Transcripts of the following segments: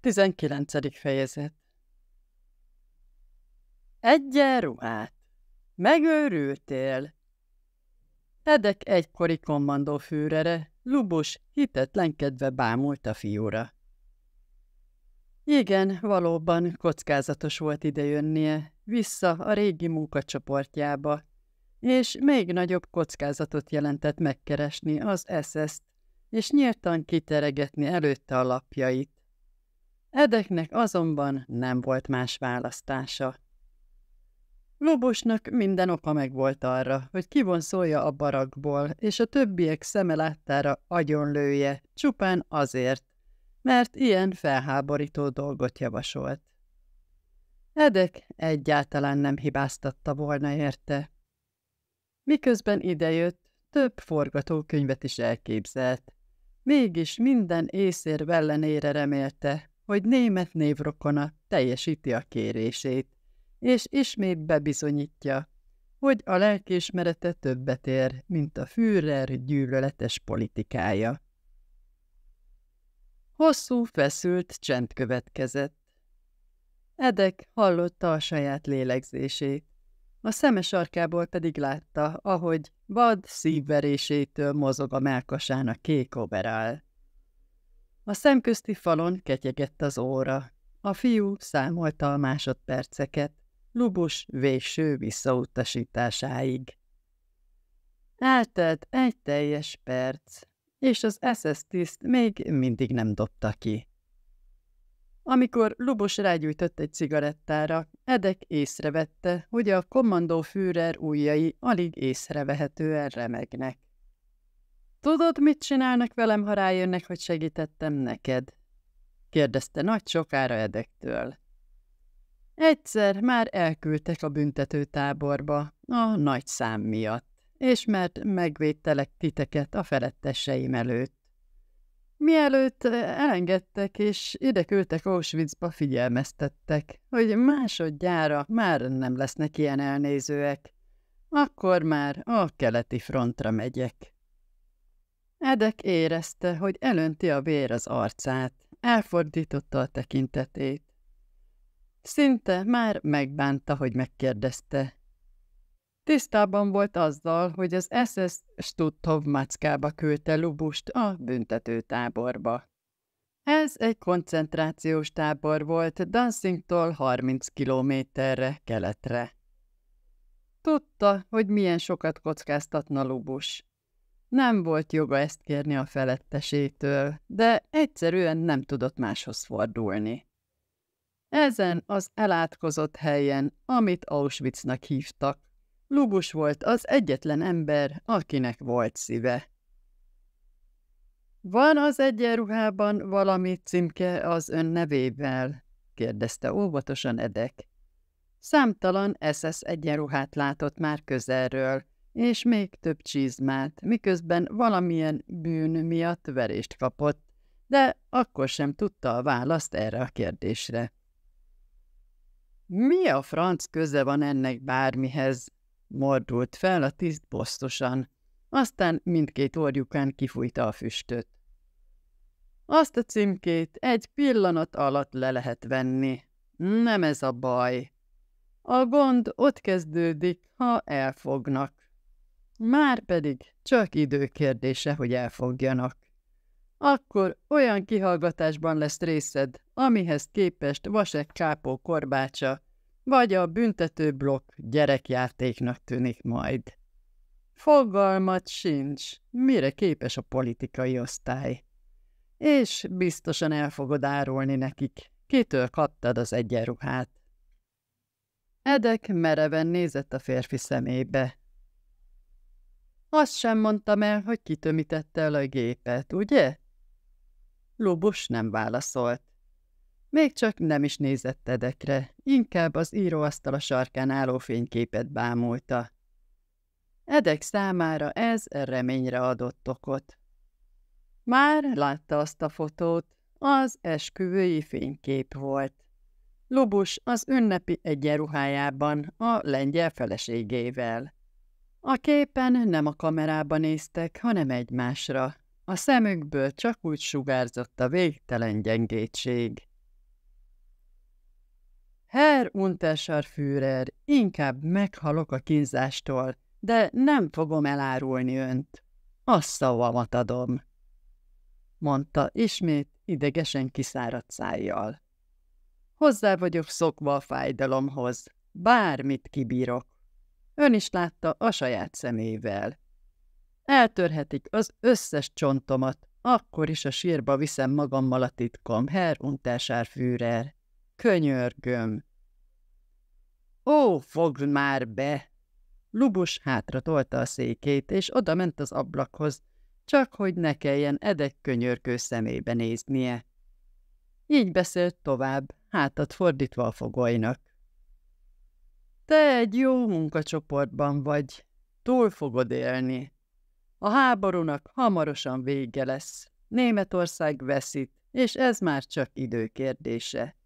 19. fejezet Egyenruhát! Megőrültél! Edek egykori kommandófűrere, Lubus hitetlenkedve bámult a fiúra. Igen, valóban kockázatos volt idejönnie, vissza a régi munkacsoportjába, és még nagyobb kockázatot jelentett megkeresni az ss és nyíltan kiteregetni előtte a lapjait. Edeknek azonban nem volt más választása. Lobosnak minden oka megvolt arra, hogy kivonszolja a barakból, és a többiek szeme láttára agyonlője, csupán azért, mert ilyen felháborító dolgot javasolt. Edek egyáltalán nem hibáztatta volna érte. Miközben idejött, több forgatókönyvet is elképzelt. Mégis minden észér ellenére remélte, hogy német névrokona teljesíti a kérését, és ismét bebizonyítja, hogy a lelkiismerete többet ér, mint a Führer gyűlöletes politikája. Hosszú, feszült csend következett. Edek hallotta a saját lélegzését. A szeme sarkából pedig látta, ahogy vad szívverésétől mozog a melkasán a kék overál. A szemközti falon ketyegett az óra. A fiú számolta a másodperceket, Lubus végső visszautasításáig. Eltelt egy teljes perc, és az SS tiszt még mindig nem dobta ki. Amikor Lubos rágyújtott egy cigarettára, Edek észrevette, hogy a kommandó Führer ujjai alig észrevehetően remegnek. Tudod, mit csinálnak velem, ha rájönnek, hogy segítettem neked? kérdezte nagy sokára Edektől. Egyszer már elküldtek a büntetőtáborba, a nagy szám miatt, és mert megvédtelek titeket a feletteseim előtt. Mielőtt elengedtek és ide küldtek Auschwitzba, figyelmeztettek, hogy másodjára már nem lesznek ilyen elnézőek. Akkor már a keleti frontra megyek. Edek érezte, hogy elönti a vér az arcát, elfordította a tekintetét. Szinte már megbánta, hogy megkérdezte. Tisztában volt azzal, hogy az SS Stutthof Mackába küldte Lubust a büntetőtáborba. Ez egy koncentrációs tábor volt Dancingtól 30 kilométerre keletre. Tudta, hogy milyen sokat kockáztatna Lubus. Nem volt joga ezt kérni a felettesétől, de egyszerűen nem tudott máshoz fordulni. Ezen az elátkozott helyen, amit Auschwitznak hívtak, Lubus volt az egyetlen ember, akinek volt szíve. Van az egyenruhában valami címke az ön nevével? kérdezte óvatosan Edek. Számtalan SS egyenruhát látott már közelről, és még több csizmát, miközben valamilyen bűn miatt verést kapott, de akkor sem tudta a választ erre a kérdésre. Mi a franc köze van ennek bármihez? Mordult fel a tiszt bosztosan, aztán mindkét orjukán kifújta a füstöt. Azt a címkét egy pillanat alatt le lehet venni. Nem ez a baj. A gond ott kezdődik, ha elfognak. Már pedig csak idő kérdése, hogy elfogjanak. Akkor olyan kihallgatásban lesz részed, amihez képest Vasek Kápó korbácsa vagy a büntető blokk gyerekjátéknak tűnik majd. Fogalmat sincs, mire képes a politikai osztály. És biztosan el fogod árulni nekik, kitől kaptad az egyenruhát. Edek mereven nézett a férfi szemébe. Azt sem mondtam el, hogy kitömítette el a gépet, ugye? Lubus nem válaszolt. Még csak nem is nézett Edekre, inkább az íróasztal a sarkán álló fényképet bámulta. Edek számára ez reményre adott okot. Már látta azt a fotót, az esküvői fénykép volt. Lubus az ünnepi egyenruhájában a lengyel feleségével. A képen nem a kamerába néztek, hanem egymásra. A szemükből csak úgy sugárzott a végtelen gyengétség. Herr Unterscharführer, inkább meghalok a kínzástól, de nem fogom elárulni önt. A szavamat adom, mondta ismét idegesen kiszáradt szájjal. Hozzá vagyok szokva a fájdalomhoz, bármit kibírok. Ön is látta a saját szemével. Eltörhetik az összes csontomat, akkor is a sírba viszem magammal a titkom, Herr Unterscharführer. Könyörgöm. Ó, fogd már be! Lubus hátra tolta a székét, és oda ment az ablakhoz, csak hogy ne kelljen Edek könyörgő szemébe néznie. Így beszélt tovább, hátat fordítva a fogolynak. Te egy jó munkacsoportban vagy, túl fogod élni. A háborúnak hamarosan vége lesz. Németország veszít, és ez már csak időkérdése.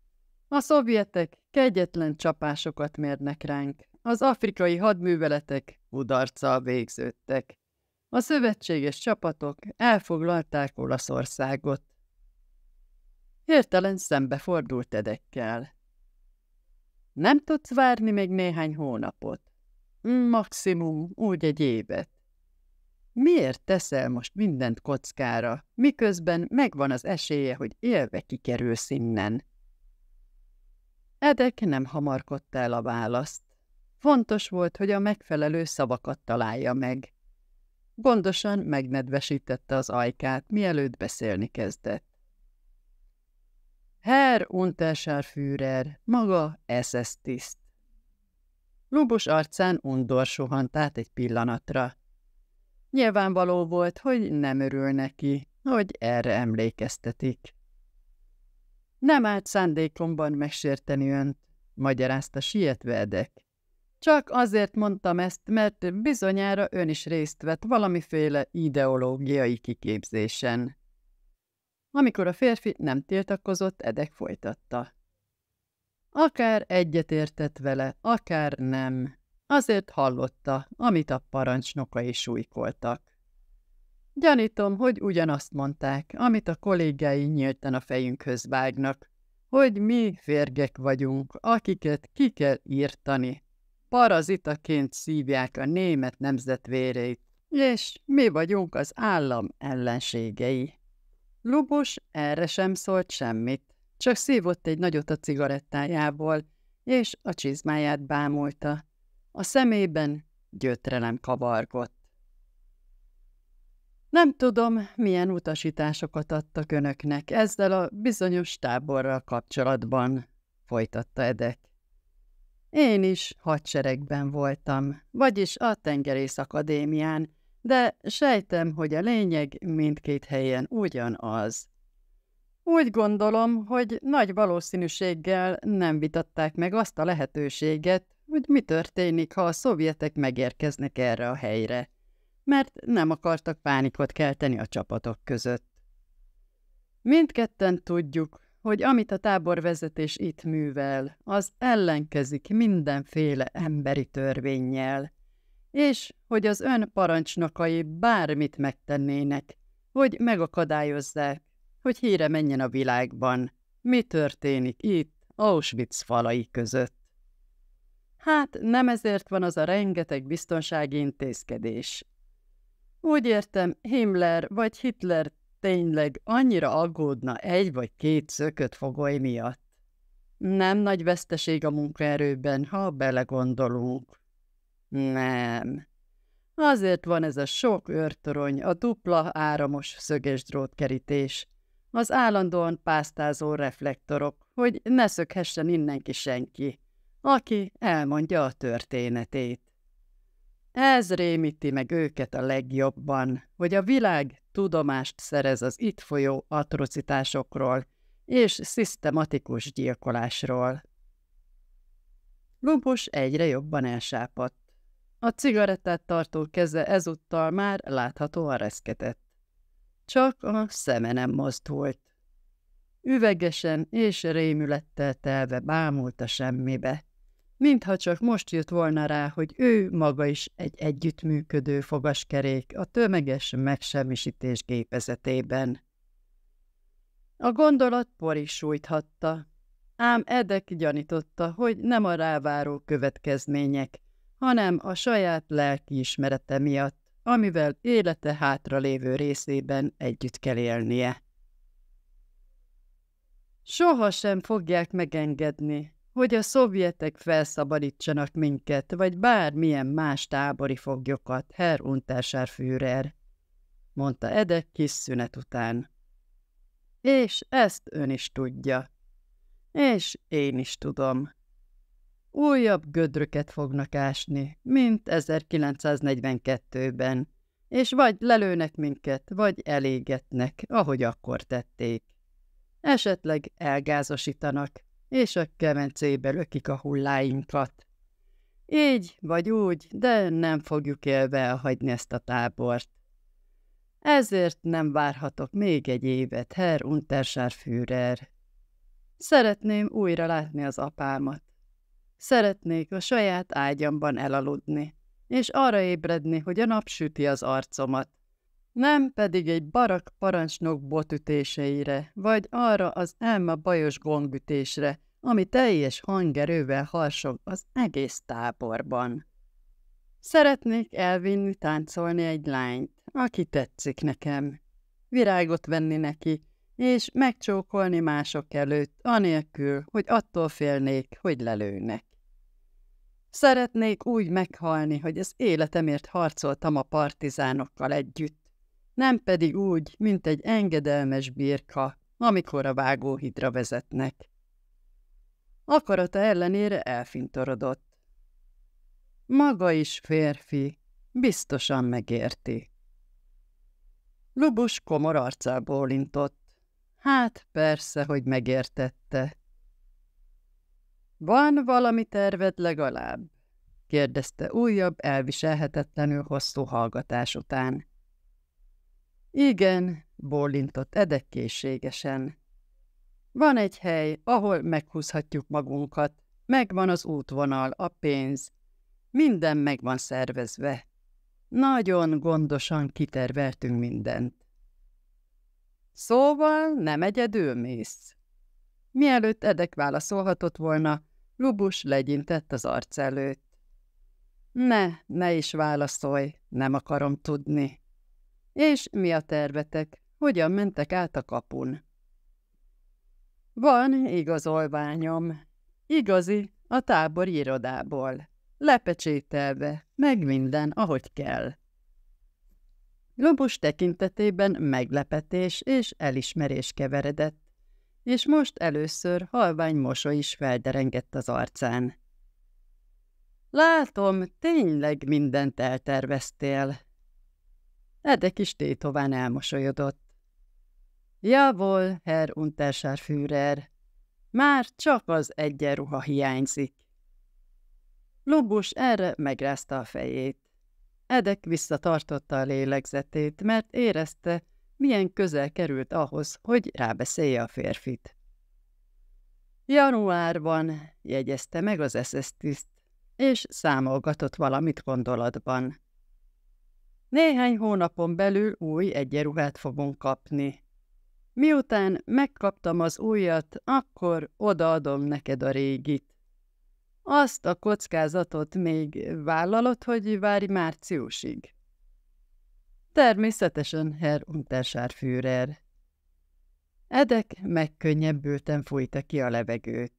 A szovjetek kegyetlen csapásokat mérnek ránk, az afrikai hadműveletek udarccal végződtek. A szövetséges csapatok elfoglalták Olaszországot. Hirtelen szembefordult Edekkel. Nem tudsz várni még néhány hónapot? Maximum úgy egy évet. Miért teszel most mindent kockára, miközben megvan az esélye, hogy élve kikerülsz innen? Edek nem hamarkodta el a választ. Fontos volt, hogy a megfelelő szavakat találja meg. Gondosan megnedvesítette az ajkát, mielőtt beszélni kezdett. Herr Unterscharführer, maga SS tiszt. Lubos arcán undor suhant át egy pillanatra. Nyilvánvaló volt, hogy nem örül neki, hogy erre emlékeztetik. Nem állt szándékomban megsérteni önt, magyarázta sietve Edek. Csak azért mondtam ezt, mert bizonyára ön is részt vett valamiféle ideológiai kiképzésen. Amikor a férfi nem tiltakozott, Edek folytatta. Akár egyetértett vele, akár nem, azért hallotta, amit a parancsnokai súlykoltak. Gyanítom, hogy ugyanazt mondták, amit a kollégái nyíltan a fejünkhöz vágnak, hogy mi férgek vagyunk, akiket ki kell írtani. Parazitaként szívják a német nemzet vérét, és mi vagyunk az állam ellenségei. Lubos erre sem szólt semmit, csak szívott egy nagyot a cigarettájából, és a csizmáját bámulta. A szemében gyötrelem kavargott. Nem tudom, milyen utasításokat adtak önöknek ezzel a bizonyos táborral kapcsolatban, folytatta Edek. Én is hadseregben voltam, vagyis a tengerész akadémián, de sejtem, hogy a lényeg mindkét helyen ugyanaz. Úgy gondolom, hogy nagy valószínűséggel nem vitatták meg azt a lehetőséget, hogy mi történik, ha a szovjetek megérkeznek erre a helyre, mert nem akartak pánikot kelteni a csapatok között. Mindketten tudjuk, hogy amit a táborvezetés itt művel, az ellenkezik mindenféle emberi törvényjel, és hogy az ön parancsnokai bármit megtennének, hogy megakadályozzák, hogy híre menjen a világban, mi történik itt, Auschwitz falai között. Hát nem ezért van az a rengeteg biztonsági intézkedés. Úgy értem, Himmler vagy Hitler tényleg annyira aggódna egy vagy két szökött fogoly miatt. Nem nagy veszteség a munkaerőben, ha belegondolunk. Nem. Azért van ez a sok őrtorony, a dupla áramos szöges drótkerítés, az állandóan pásztázó reflektorok, hogy ne szökhessen innen ki senki, aki elmondja a történetét. Ez rémíti meg őket a legjobban, hogy a világ tudomást szerez az itt folyó atrocitásokról és szisztematikus gyilkolásról. Lumpus egyre jobban elsápadt. A cigarettát tartó keze ezúttal már láthatóan reszketett. Csak a szeme nem mozdult. Üvegesen és rémülettel telve bámult a semmibe, mintha csak most jött volna rá, hogy ő maga is egy együttműködő fogaskerék a tömeges megsemmisítés gépezetében. A gondolat por is sújthatta, Ám Edek gyanította, hogy nem a ráváró következmények, hanem a saját lelkiismerete miatt, amivel élete hátra lévő részében együtt kell élnie. Soha sem fogják megengedni, hogy a szovjetek felszabadítsanak minket, vagy bármilyen más tábori foglyokat, Herr Unterscharführer, mondta Edek kis szünet után. És ezt ön is tudja. És én is tudom. Újabb gödröket fognak ásni, mint 1942-ben, és vagy lelőnek minket, vagy elégetnek, ahogy akkor tették. Esetleg elgázosítanak, és a kemencébe lökik a hulláinkat. Így vagy úgy, de nem fogjuk élve elhagyni ezt a tábort. Ezért nem várhatok még egy évet, Herr Unterscharführer. Szeretném újra látni az apámat. Szeretnék a saját ágyamban elaludni, és arra ébredni, hogy a nap süti az arcomat. Nem pedig egy barak parancsnok botütéseire, vagy arra az elma bajos gongütésre, ami teljes hangerővel harsog az egész táborban. Szeretnék elvinni táncolni egy lányt, aki tetszik nekem. Virágot venni neki, és megcsókolni mások előtt, anélkül, hogy attól félnék, hogy lelőnek. Szeretnék úgy meghalni, hogy az életemért harcoltam a partizánokkal együtt, nem pedig úgy, mint egy engedelmes birka, amikor a vágóhidra vezetnek. Akarata ellenére elfintorodott. Maga is férfi, biztosan megérti. Lubus komor arccal bólintott. Hát persze, hogy megértette. Van valami terved legalább? kérdezte újabb, elviselhetetlenül hosszú hallgatás után. Igen, bólintott Edek készségesen. Van egy hely, ahol meghúzhatjuk magunkat. Megvan az útvonal, a pénz. Minden meg van szervezve. Nagyon gondosan kiterveltünk mindent. Szóval nem egyedül mész. Mielőtt Edek válaszolhatott volna, Lubus legyintett az arc előtt. Ne, ne is válaszolj, nem akarom tudni. És mi a tervetek? Hogyan mentek át a kapun? Van igazolványom. Igazi, a tábor irodából. Lepecsételve, meg minden, ahogy kell. Lobos tekintetében meglepetés és elismerés keveredett, és most először halvány mosoly is felderengett az arcán. Látom, tényleg mindent elterveztél. Edek is tétován elmosolyodott. Javol, Herr Unterscharführer, már csak az egyenruha hiányzik. Lobus erre megrázta a fejét. Edek visszatartotta a lélegzetét, mert érezte, milyen közel került ahhoz, hogy rábeszélje a férfit. Januárban jegyezte meg az SS és számolgatott valamit gondolatban. Néhány hónapon belül új egyenruhát fogunk kapni. Miután megkaptam az újat, akkor odaadom neked a régit. Azt a kockázatot még vállalod, hogy várj márciusig? Természetesen, Herr Unterscharführer. Edek megkönnyebbülten fújta ki a levegőt.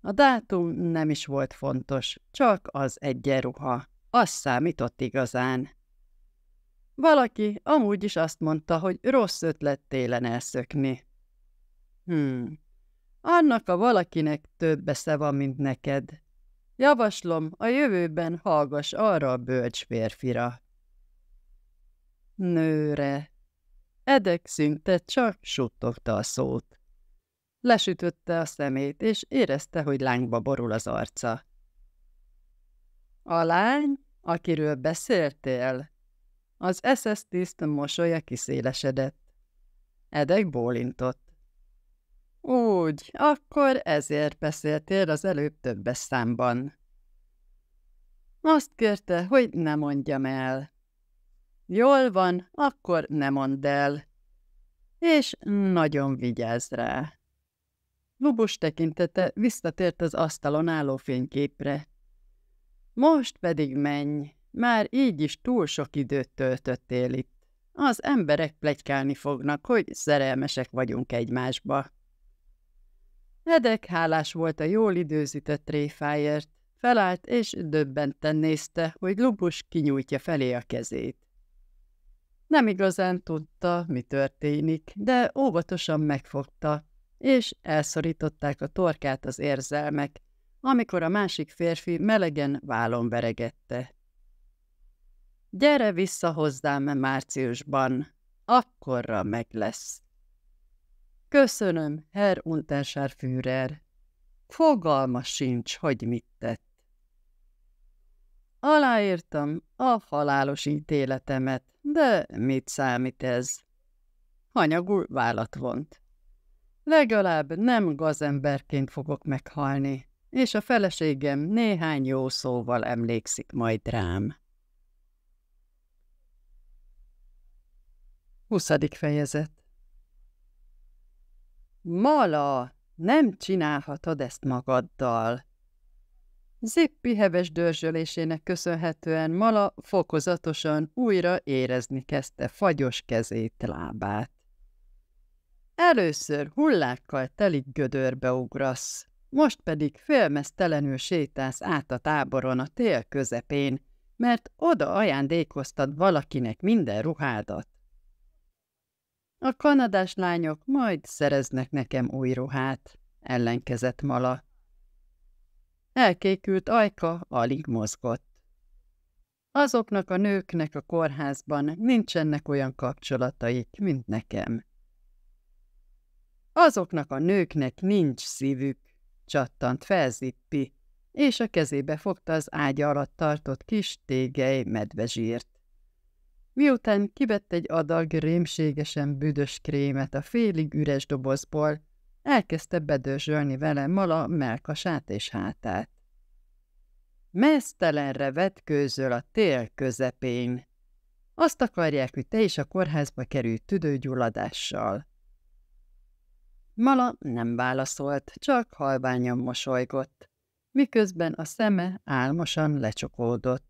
A dátum nem is volt fontos, csak az egyenruha. Az számított igazán. Valaki amúgy is azt mondta, hogy rossz ötlet télen elszökni. Hmm, annak a valakinek több esze van, mint neked. Javaslom, a jövőben hallgass arra a bölcs férfira. Nőre. Edek szinte csak suttogta a szót. Lesütötte a szemét, és érezte, hogy lángba borul az arca. A lány, akiről beszéltél? Az SS tiszt mosolya kiszélesedett. Edek bólintott. Úgy, akkor ezért beszéltél az előbb többes számban. Azt kérte, hogy ne mondjam el. Jól van, akkor ne mondd el. És nagyon vigyázz rá. Lubus tekintete visszatért az asztalon álló fényképre. Most pedig menj, már így is túl sok időt töltöttél itt. Az emberek plegykálni fognak, hogy szerelmesek vagyunk egymásba. Edek hálás volt a jól időzített tréfáért, felállt és döbbenten nézte, hogy Lubus kinyújtja felé a kezét. Nem igazán tudta, mi történik, de óvatosan megfogta, és elszorították a torkát az érzelmek, amikor a másik férfi melegen vállon veregette. Gyere vissza hozzám márciusban, akkorra meg lesz. Köszönöm, Herr Unterscharführer. Fogalma sincs, hogy mit tett. Aláírtam a halálos ítéletemet, de mit számít ez? Hanyagul vállat vont. Legalább nem gazemberként fogok meghalni, és a feleségem néhány jó szóval emlékszik majd rám. 20. fejezet Mala, nem csinálhatod ezt magaddal. Zippi heves dörzsölésének köszönhetően Mala fokozatosan újra érezni kezdte fagyos kezét, lábát. Először hullákkal teli gödörbe ugrasz, most pedig félmeztelenül sétálsz át a táboron a tél közepén, mert oda ajándékoztad valakinek minden ruhádat. A kanadás lányok majd szereznek nekem új ruhát, ellenkezett Mala. Elkékült ajka alig mozgott. Azoknak a nőknek a kórházban nincsenek olyan kapcsolataik, mint nekem. Azoknak a nőknek nincs szívük, csattant fel Zippi, és a kezébe fogta az ágya alatt tartott kis tégely medvezsírt. Miután kivett egy adag rémségesen büdös krémet a félig üres dobozból, elkezdte bedörzsölni vele mala melkasát és hátát. Mesztelenre vetkőzöl a tél közepén. Azt akarják, hogy te is a kórházba kerülj tüdőgyulladással. Mala nem válaszolt, csak halványan mosolygott, miközben a szeme álmosan lecsokódott.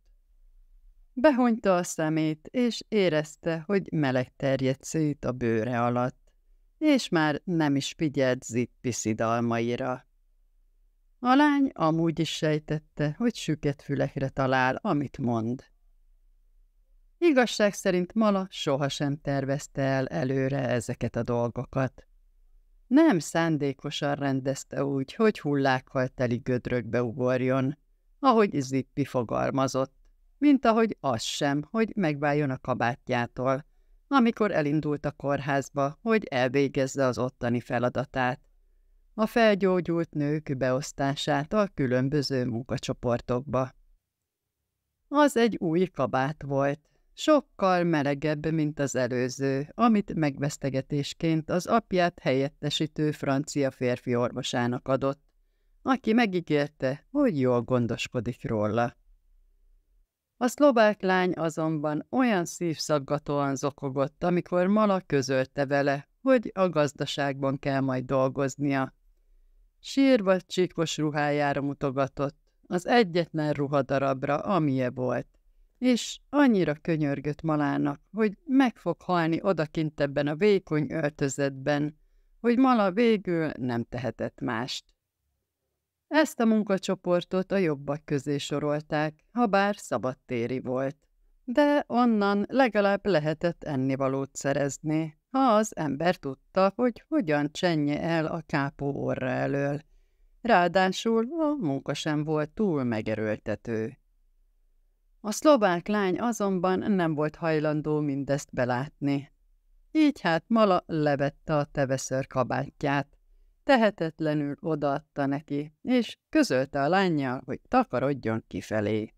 Behonyta a szemét, és érezte, hogy meleg terjed szét a bőre alatt, és már nem is figyelt Zippi szidalmaira. A lány amúgy is sejtette, hogy süket fülekre talál, amit mond. Igazság szerint Mala sohasem tervezte el előre ezeket a dolgokat. Nem szándékosan rendezte úgy, hogy hullákkal teli gödrökbe ugorjon, ahogy Zippi fogalmazott, mint ahogy az sem, hogy megváljon a kabátjától, amikor elindult a kórházba, hogy elvégezze az ottani feladatát. A felgyógyult nők beosztását a különböző munkacsoportokba. Az egy új kabát volt, sokkal melegebb, mint az előző, amit megvesztegetésként az apját helyettesítő francia férfi orvosának adott, aki megígérte, hogy jól gondoskodik róla. A szlovák lány azonban olyan szívszaggatóan zokogott, amikor Mala közölte vele, hogy a gazdaságban kell majd dolgoznia. Sírva csíkos ruhájára mutogatott, az egyetlen ruhadarabra, amilye volt, és annyira könyörgött Malának, hogy meg fog halni odakint ebben a vékony öltözetben, hogy Mala végül nem tehetett mást. Ezt a munkacsoportot a jobbak közé sorolták, ha bár szabadtéri volt. De onnan legalább lehetett ennivalót szerezni, ha az ember tudta, hogy hogyan csenje el a kápó orra elől. Ráadásul a munka sem volt túl megerőltető. A szlovák lány azonban nem volt hajlandó mindezt belátni. Így hát Mala levette a teveször kabátját, tehetetlenül odaadta neki, és közölte a lányjal, hogy takarodjon kifelé.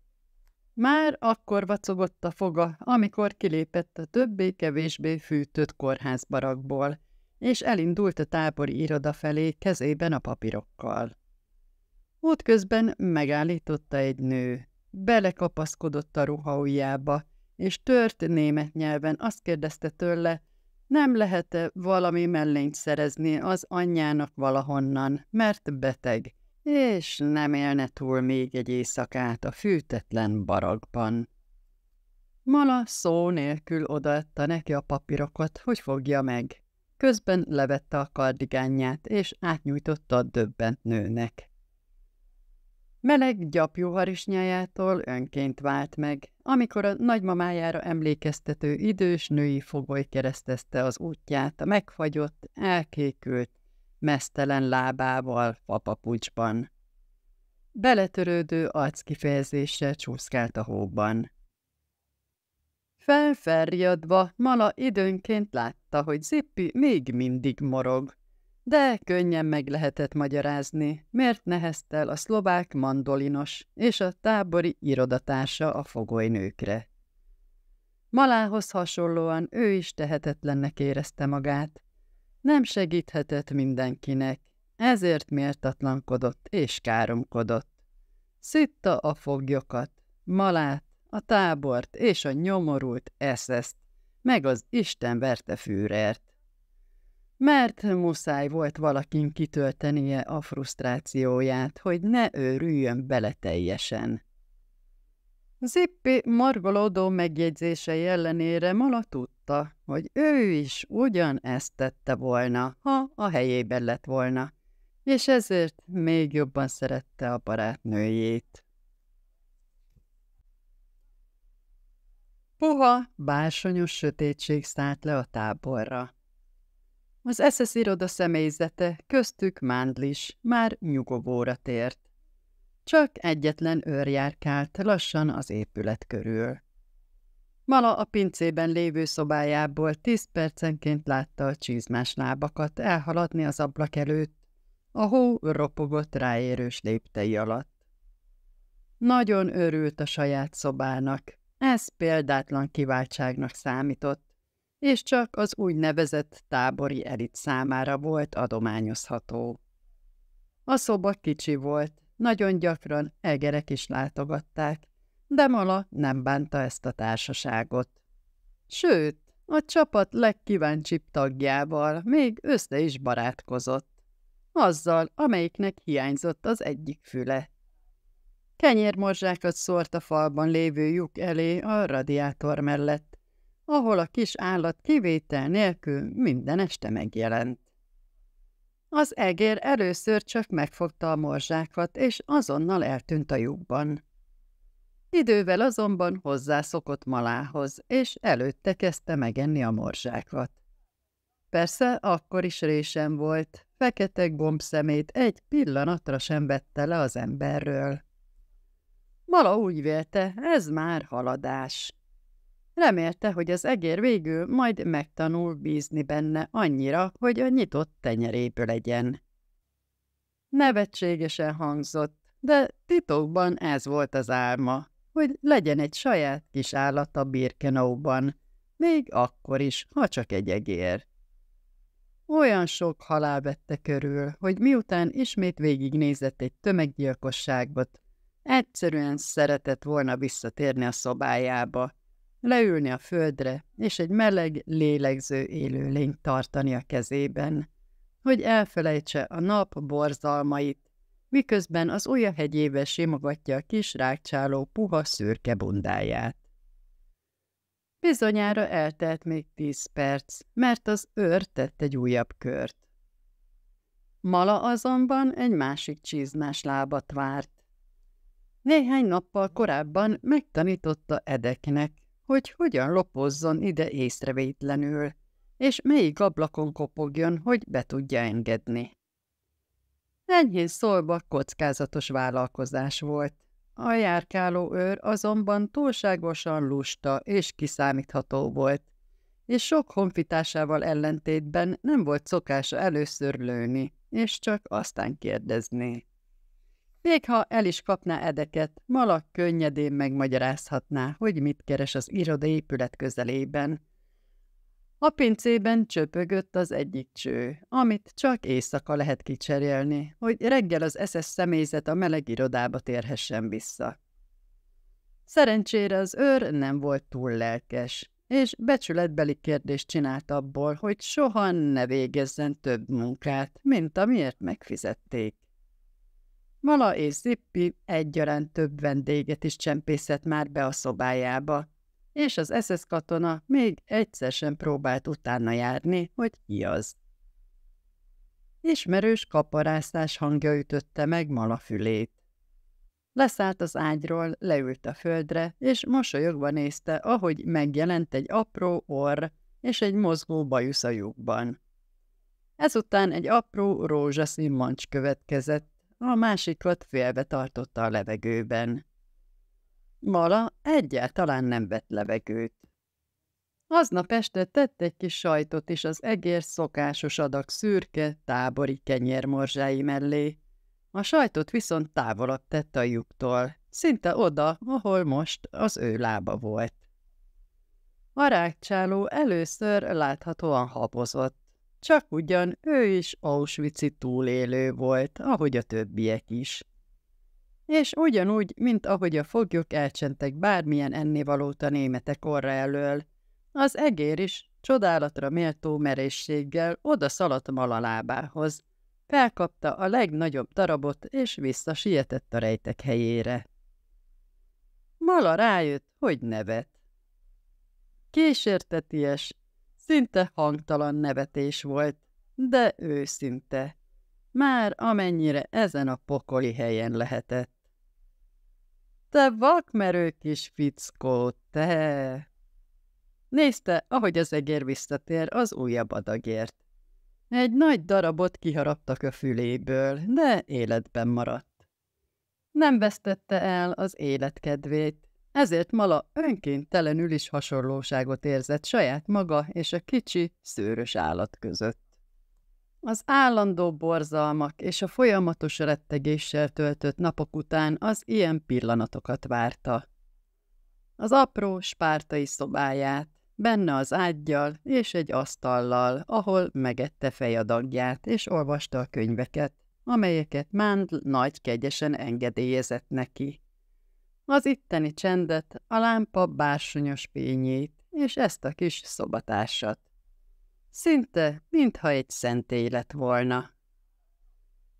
Már akkor vacogott a foga, amikor kilépett a többé-kevésbé fűtött kórházbarakból, és elindult a tábori iroda felé kezében a papírokkal. Útközben megállította egy nő, belekapaszkodott a ruha ujjába, és tört német nyelven azt kérdezte tőle, Nem lehet-e valami mellényt szerezni az anyjának valahonnan, mert beteg, és nem élne túl még egy éjszakát a fűtetlen barakban. Mala szó nélkül odaadta neki a papírokat, hogy fogja meg. Közben levette a kardigányát, és átnyújtotta a döbbent nőnek. Meleg gyapjú harisnyájától önként vált meg, amikor a nagymamájára emlékeztető idős női fogoly keresztezte az útját a megfagyott, elkékült, mesztelen lábával fapapucsban. Beletörődő arckifejezéssel csúszkált a hóban. Felferjadva, Mala időnként látta, hogy Zippi még mindig morog, de könnyen meg lehetett magyarázni, miért neheztel a szlovák mandolinos és a tábori irodatársa a fogolynőkre. Malához hasonlóan ő is tehetetlennek érezte magát. Nem segíthetett mindenkinek, ezért méltatlankodott és káromkodott. Szitta a foglyokat, Malát, a tábort és a nyomorult eszeszt, meg az Isten verte fűrert. Mert muszáj volt valakin kitöltenie a frusztrációját, hogy ne őrüljön bele teljesen. Zippi margolódó megjegyzései ellenére Mala tudta, hogy ő is ugyan ezt tette volna, ha a helyében lett volna, és ezért még jobban szerette a barátnőjét. Puha, bársonyos sötétség szállt le a táborra. Az SS iroda személyzete, köztük Mándlis, már nyugovóra tért. Csak egyetlen őr járkált lassan az épület körül. Mala a pincében lévő szobájából tíz percenként látta a csizmás lábakat elhaladni az ablak előtt, a hó ropogott ráérős léptei alatt. Nagyon örült a saját szobának, ez példátlan kiváltságnak számított, és csak az úgynevezett tábori elit számára volt adományozható. A szoba kicsi volt, nagyon gyakran egerek is látogatták, de Mala nem bánta ezt a társaságot. Sőt, a csapat legkíváncsibb tagjával még össze is barátkozott. Azzal, amelyiknek hiányzott az egyik füle. Kenyérmorzsákat szórt a falban lévő lyuk elé a radiátor mellett, ahol a kis állat kivétel nélkül minden este megjelent. Az egér először csak megfogta a morzsákat, és azonnal eltűnt a lyukban. Idővel azonban hozzászokott malához, és előtte kezdte megenni a morzsákat. Persze akkor is résem volt, fekete gombszemét egy pillanatra sem vette le az emberről. Mala úgy vélte, ez már haladás. Remélte, hogy az egér végül majd megtanul bízni benne annyira, hogy a nyitott tenyeréből legyen. Nevetségesen hangzott, de titokban ez volt az álma, hogy legyen egy saját kis állat a Birkenauban, még akkor is, ha csak egy egér. Olyan sok halál vette körül, hogy miután ismét végignézett egy tömeggyilkosságot, Egyszerűen szeretett volna visszatérni a szobájába, leülni a földre, és egy meleg, lélegző élőlényt tartani a kezében, hogy elfelejtse a nap borzalmait, miközben az ujja hegyébe simogatja a kis rákcsáló puha szürke bundáját. Bizonyára eltelt még tíz perc, mert az őr tett egy újabb kört. Mala azonban egy másik csizmás lábat várt. Néhány nappal korábban megtanította Edeknek, hogy hogyan lopozzon ide észrevétlenül, és melyik ablakon kopogjon, hogy be tudja engedni. Enyhén szólva kockázatos vállalkozás volt. A járkáló őr azonban túlságosan lusta és kiszámítható volt, és sok honfitásával ellentétben nem volt szokása először lőni, és csak aztán kérdezni. Még ha el is kapná edeket, Malak könnyedén megmagyarázhatná, hogy mit keres az iroda épület közelében. A pincében csöpögött az egyik cső, amit csak éjszaka lehet kicserélni, hogy reggel az SS személyzet a meleg irodába térhessen vissza. Szerencsére az őr nem volt túl lelkes, és becsületbeli kérdést csinált abból, hogy soha ne végezzen több munkát, mint amiért megfizették. Vala és Zippi egyaránt több vendéget is csempészett már be a szobájába, és az SS katona még egyszer sem próbált utána járni, hogy ki az. Ismerős kaparászás hangja ütötte meg Mala fülét. Leszállt az ágyról, leült a földre, és mosolyogva nézte, ahogy megjelent egy apró orr és egy mozgó bajusz a lyukban. Ezután egy apró rózsaszín mancs következett, a másikat félbe tartotta a levegőben. Mala egyáltalán nem vett levegőt. Aznap este tett egy kis sajtot is az egér szokásos adag szürke, tábori kenyérmorzsái mellé. A sajtot viszont távolabb tett a lyuktól, szinte oda, ahol most az ő lába volt. A rákcsáló először láthatóan habozott, csak ugyan ő is Auschwitz-i túlélő volt, ahogy a többiek is. És ugyanúgy, mint ahogy a foglyok elcsentek bármilyen ennivalót a németek orra elől, az egér is csodálatra méltó merészséggel oda szaladt malalábához, felkapta a legnagyobb darabot, és visszasietett a rejtek helyére. Mala rájött, hogy nevet. Kísérteties, szinte hangtalan nevetés volt, de őszinte, már amennyire ezen a pokoli helyen lehetett. Te vakmerő kis fickó, te! Nézte, ahogy az egér visszatér az újabb adagért. Egy nagy darabot kiharaptak a füléből, de életben maradt. Nem vesztette el az életkedvét, ezért Mala önkéntelenül is hasonlóságot érzett saját maga és a kicsi, szőrös állat között. Az állandó borzalmak és a folyamatos rettegéssel töltött napok után az ilyen pillanatokat várta. Az apró spártai szobáját, benne az ágyjal és egy asztallal, ahol megette fejadagját és olvasta a könyveket, amelyeket Mánd nagy kegyesen engedélyezett neki. Az itteni csendet, a lámpa bársonyos fényét és ezt a kis szobatársat. Szinte, mintha egy szentély lett volna.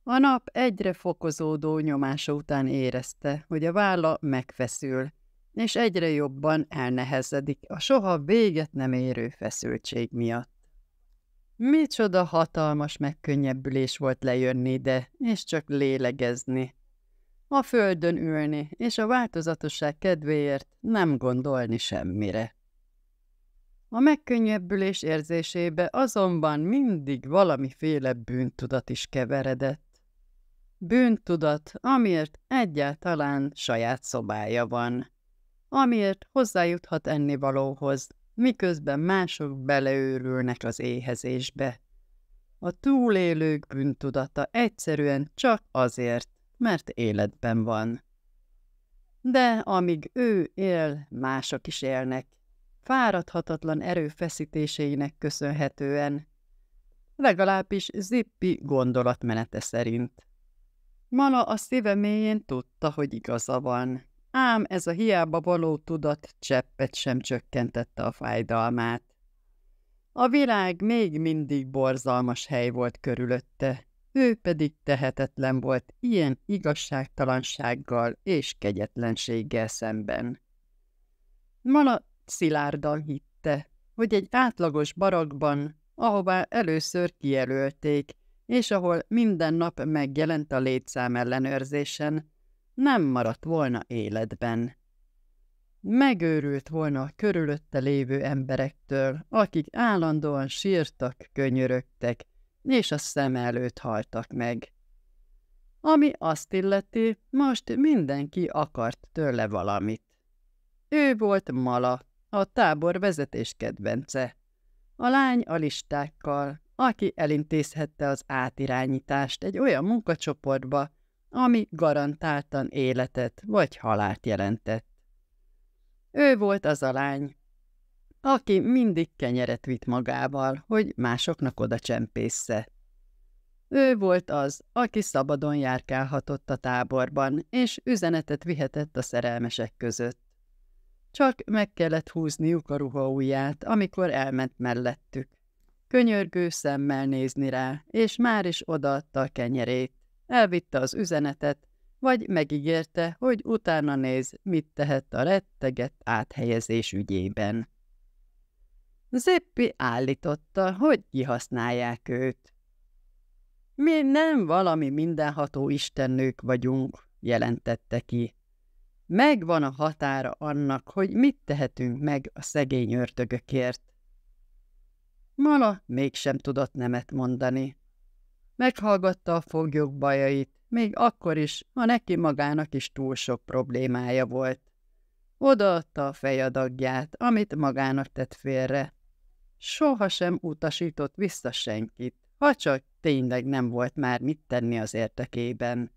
A nap egyre fokozódó nyomása után érezte, hogy a válla megfeszül, és egyre jobban elnehezedik a soha véget nem érő feszültség miatt. Micsoda hatalmas megkönnyebbülés volt lejönni ide, és csak lélegezni. A földön ülni, és a változatosság kedvéért nem gondolni semmire. A megkönnyebbülés érzésébe azonban mindig valamiféle bűntudat is keveredett. Bűntudat, amiért egyáltalán saját szobája van amiért hozzájuthat ennivalóhoz, miközben mások beleőrülnek az éhezésbe. A túlélők bűntudata egyszerűen csak azért, mert életben van. De amíg ő él, mások is élnek, fáradhatatlan erőfeszítéseinek köszönhetően, legalábbis Zippi gondolatmenete szerint. Mala a szíve mélyén tudta, hogy igaza van, ám ez a hiába való tudat cseppet sem csökkentette a fájdalmát. A világ még mindig borzalmas hely volt körülötte, ő pedig tehetetlen volt ilyen igazságtalansággal és kegyetlenséggel szemben. Mala szilárdan hitte, hogy egy átlagos barakban, ahová először kijelölték, és ahol minden nap megjelent a létszám ellenőrzésen, nem maradt volna életben. Megőrült volna a körülötte lévő emberektől, akik állandóan sírtak, könyörögtek, és a szem előtt haltak meg. Ami azt illeti, most mindenki akart tőle valamit. Ő volt Mala, a tábor vezetés kedvence. A lány a listákkal, aki elintézhette az átirányítást egy olyan munkacsoportba, ami garantáltan életet vagy halált jelentett. Ő volt az a lány, aki mindig kenyeret vitt magával, hogy másoknak oda csempésze. Ő volt az, aki szabadon járkálhatott a táborban, és üzenetet vihetett a szerelmesek között. Csak meg kellett húzniuk a ruha ujját, amikor elment mellettük. Könyörgő szemmel nézni rá, és már is odaadta a kenyerét. Elvitte az üzenetet, vagy megígérte, hogy utána néz, mit tehet a rettegett áthelyezés ügyében. Zeppi állította, hogy kihasználják őt. Mi nem valami mindenható istennők vagyunk, jelentette ki. Megvan a határa annak, hogy mit tehetünk meg a szegény ördögökért. Mala mégsem tudott nemet mondani. Meghallgatta a foglyok bajait, még akkor is, ha neki magának is túl sok problémája volt. Odaadta a fejadagját, amit magának tett félre. Soha sem utasított vissza senkit, ha csak tényleg nem volt már mit tenni az értekében.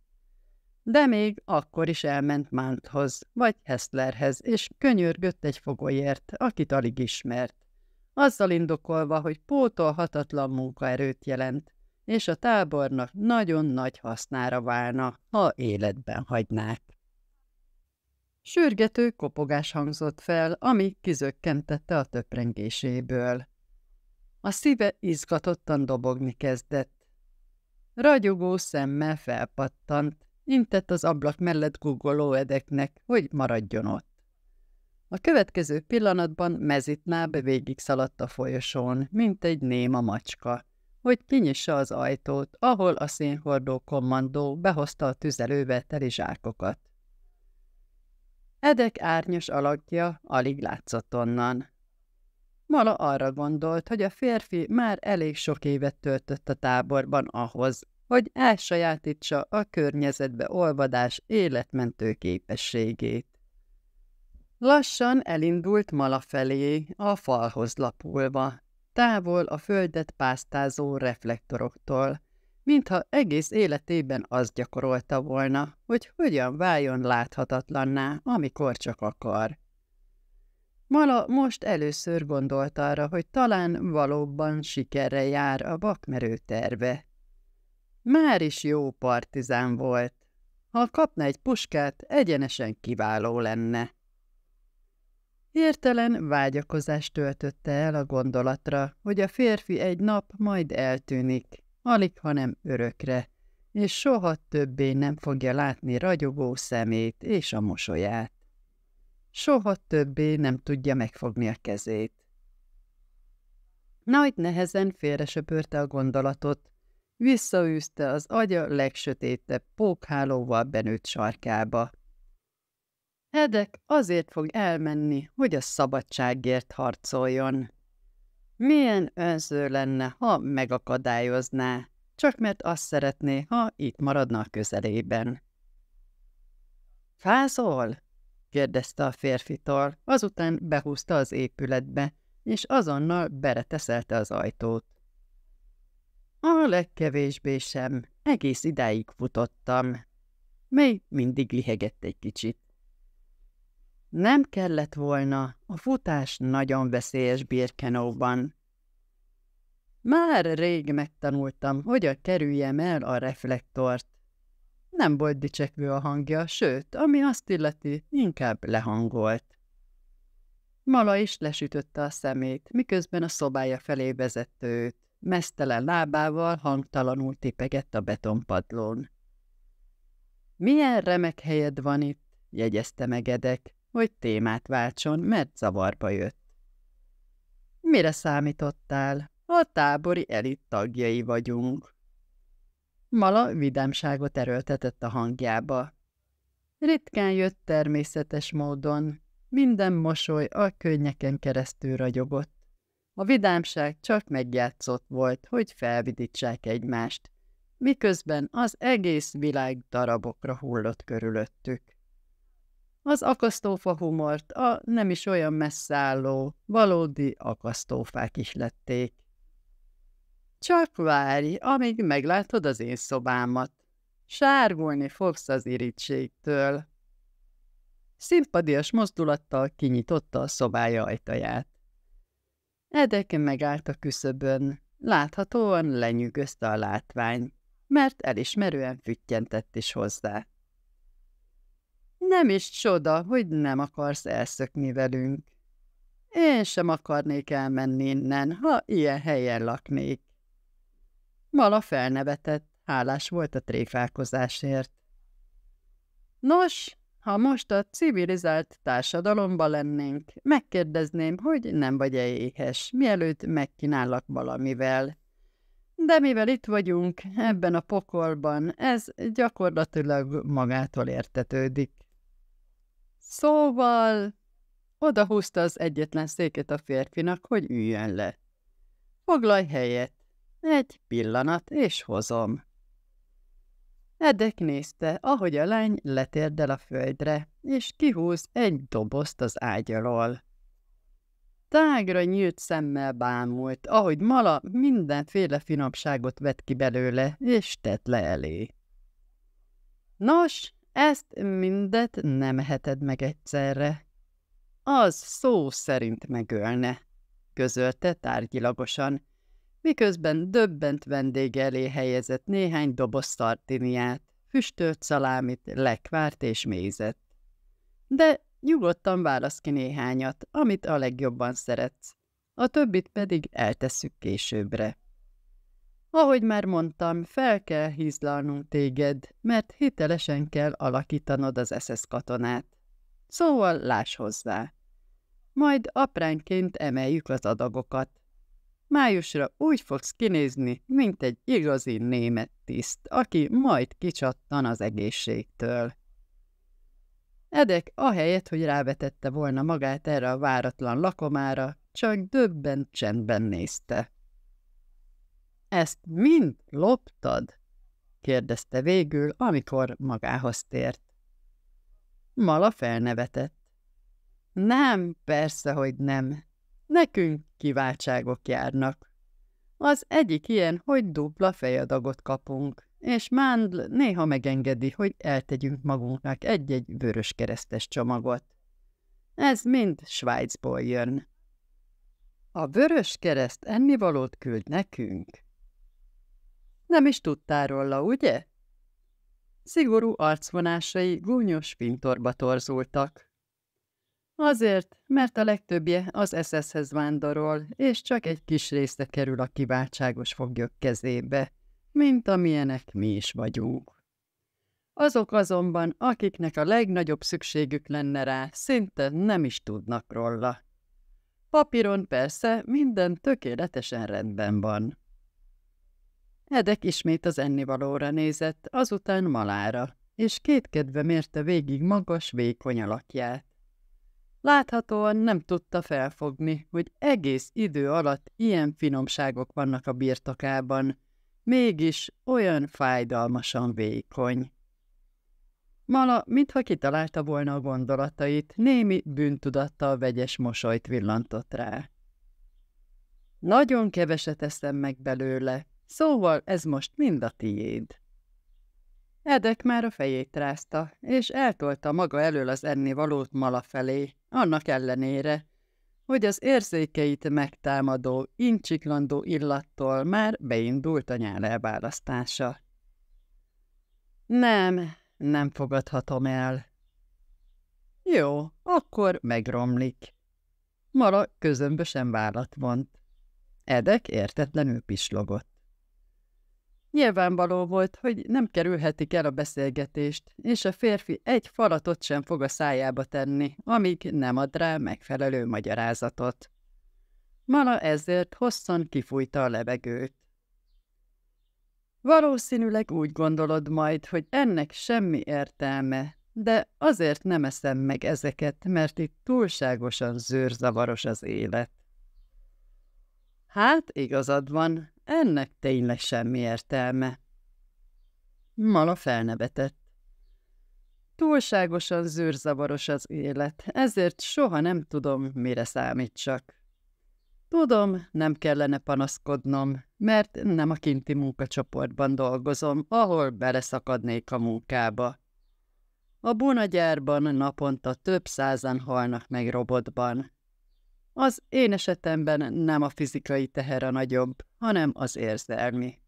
De még akkor is elment Mounthoz, vagy Hesslerhez, és könyörgött egy fogolyért, akit alig ismert. Azzal indokolva, hogy pótolhatatlan munkaerőt jelent, és a tábornak nagyon nagy hasznára válna, ha életben hagynák. Sürgető kopogás hangzott fel, ami kizökkentette a töprengéséből. A szíve izgatottan dobogni kezdett. Ragyogó szemmel felpattant, intett az ablak mellett guggoló edeknek, hogy maradjon ott. A következő pillanatban mezitnáb végig szaladt a folyosón, mint egy néma macska, hogy kinyissa az ajtót, ahol a szénhordó kommandó behozta a tüzelővel teli zsákokat. Edek árnyos alakja alig látszott onnan. Mala arra gondolt, hogy a férfi már elég sok évet töltött a táborban ahhoz, hogy elsajátítsa a környezetbe olvadás életmentő képességét. Lassan elindult Mala felé, a falhoz lapulva, távol a földet pásztázó reflektoroktól, mintha egész életében azt gyakorolta volna, hogy hogyan váljon láthatatlanná, amikor csak akar. Mala most először gondolt arra, hogy talán valóban sikerre jár a vakmerő terve. Már is jó partizán volt. Ha kapna egy puskát, egyenesen kiváló lenne. Értelen vágyakozást töltötte el a gondolatra, hogy a férfi egy nap majd eltűnik, alig, hanem örökre, és soha többé nem fogja látni ragyogó szemét és a mosolyát. Soha többé nem tudja megfogni a kezét. Nagy nehezen félresöpörte a gondolatot, visszaűzte az agya legsötétebb pókhálóval benőtt sarkába. Edek azért fog elmenni, hogy a szabadságért harcoljon. Milyen önző lenne, ha megakadályozná, csak mert azt szeretné, ha itt maradna a közelében. Fázol? Kérdezte a férfitól, azután behúzta az épületbe, és azonnal bereteszelte az ajtót. A legkevésbé sem, egész idáig futottam. Még mindig lihegett egy kicsit. Nem kellett volna, a futás nagyon veszélyes Birkenóban. Már rég megtanultam, hogyan kerüljem el a reflektort. Nem volt dicsekvő a hangja, sőt, ami azt illeti, inkább lehangolt. Mala is lesütötte a szemét, miközben a szobája felé vezette őt. Mesztelen lábával hangtalanul tipegett a betonpadlón. Milyen remek helyed van itt, jegyezte meg Edek hogy témát váltson, mert zavarba jött. Mire számítottál? A tábori elit tagjai vagyunk. Mala vidámságot erőltetett a hangjába. Ritkán jött természetes módon, minden mosoly a könnyeken keresztül ragyogott. A vidámság csak megjátszott volt, hogy felvidítsák egymást, miközben az egész világ darabokra hullott körülöttük. Az akasztófa humort a nem is olyan messze álló, valódi akasztófák is lették. Csak várj, amíg meglátod az én szobámat. Sárgulni fogsz az irítségtől. Szimpadias mozdulattal kinyitotta a szobája ajtaját. Edek megállt a küszöbön, láthatóan lenyűgözte a látvány, mert elismerően füttyentett is hozzá. Nem is csoda, hogy nem akarsz elszökni velünk. Én sem akarnék elmenni innen, ha ilyen helyen laknék. Mala felnevetett, hálás volt a tréfálkozásért. Nos, ha most a civilizált társadalomba lennénk, megkérdezném, hogy nem vagy-e éhes, mielőtt megkínállak valamivel. De mivel itt vagyunk, ebben a pokolban, ez gyakorlatilag magától értetődik. Szóval odahúzta az egyetlen széket a férfinak, hogy üljön le. Foglalj helyet. Egy pillanat, és hozom. Edek nézte, ahogy a lány letérdel a földre, és kihúz egy dobozt az ágy. Tágra nyílt szemmel bámult, ahogy Mala mindenféle finomságot vett ki belőle, és tett le elé. Nos, ezt mindet nem heted meg egyszerre. Az szó szerint megölne, közölte tárgyilagosan, miközben döbbent vendég elé helyezett néhány doboz szartiniát, füstölt szalámit, lekvárt és mézet. De nyugodtan válasz ki néhányat, amit a legjobban szeretsz, a többit pedig eltesszük későbbre. Ahogy már mondtam, fel kell hízlalnunk téged, mert hitelesen kell alakítanod az SS katonát. Szóval láss hozzá. Majd apránként emeljük az adagokat. Májusra úgy fogsz kinézni, mint egy igazi német tiszt, aki majd kicsattan az egészségtől. Edek ahelyett, hogy rávetette volna magát erre a váratlan lakomára, csak döbben csendben nézte. Ezt mind loptad? kérdezte végül, amikor magához tért. Mala felnevetett. Nem, persze, hogy nem. Nekünk kiváltságok járnak. Az egyik ilyen, hogy dupla fejadagot kapunk, és Mándl néha megengedi, hogy eltegyünk magunknak egy-egy vörös keresztes csomagot. Ez mind Svájcból jön. A vörös kereszt ennivalót küld nekünk? Nem is tudtál róla, ugye? Szigorú arcvonásai gúnyos pintorba torzultak. Azért, mert a legtöbbje az SS-hez vándorol, és csak egy kis része kerül a kiváltságos foglyok kezébe, mint amilyenek mi is vagyunk. Azok azonban, akiknek a legnagyobb szükségük lenne rá, szinte nem is tudnak róla. Papíron persze minden tökéletesen rendben van. Edek ismét az ennivalóra nézett, azután malára, és kétkedve mérte végig magas, vékony alakját. Láthatóan nem tudta felfogni, hogy egész idő alatt ilyen finomságok vannak a birtokában, mégis olyan fájdalmasan vékony. Mala, mintha kitalálta volna a gondolatait, némi bűntudattal vegyes mosolyt villantott rá. Nagyon keveset eszem meg belőle, szóval ez most mind a tiéd. Edek már a fejét rázta, és eltolta maga elől az ennivalót mala felé, annak ellenére, hogy az érzékeit megtámadó, incsiklandó illattól már beindult a nyál elválasztása. Nem, nem fogadhatom el. Jó, akkor megromlik. Mara közömbösen vállat vont. Edek értetlenül pislogott. Nyilvánvaló volt, hogy nem kerülhetik el a beszélgetést, és a férfi egy falatot sem fog a szájába tenni, amíg nem ad rá megfelelő magyarázatot. Mala ezért hosszan kifújta a levegőt. Valószínűleg úgy gondolod majd, hogy ennek semmi értelme, de azért nem eszem meg ezeket, mert itt túlságosan zőrzavaros az élet. Hát, igazad van, ennek tényleg semmi értelme. Mala felnevetett. Túlságosan zűrzavaros az élet, ezért soha nem tudom, mire számítsak. Tudom, nem kellene panaszkodnom, mert nem a kinti munkacsoportban dolgozom, ahol beleszakadnék a munkába. A bunagyárban naponta több százan halnak meg robotban. Az én esetemben nem a fizikai teher a nagyobb, hanem az érzelmi.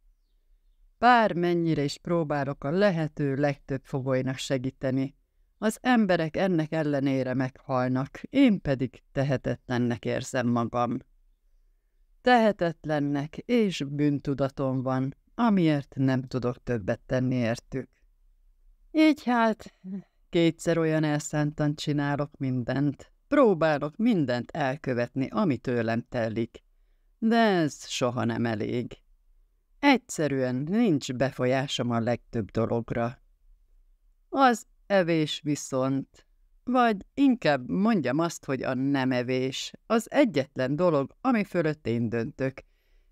Bár mennyire is próbálok a lehető legtöbb fogolynak segíteni, Az emberek ennek ellenére meghalnak, én pedig tehetetlennek érzem magam. Tehetetlennek és bűntudatom van, amiért nem tudok többet tenni értük. Így hát, kétszer olyan elszántan csinálok mindent, próbálok mindent elkövetni, ami tőlem telik, de ez soha nem elég. Egyszerűen nincs befolyásom a legtöbb dologra. Az evés viszont, vagy inkább mondjam azt, hogy a nem evés, az egyetlen dolog, ami fölött én döntök,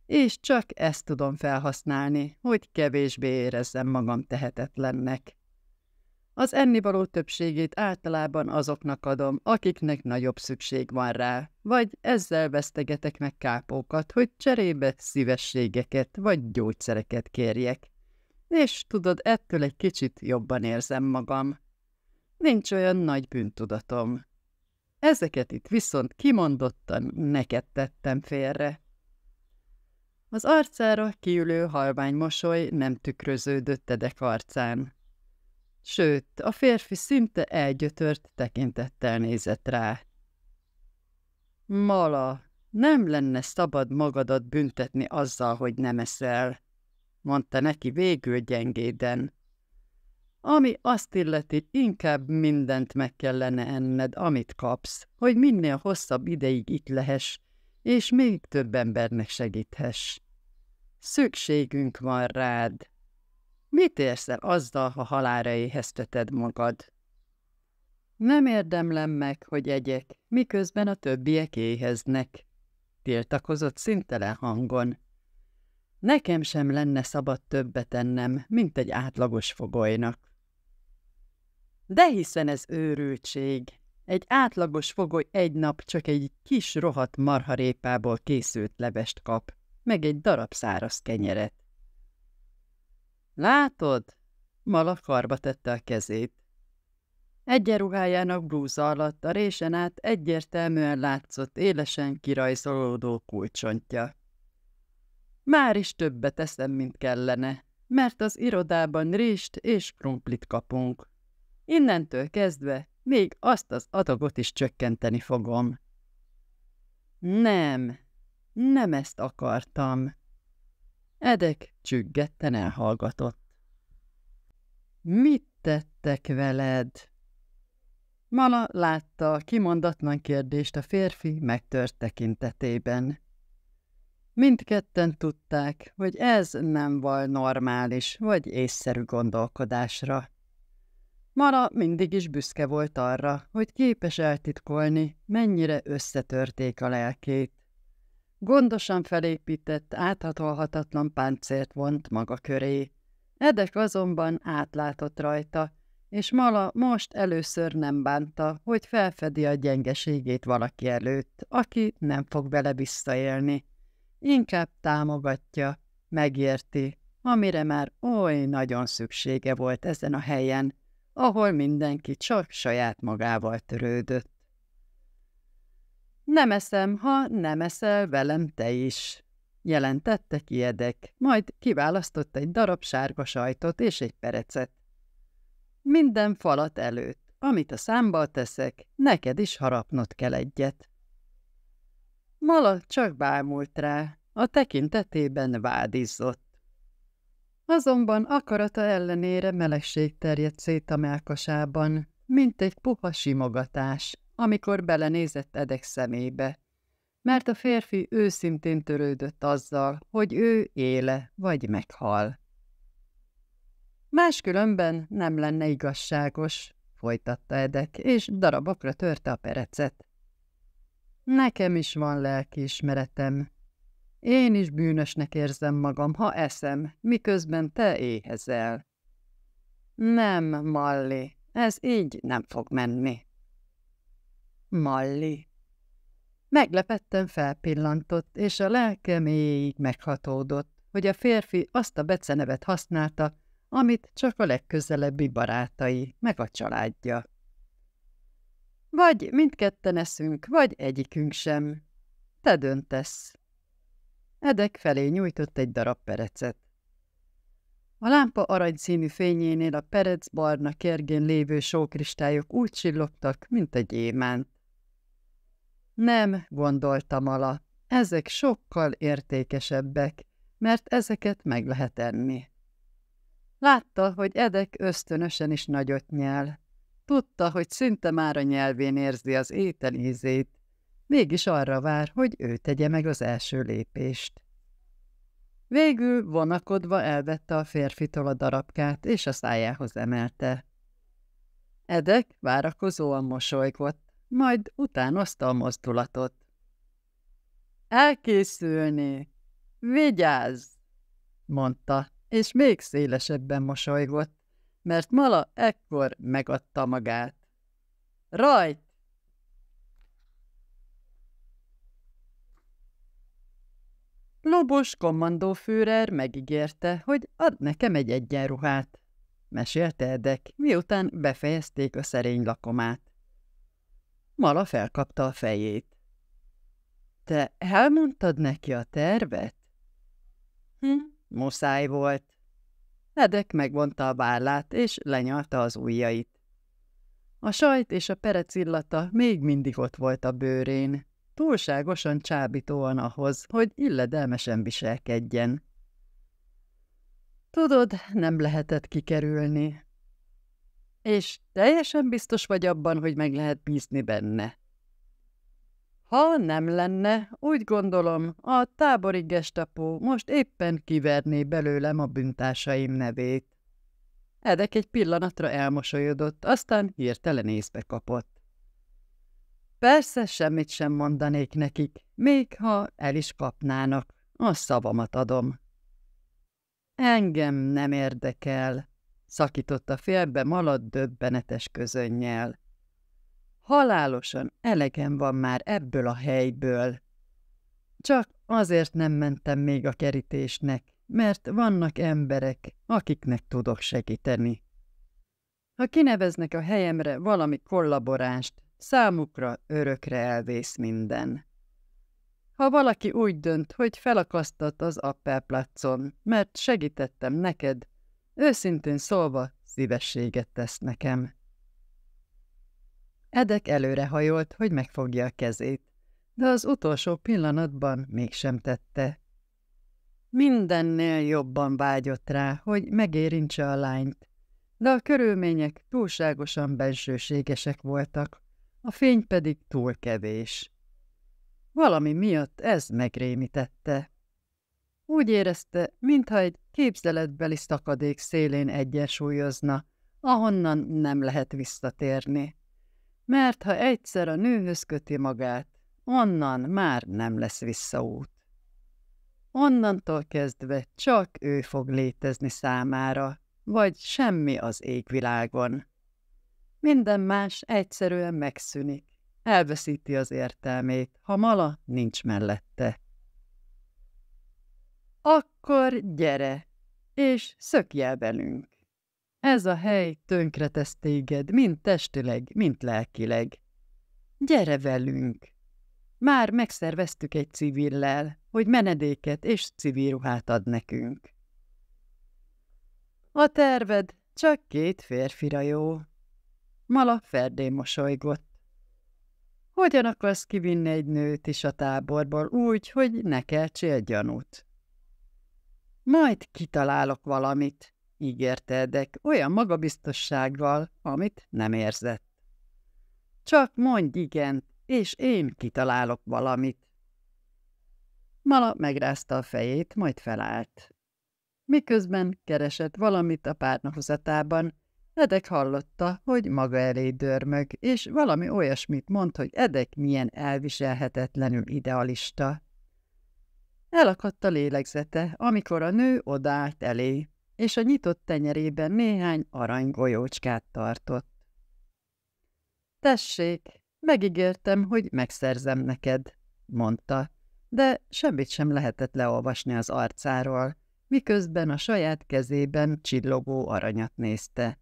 és csak ezt tudom felhasználni, hogy kevésbé érezzem magam tehetetlennek. Az ennivaló többségét általában azoknak adom, akiknek nagyobb szükség van rá, vagy ezzel vesztegetek meg kápókat, hogy cserébe szívességeket vagy gyógyszereket kérjek. És tudod, ettől egy kicsit jobban érzem magam. Nincs olyan nagy bűntudatom. Ezeket itt viszont kimondottan neked tettem félre. Az arcára kiülő halvány mosoly nem tükröződött Edek arcán. Sőt, a férfi szinte elgyötört tekintettel nézett rá. Mala, nem lenne szabad magadat büntetni azzal, hogy nem eszel, mondta neki végül gyengéden. Ami azt illeti, inkább mindent meg kellene enned, amit kapsz, hogy minél hosszabb ideig itt lehess, és még több embernek segíthess. Szükségünk van rád. Mit érsz el azzal, ha halára éhezteted magad? Nem érdemlem meg, hogy egyek, miközben a többiek éheznek, tiltakozott szintelen hangon. Nekem sem lenne szabad többet ennem, mint egy átlagos fogolynak. De hiszen ez őrültség. Egy átlagos fogoly egy nap csak egy kis rohadt marharépából készült levest kap, meg egy darab száraz kenyeret. Látod? Mala karba tette a kezét. Egyenruhájának blúza alatt a résen át egyértelműen látszott élesen kirajzolódó kulcsontja. Már is többet eszem, mint kellene, mert az irodában rést és krumplit kapunk. Innentől kezdve még azt az adagot is csökkenteni fogom. Nem, nem ezt akartam. Edek csüggetten elhallgatott. Mit tettek veled? Mala látta a kimondatlan kérdést a férfi megtört tekintetében. Mindketten tudták, hogy ez nem val normális vagy észszerű gondolkodásra. Mara mindig is büszke volt arra, hogy képes eltitkolni, mennyire összetörték a lelkét. Gondosan felépített, áthatolhatatlan páncért vont maga köré. Edek azonban átlátott rajta, és Mala most először nem bánta, hogy felfedi a gyengeségét valaki előtt, aki nem fog vele visszaélni. Inkább támogatja, megérti, amire már oly nagyon szüksége volt ezen a helyen, ahol mindenki csak saját magával törődött. Nem eszem, ha nem eszel velem te is, jelentette kiedek, majd kiválasztott egy darab sárga sajtot és egy perecet. Minden falat előtt, amit a számba teszek, neked is harapnod kell egyet. Mala csak bámult rá, a tekintetében vádizott. Azonban akarata ellenére melegség terjedt szét a melkasában, mint egy puha simogatás, amikor belenézett Edek szemébe, mert a férfi őszintén törődött azzal, hogy ő éle vagy meghal. Máskülönben nem lenne igazságos, folytatta Edek, és darabokra törte a perecet. Nekem is van lelkiismeretem, én is bűnösnek érzem magam, ha eszem, miközben te éhezel. Nem, Malli, ez így nem fog menni. Malli. Meglepetten felpillantott, és a lelke mélyig meghatódott, hogy a férfi azt a becenevet használta, amit csak a legközelebbi barátai, meg a családja. Vagy mindketten eszünk, vagy egyikünk sem. Te döntesz. Edek felé nyújtott egy darab perecet. A lámpa aranyszínű fényénél a perec barna kergén lévő sókristályok úgy csillogtak, mint egy gyémánt. Nem, gondolta Mala, ezek sokkal értékesebbek, mert ezeket meg lehet enni. Látta, hogy Edek ösztönösen is nagyot nyel. Tudta, hogy szinte már a nyelvén érzi az étel ízét, mégis arra vár, hogy ő tegye meg az első lépést. Végül vonakodva elvette a férfitól a darabkát, és a szájához emelte. Edek várakozóan mosolygott, majd utánozta a mozdulatot. Elkészülni! Vigyázz! mondta, és még szélesebben mosolygott, mert Mala ekkor megadta magát. Rajt! Lobos kommandófőrer megígérte, hogy ad nekem egy egyenruhát, mesélte Edek, miután befejezték a szerény lakomát. Mala felkapta a fejét. Te elmondtad neki a tervet? Hm, muszáj volt. Edek megvonta a vállát, és lenyalta az ujjait. A sajt és a perec illata még mindig ott volt a bőrén, túlságosan csábítóan ahhoz, hogy illedelmesen viselkedjen. Tudod, nem lehetett kikerülni. És teljesen biztos vagy abban, hogy meg lehet bízni benne. Ha nem lenne, úgy gondolom, a tábori gestapó most éppen kiverné belőlem a bűntársaim nevét. Edek egy pillanatra elmosolyodott, aztán hirtelen észbe kapott. Persze semmit sem mondanék nekik, még ha el is kapnának, a szavamat adom. Engem nem érdekel, szakította félbe malad döbbenetes közönnyel. Halálosan elegem van már ebből a helyből. Csak azért nem mentem még a kerítésnek, mert vannak emberek, akiknek tudok segíteni. Ha kineveznek a helyemre valami kollaborást, számukra örökre elvész minden. Ha valaki úgy dönt, hogy felakasztat az appelplacon, mert segítettem neked, őszintén szólva szívességet tesz nekem. Edek előrehajolt, hogy megfogja a kezét, de az utolsó pillanatban mégsem tette. Mindennél jobban vágyott rá, hogy megérintse a lányt, de a körülmények túlságosan bensőségesek voltak, a fény pedig túl kevés. Valami miatt ez megrémítette. Úgy érezte, mintha egy képzeletbeli szakadék szélén egyensúlyozna, ahonnan nem lehet visszatérni. Mert ha egyszer a nőhöz köti magát, onnan már nem lesz visszaút. Onnantól kezdve csak ő fog létezni számára, vagy semmi az égvilágon. Minden más egyszerűen megszűnik, elveszíti az értelmét, ha Mala nincs mellette. Akkor gyere, és szökj el velünk. Ez a hely tönkretesz téged, mind testileg, mind lelkileg. Gyere velünk! Már megszerveztük egy civillel, hogy menedéket és civil ruhát ad nekünk. A terved csak két férfira jó. Mala ferdén mosolygott. Hogyan akarsz kivinni egy nőt is a táborból úgy, hogy ne keltsél gyanút? Majd kitalálok valamit, ígérte Edek olyan magabiztossággal, amit nem érzett. Csak mondj igen, és én kitalálok valamit. Mala megrázta a fejét, majd felállt. Miközben keresett valamit a párnahozatában, Edek hallotta, hogy maga elé dörmög, és valami olyasmit mond, hogy Edek milyen elviselhetetlenül idealista. Elakadt a lélegzete, amikor a nő odállt elé, és a nyitott tenyerében néhány aranygolyócskát tartott. Tessék, megígértem, hogy megszerzem neked, mondta, de semmit sem lehetett leolvasni az arcáról, miközben a saját kezében csillogó aranyat nézte.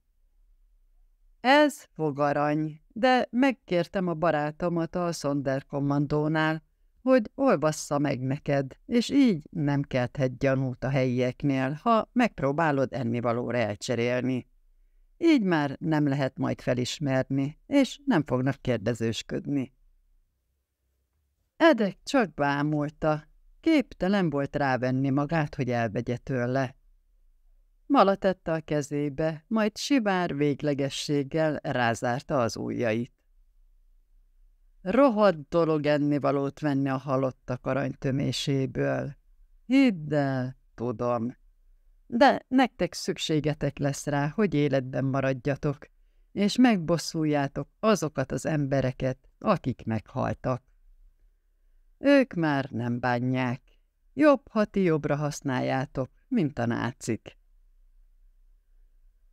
Ez fogarany, de megkértem a barátomat a Sonderkommandónál, hogy olvassza meg neked, és így nem kelthet gyanút a helyieknél, ha megpróbálod ennivalóra elcserélni. Így már nem lehet majd felismerni, és nem fognak kérdezősködni. Edek csak bámulta, képtelen volt rávenni magát, hogy elvegye tőle. Mala tette a kezébe, majd sibár véglegességgel rázárta az ujjait. Rohadt dolog ennivalót venni a halottak aranytöméséből. Hidd el, tudom. De nektek szükségetek lesz rá, hogy életben maradjatok, és megbosszuljátok azokat az embereket, akik meghaltak. Ők már nem bánják. Jobb, ha ti jobbra használjátok, mint a nácik.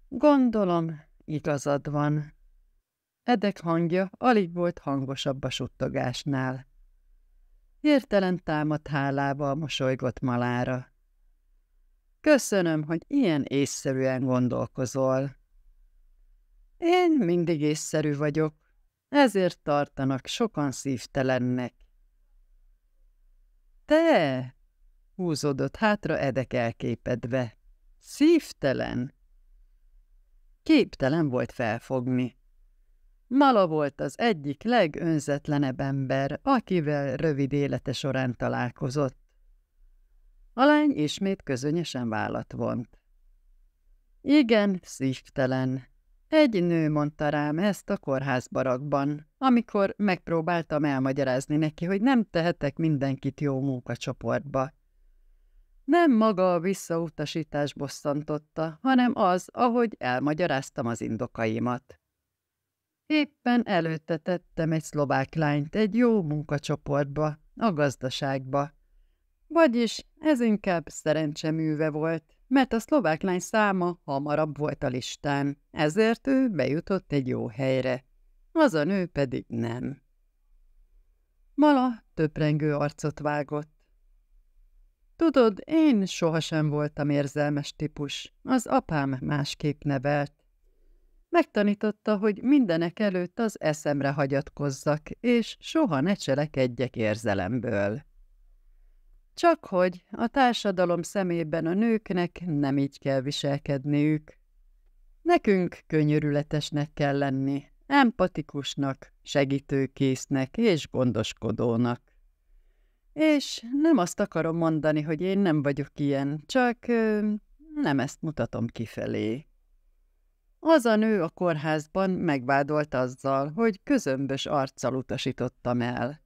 Gondolom, igazad van. Edek hangja alig volt hangosabb a suttogásnál. Hirtelen támadt hálával mosolygott malára. Köszönöm, hogy ilyen észszerűen gondolkozol. Én mindig észszerű vagyok, ezért tartanak sokan szívtelennek. Te! húzódott hátra Edek elképedve. Szívtelen? Képtelen volt felfogni. Mala volt az egyik legönzetlenebb ember, akivel rövid élete során találkozott. A lány ismét közönyesen vállat vont. Igen, szívtelen. Egy nő mondta rám ezt a kórházbarakban, amikor megpróbáltam elmagyarázni neki, hogy nem tehetek mindenkit jó munkacsoportba. Nem maga a visszautasítás bosszantotta, hanem az, ahogy elmagyaráztam az indokaimat. Éppen előtte tettem egy szlovák lányt egy jó munkacsoportba, a gazdaságba. Vagyis ez inkább szerencseműve volt, mert a szlovák lány száma hamarabb volt a listán, ezért ő bejutott egy jó helyre, az a nő pedig nem. Mala töprengő arcot vágott. Tudod, én sohasem voltam érzelmes típus, az apám másképp nevelt. Megtanította, hogy mindenek előtt az eszemre hagyatkozzak, és soha ne cselekedjek érzelemből. Csak hogy a társadalom szemében a nőknek nem így kell viselkedniük. Nekünk könyörületesnek kell lenni, empatikusnak, segítőkésznek és gondoskodónak. És nem azt akarom mondani, hogy én nem vagyok ilyen, csak ö, nem ezt mutatom kifelé. Az a nő a kórházban megvádolt azzal, hogy közömbös arccal utasítottam el.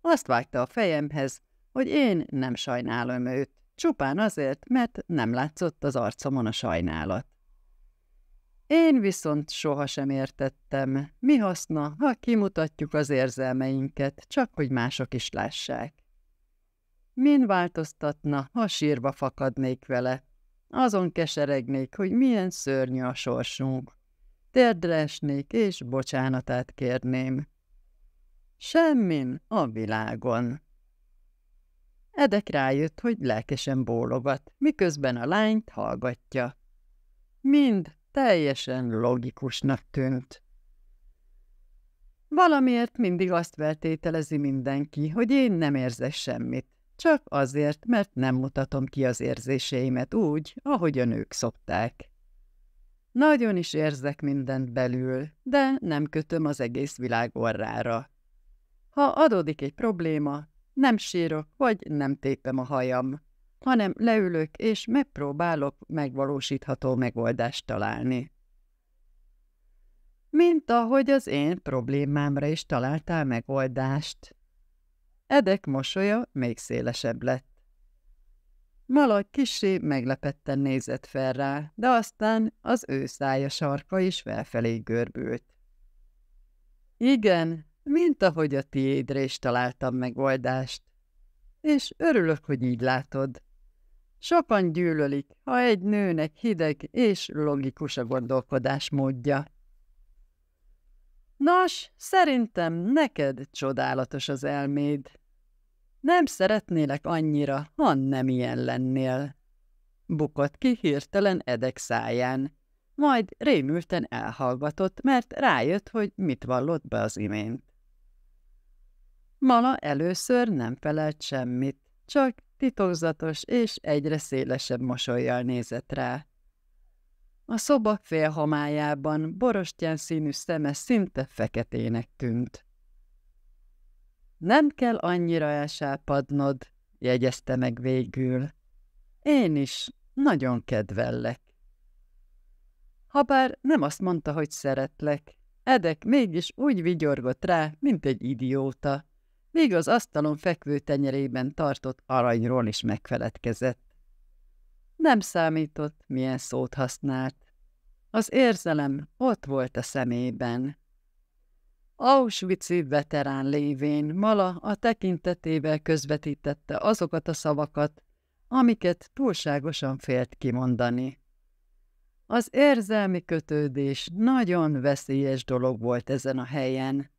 Azt vágta a fejemhez, hogy én nem sajnálom őt, csupán azért, mert nem látszott az arcomon a sajnálat. Én viszont sohasem értettem, mi haszna, ha kimutatjuk az érzelmeinket, csak hogy mások is lássák. Min változtatna, ha sírva fakadnék vele, azon keseregnék, hogy milyen szörnyű a sorsunk. Térdre esnék, és bocsánatát kérném. Semmin a világon. Edek rájött, hogy lelkesen bólogat, miközben a lányt hallgatja. Mind teljesen logikusnak tűnt. Valamiért mindig azt feltételezi mindenki, hogy én nem érzek semmit, csak azért, mert nem mutatom ki az érzéseimet úgy, ahogy a nők szokták. Nagyon is érzek mindent belül, de nem kötöm az egész világ orrára. Ha adódik egy probléma, nem sírok, vagy nem tépem a hajam, hanem leülök és megpróbálok megvalósítható megoldást találni. Mint ahogy az én problémámra is találtál megoldást. Edek mosolya még szélesebb lett. Malak kisé meglepetten nézett fel rá, de aztán az ő szája sarka is felfelé görbült. Igen, mint ahogy a tiédre is találtam megoldást. És örülök, hogy így látod. Sokan gyűlölik, ha egy nőnek hideg és logikus a gondolkodás módja. Nos, szerintem neked csodálatos az elméd. Nem szeretnélek annyira, ha nem ilyen lennél. Bukott ki hirtelen Edek száján, majd rémülten elhallgatott, mert rájött, hogy mit vallott be az imént. Mala először nem felelt semmit, csak titokzatos és egyre szélesebb mosolyjal nézett rá. A szoba félhamájában borostyán színű szeme szinte feketének tűnt. Nem kell annyira elsápadnod, jegyezte meg végül. Én is nagyon kedvellek. Habár nem azt mondta, hogy szeretlek, Edek mégis úgy vigyorgott rá, mint egy idióta, míg az asztalon fekvő tenyerében tartott aranyról is megfeledkezett. Nem számított, milyen szót használt. Az érzelem ott volt a szemében. Auschwitz-i veterán lévén Mala a tekintetével közvetítette azokat a szavakat, amiket túlságosan félt kimondani. Az érzelmi kötődés nagyon veszélyes dolog volt ezen a helyen.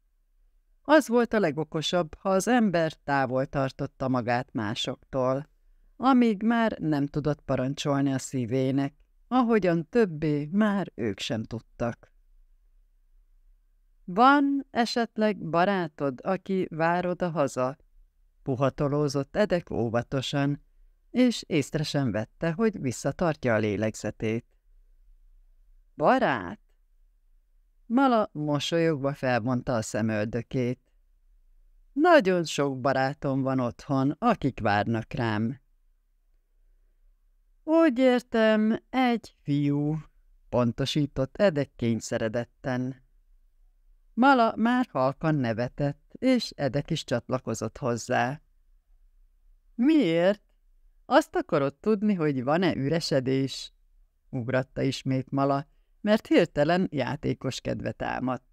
Az volt a legokosabb, ha az ember távol tartotta magát másoktól, amíg már nem tudott parancsolni a szívének, ahogyan többé már ők sem tudtak. Van esetleg barátod, aki várod a haza? Puhatolózott Edek óvatosan, és észre sem vette, hogy visszatartja a lélegzetét. Barát? Mala mosolyogva felmondta a szemöldökét. Nagyon sok barátom van otthon, akik várnak rám. Úgy értem, egy fiú, pontosított Edek kényszeredetten. Mala már halkan nevetett, és Edek is csatlakozott hozzá. Miért? Azt akarod tudni, hogy van-e üresedés? Ugratta ismét Mala, mert hirtelen játékos kedve támadt.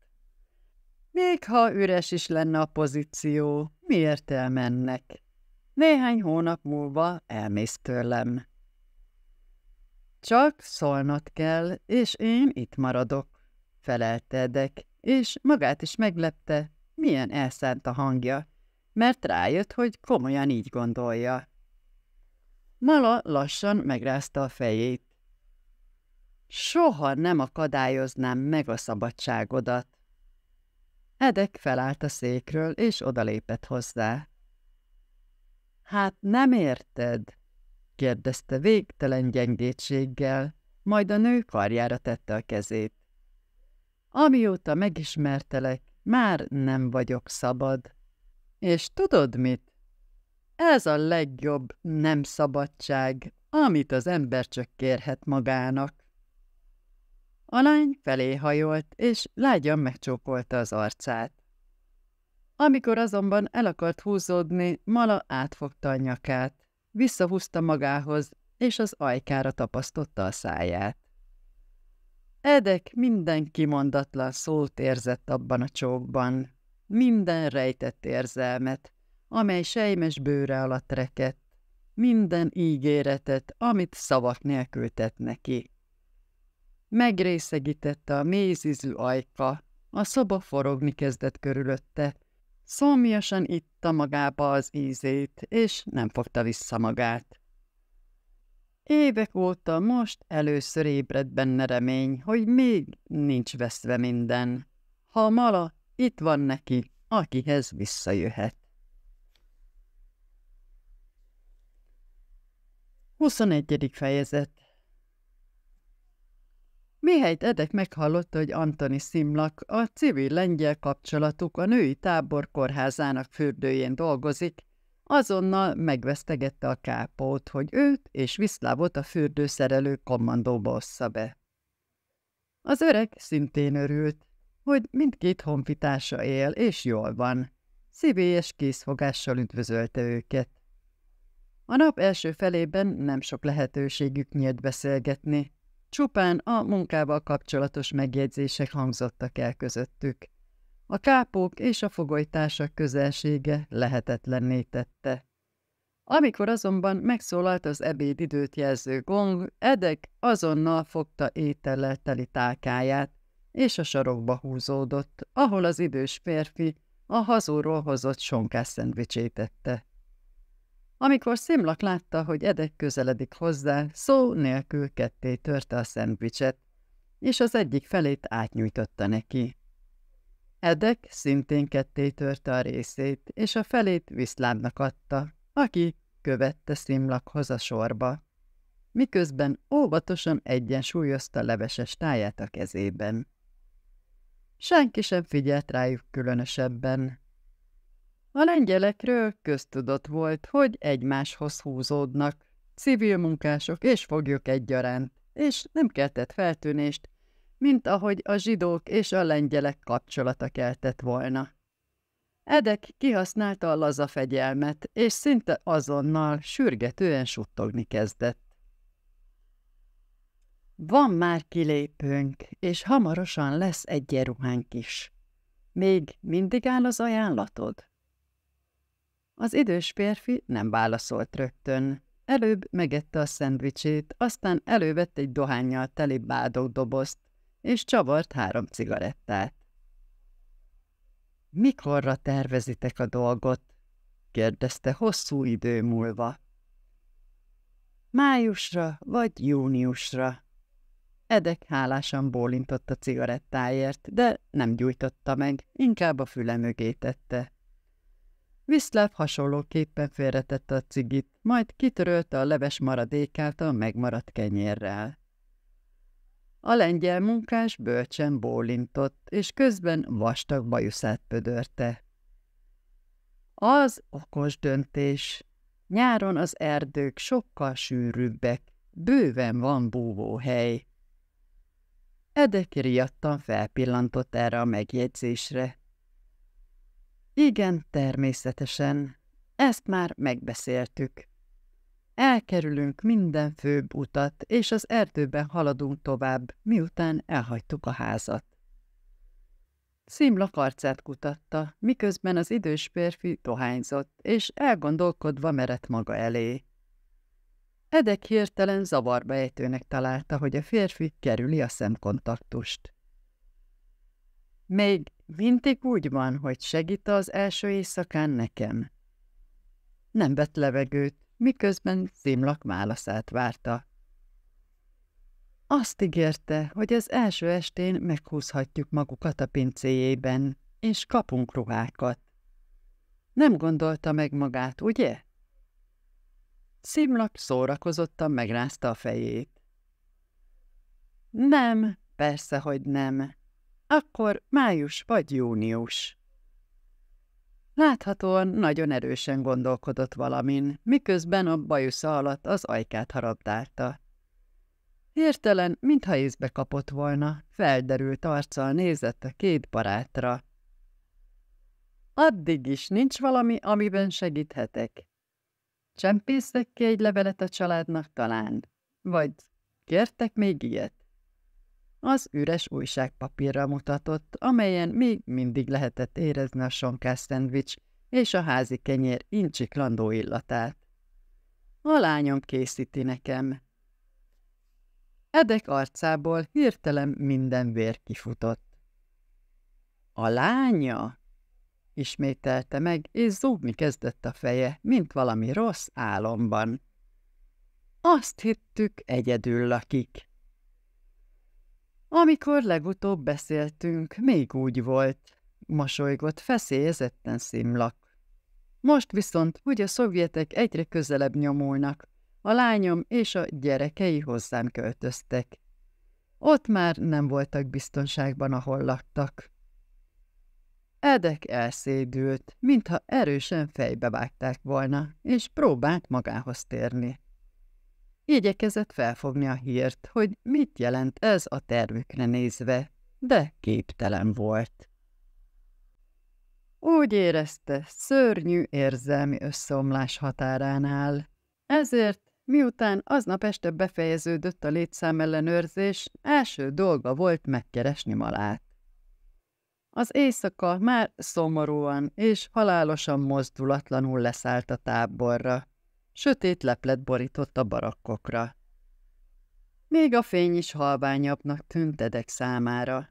Még ha üres is lenne a pozíció, miért elmennek? Néhány hónap múlva elmész tőlem. Csak szólnod kell, és én itt maradok, felelte Edek, és magát is meglepte, milyen elszánt a hangja, mert rájött, hogy komolyan így gondolja. Mala lassan megrázta a fejét. Soha nem akadályoznám meg a szabadságodat. Edek felállt a székről, és odalépett hozzá. Hát nem érted? kérdezte végtelen gyengétséggel, majd a nő karjára tette a kezét. Amióta megismertelek, már nem vagyok szabad. És tudod mit? Ez a legjobb nem szabadság, amit az ember csak kérhet magának. A lány felé hajolt, és lágyan megcsókolta az arcát. Amikor azonban el akart húzódni, Mala átfogta a nyakát, visszahúzta magához, és az ajkára tapasztotta a száját. Edek minden kimondatlan szót érzett abban a csókban, minden rejtett érzelmet, amely sejmes bőre alatt rekett, minden ígéretet, amit szavak nélkül tett neki. Megrészegítette a mézizű ajka, a szoba forogni kezdett körülötte, szomjasan itta magába az ízét, és nem fogta vissza magát. Évek óta most először ébredt benne remény, hogy még nincs veszve minden. Ha mala, itt van neki, akihez visszajöhet. 21. fejezet Mihelyt Edek meghallotta, hogy Antoni Szimlak, a civil lengyel kapcsolatuk a női tábor kórházának fürdőjén dolgozik, azonnal megvesztegette a kápót, hogy őt és Viszlávot a fürdőszerelő kommandóba ossza be. Az öreg szintén örült, hogy mindkét honfitársa él és jól van. Szívélyes készfogással üdvözölte őket. A nap első felében nem sok lehetőségük nyílt beszélgetni, Csupán a munkával kapcsolatos megjegyzések hangzottak el közöttük. A kápók és a fogolytársak közelsége lehetetlenné tette. Amikor azonban megszólalt az ebédidőt jelző gong, Edek azonnal fogta étellel teli tálkáját, és a sarokba húzódott, ahol az idős férfi a hazúról hozott sonkás szendvicsét tette. Amikor Szimlak látta, hogy Edek közeledik hozzá, szó nélkül ketté törte a szendvicset, és az egyik felét átnyújtotta neki. Edek szintén ketté törte a részét, és a felét Viszlámnak adta, aki követte Szimlakhoz a sorba, miközben óvatosan egyensúlyozta leveses táját a kezében. Senki sem figyelt rájuk különösebben. A lengyelekről köztudott volt, hogy egymáshoz húzódnak, civil munkások és foglyok egyaránt, és nem keltett feltűnést, mint ahogy a zsidók és a lengyelek kapcsolata keltett volna. Edek kihasználta a laza fegyelmet, és szinte azonnal sürgetően suttogni kezdett. Van már kilépőnk, és hamarosan lesz egyenruhánk is. Még mindig áll az ajánlatod? Az idős férfi nem válaszolt rögtön. Előbb megette a szendvicsét, aztán elővett egy dohányjal teli bádog dobozt, és csavart három cigarettát. Mikorra tervezitek a dolgot? kérdezte hosszú idő múlva. Májusra vagy júniusra. Edek hálásan bólintott a cigarettáért, de nem gyújtotta meg, inkább a füle mögé tette. Viszláv hasonlóképpen félretette a cigit, majd kitörölte a leves maradékát a megmaradt kenyérrel. A lengyel munkás bölcsen bólintott, és közben vastag bajuszát pödörte. Az okos döntés. Nyáron az erdők sokkal sűrűbbek, bőven van búvóhely. Edek riadtan felpillantott erre a megjegyzésre. Igen, természetesen. Ezt már megbeszéltük. Elkerülünk minden főbb utat, és az erdőben haladunk tovább, miután elhagytuk a házat. Szimla karcát kutatta, miközben az idős férfi dohányzott, és elgondolkodva merett maga elé. Edek hirtelen zavarba ejtőnek találta, hogy a férfi kerüli a szemkontaktust. Még mindig úgy van, hogy segít az első éjszakán nekem. Nem vett levegőt, miközben Szimlak válaszát várta. Azt ígérte, hogy az első estén meghúzhatjuk magukat a pincéjében, és kapunk ruhákat. Nem gondolta meg magát, ugye? Szimlak szórakozottan megrázta a fejét. Nem, persze, hogy nem. Akkor május vagy június. Láthatóan nagyon erősen gondolkodott valamin, miközben a bajusza alatt az ajkát harabdálta. Hirtelen, mintha észbe kapott volna, felderült arccal nézett a két barátra. Addig is nincs valami, amiben segíthetek. Csempészek ki egy levelet a családnak talán? Vagy kértek még ilyet? Az üres újságpapírra mutatott, amelyen még mindig lehetett érezni a sonkás szendvics és a házi kenyér incsiklandó illatát. A lányom készíti nekem. Edek arcából hirtelen minden vér kifutott. A lánya? Ismételte meg, és zúgni kezdett a feje, mint valami rossz álomban. Azt hittük, egyedül lakik. Amikor legutóbb beszéltünk, még úgy volt, mosolygott feszélyezetten szimlak. Most viszont, hogy a szovjetek egyre közelebb nyomulnak, a lányom és a gyerekei hozzám költöztek. Ott már nem voltak biztonságban, ahol laktak. Edek elszédült, mintha erősen fejbe vágták volna, és próbált magához térni. Igyekezett felfogni a hírt, hogy mit jelent ez a tervükre nézve, de képtelen volt. Úgy érezte, szörnyű érzelmi összeomlás határán áll. Ezért, miután aznap este befejeződött a létszámellenőrzés, első dolga volt megkeresni Malát. Az éjszaka már szomorúan és halálosan mozdulatlanul leszállt a táborra. Sötét leplet borított a barakkokra. Még a fény is halványabbnak tűnt Edek számára.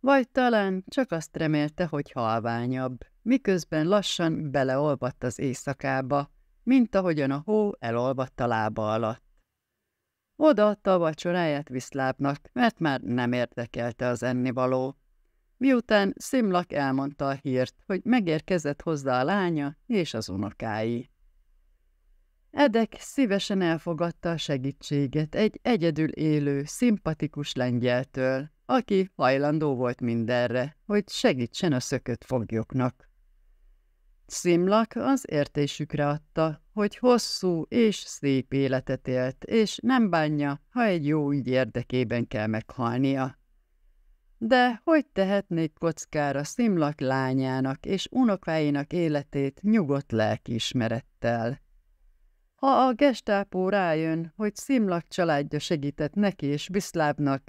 Vagy talán csak azt remélte, hogy halványabb, miközben lassan beleolvadt az éjszakába, mint ahogyan a hó elolvadt a lába alatt. Odaadta a vacsoráját Viszlábnak, mert már nem érdekelte az ennivaló. miután Szimlak elmondta a hírt, hogy megérkezett hozzá a lánya és az unokái. Edek szívesen elfogadta a segítséget egy egyedül élő, szimpatikus lengyeltől, aki hajlandó volt mindenre, hogy segítsen a szökött foglyoknak. Szimlak az értésükre adta, hogy hosszú és szép életet élt, és nem bánja, ha egy jó ügy érdekében kell meghalnia. De hogy tehetnék kockára Szimlak lányának és unokáinak életét nyugodt lelkiismerettel? Ha a gestápó rájön, hogy Szimlak családja segített neki és Viszlábnak,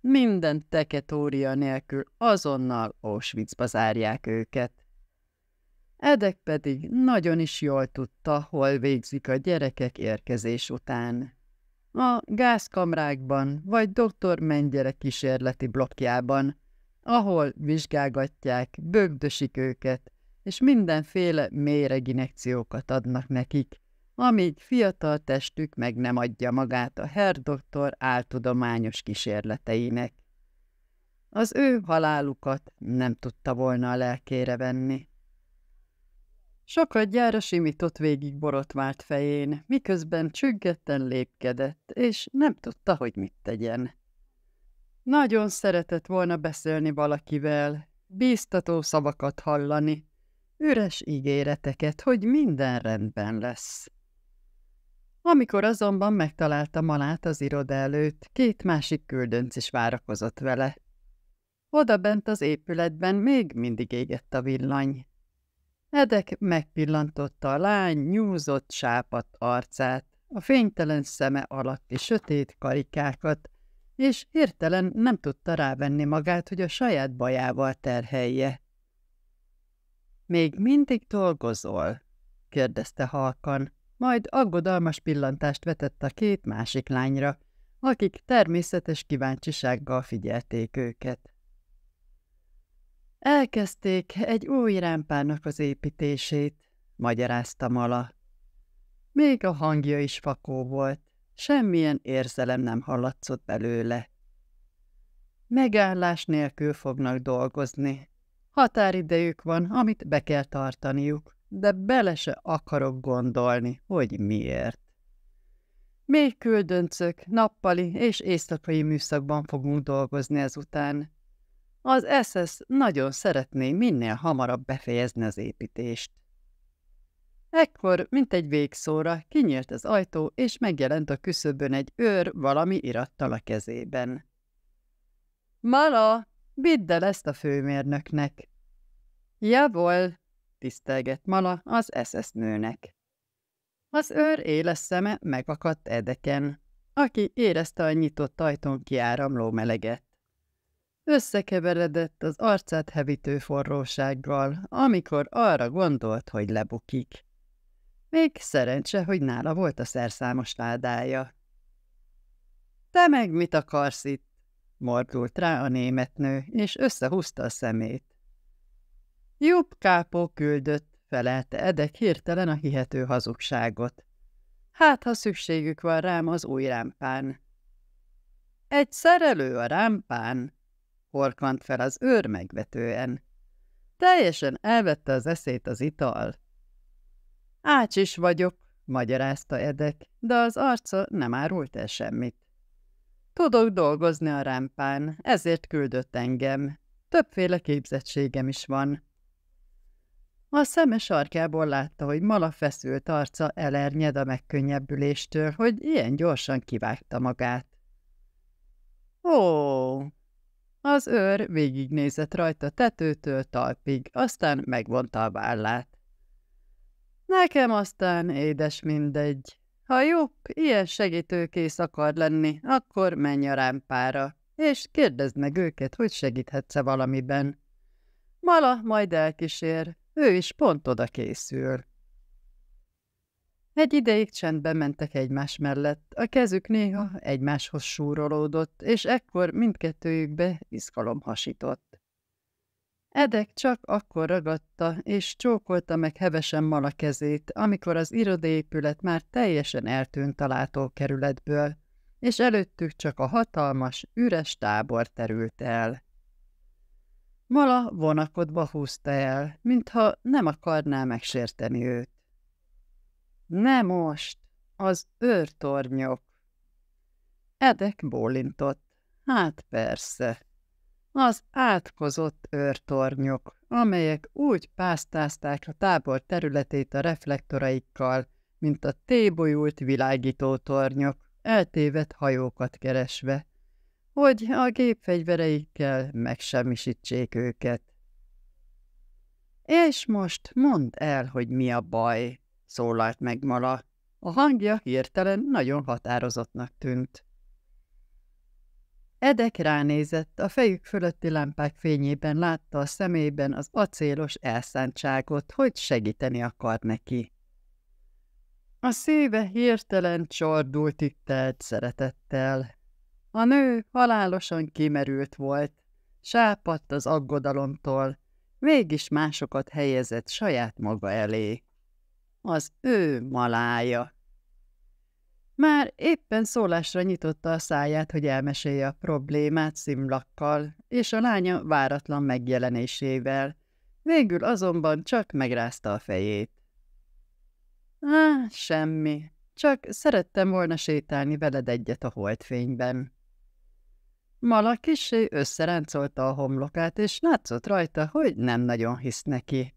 minden teketória nélkül azonnal Auschwitzba zárják őket. Edek pedig nagyon is jól tudta, hol végzik a gyerekek érkezés után. A gázkamrákban vagy doktor Mengyere kísérleti blokkjában, ahol vizsgálgatják, bögdösik őket, és mindenféle méreginekciókat adnak nekik, amíg fiatal testük meg nem adja magát a herr doktor áltudományos kísérleteinek. Az ő halálukat nem tudta volna a lelkére venni. Sokat gyára simított végig borotvált fején, miközben csüggetten lépkedett, és nem tudta, hogy mit tegyen. Nagyon szeretett volna beszélni valakivel, bíztató szavakat hallani, üres ígéreteket, hogy minden rendben lesz. Amikor azonban megtalálta Malát az iroda előtt, két másik küldönc is várakozott vele. Oda bent az épületben még mindig égett a villany. Edek megpillantotta a lány nyúzott sápat arcát, a fénytelen szeme alatti sötét karikákat, és hirtelen nem tudta rávenni magát, hogy a saját bajával terhelje. Még mindig dolgozol? kérdezte halkan, majd aggodalmas pillantást vetett a két másik lányra, akik természetes kíváncsisággal figyelték őket. Elkezdték egy új rámpának az építését, magyarázta Mala. Még a hangja is fakó volt, semmilyen érzelem nem hallatszott belőle. Megállás nélkül fognak dolgozni. Határidejük van, amit be kell tartaniuk, de bele se akarok gondolni, hogy miért. Még küldöncök, nappali és éjszakai műszakban fogunk dolgozni ezután, az SS nagyon szeretné minél hamarabb befejezni az építést. Ekkor, mint egy végszóra, kinyílt az ajtó, és megjelent a küszöbön egy őr valami irattal a kezében. Mala, vidd el ezt a főmérnöknek. Javol, tisztelgett Mala az SS nőnek. Az őr éles szeme megakadt Edeken, aki érezte a nyitott ajtón kiáramló meleget. Összekeveredett az arcát hevítő forrósággal, amikor arra gondolt, hogy lebukik. Még szerencse, hogy nála volt a szerszámos ládája. – Te meg mit akarsz itt? – mordult rá a németnő, és összehúzta a szemét. – Jobb kápó küldött – felelte Edek hirtelen a hihető hazugságot. – Hát, ha szükségük van rám az új rámpán. – Egy szerelő a rámpán? horkant fel az őr megvetően. Teljesen elvette az eszét az ital. Ács is vagyok, magyarázta Edek, de az arca nem árult el semmit. Tudok dolgozni a rámpán, ezért küldött engem. Többféle képzettségem is van. A szeme sarkából látta, hogy Mala feszült arca elernyed a megkönnyebbüléstől, hogy ilyen gyorsan kivágta magát. Ó, az őr végignézett rajta tetőtől talpig, aztán megvonta a vállát. Nekem aztán édes mindegy. Ha jobb, ilyen segítőkész akar lenni, akkor menj a rámpára, és kérdezd meg őket, hogy segíthetsz-e valamiben. Mala majd elkísér, ő is pont oda készül. Egy ideig csendben mentek egymás mellett, a kezük néha egymáshoz súrolódott, és ekkor mindkettőjükbe izgalom hasított. Edek csak akkor ragadta, és csókolta meg hevesen Mala kezét, amikor az irodaépület már teljesen eltűnt a látókerületből, és előttük csak a hatalmas, üres tábor terült el. Mala vonakodva húzta el, mintha nem akarná megsérteni őt. Ne most, az őrtornyok. Edek bólintott. Hát persze. Az átkozott őrtornyok, amelyek úgy pásztázták a tábor területét a reflektoraikkal, mint a tébolyult világító tornyok, eltévedt hajókat keresve, hogy a gépfegyvereikkel megsemmisítsék őket. És most mondd el, hogy mi a baj, szólalt meg Mala. A hangja hirtelen nagyon határozottnak tűnt. Edek ránézett, a fejük fölötti lámpák fényében látta a szemében az acélos elszántságot, hogy segíteni akar neki. A szíve hirtelen csordult itt szeretettel. A nő halálosan kimerült volt, sápadt az aggodalomtól, mégis másokat helyezett saját maga elé. Az ő malája. Már éppen szólásra nyitotta a száját, hogy elmesélje a problémát szimlakkal, és a lánya váratlan megjelenésével. Végül azonban csak megrázta a fejét. Á, semmi. Csak szerettem volna sétálni veled egyet a holdfényben. Mala kisé összeráncolta a homlokát, és látszott rajta, hogy nem nagyon hisz neki.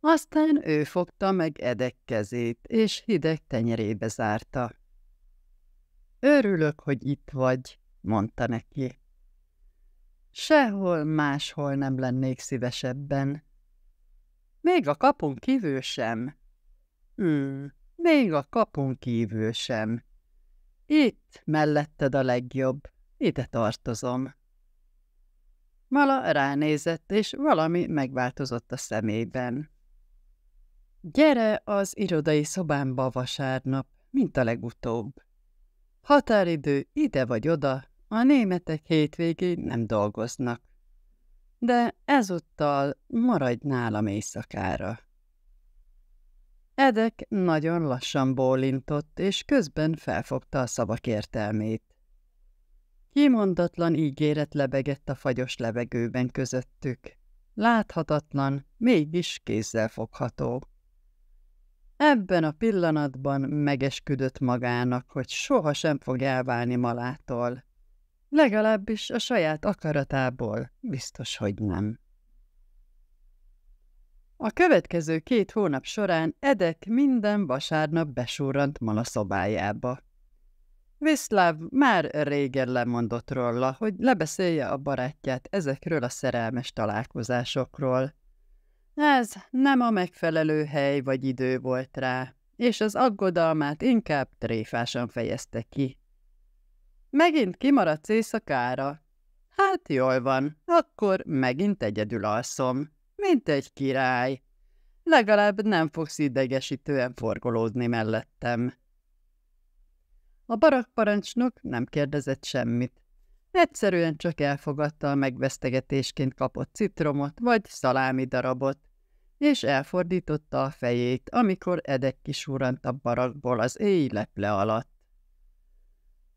Aztán ő fogta meg Edek kezét, és hideg tenyerébe zárta. Örülök, hogy itt vagy, mondta neki. Sehol máshol nem lennék szívesebben. Még a kapun kívül sem. Hmm, még a kapun kívül sem. Itt melletted a legjobb, ide tartozom. Mala ránézett, és valami megváltozott a szemében. Gyere az irodai szobámba vasárnap, mint a legutóbb. Határidő ide vagy oda, a németek hétvégén nem dolgoznak. De ezúttal maradj nálam éjszakára. Edek nagyon lassan bólintott, és közben felfogta a szavak értelmét. Kimondatlan ígéret lebegett a fagyos levegőben közöttük. Láthatatlan, mégis kézzel fogható. Ebben a pillanatban megesküdött magának, hogy soha sem fog elválni Malától. Legalábbis a saját akaratából biztos, hogy nem. A következő két hónap során Edek minden vasárnap besúrant Mala szobájába. Viszláv már régen lemondott róla, hogy lebeszélje a barátját ezekről a szerelmes találkozásokról. Ez nem a megfelelő hely vagy idő volt rá, és az aggodalmát inkább tréfásan fejezte ki. Megint kimaradsz éjszakára? Hát jól van, akkor megint egyedül alszom, mint egy király. Legalább nem fogsz idegesítően forgolódni mellettem. A barakparancsnok nem kérdezett semmit. Egyszerűen csak elfogadta a megvesztegetésként kapott citromot vagy szalámi darabot, és elfordította a fejét, amikor Edek kisúrant a barakból az éj leple alatt.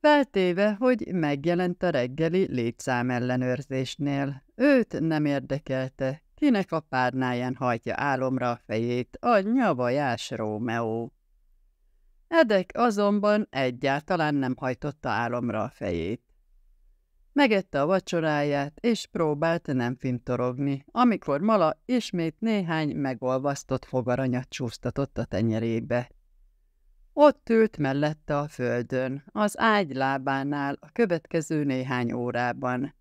Feltéve, hogy megjelent a reggeli létszám ellenőrzésnél, őt nem érdekelte, kinek a párnáján hajtja álomra a fejét a nyavajás Rómeó. Edek azonban egyáltalán nem hajtotta álomra a fejét. Megette a vacsoráját, és próbált nem fintorogni, amikor Mala ismét néhány megolvasztott fogaranyat csúsztatott a tenyerébe. Ott ült mellette a földön, az ágy lábánál a következő néhány órában.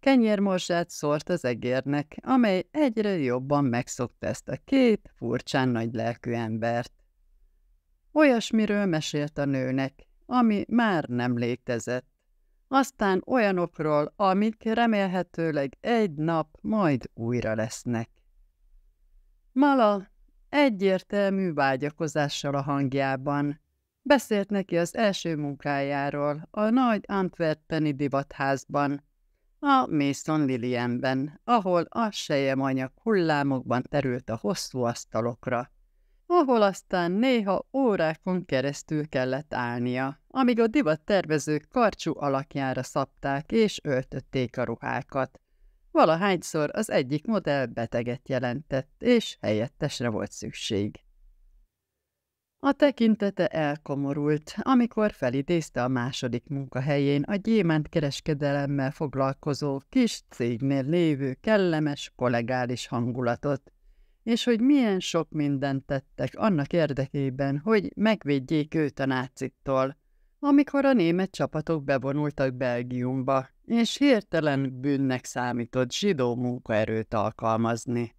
Kenyérmorzsát szórt az egérnek, amely egyre jobban megszokta ezt a két furcsán nagy lelkű embert. Olyasmiről mesélt a nőnek, ami már nem létezett, aztán olyanokról, amik remélhetőleg egy nap majd újra lesznek. Mala egyértelmű vágyakozással a hangjában. Beszélt neki az első munkájáról a nagy Antwerpeni divatházban, a Mason Lilienben, ahol a sejemanyag hullámokban terült a hosszú asztalokra ahol aztán néha órákon keresztül kellett állnia, amíg a divat tervezők karcsú alakjára szabták és öltötték a ruhákat, Valahányszor az egyik modell beteget jelentett, és helyettesre volt szükség. A tekintete elkomorult, amikor felidézte a második munkahelyén a gyémánt kereskedelemmel foglalkozó kis cégnél lévő kellemes, kollegális hangulatot, és hogy milyen sok mindent tettek annak érdekében, hogy megvédjék őt a nácittól, amikor a német csapatok bevonultak Belgiumba, és hirtelen bűnnek számított zsidó munkaerőt alkalmazni.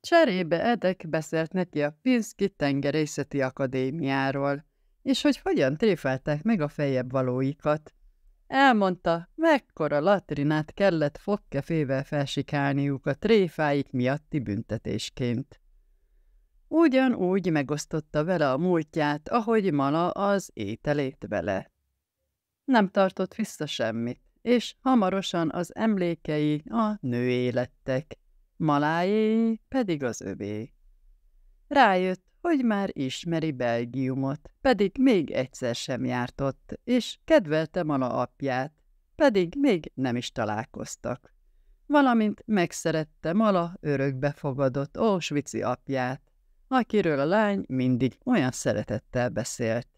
Cserébe Edek beszélt neki a Pinszki Tengerészeti Akadémiáról, és hogy hogyan tréfeltek meg a fejebb valóikat. Elmondta, mekkora latrinát kellett fogkefével felsikálniuk a tréfáik miatti büntetésként. Ugyanúgy megosztotta vele a múltját, ahogy Mala az ételét vele. Nem tartott vissza semmit, és hamarosan az emlékei a nőé lettek, Malájé pedig az övé. Rájött, hogy már ismeri Belgiumot, pedig még egyszer sem járt ott, és kedvelte Mala apját, pedig még nem is találkoztak. Valamint megszerette Mala örökbefogadott Auschwitz-i apját, akiről a lány mindig olyan szeretettel beszélt.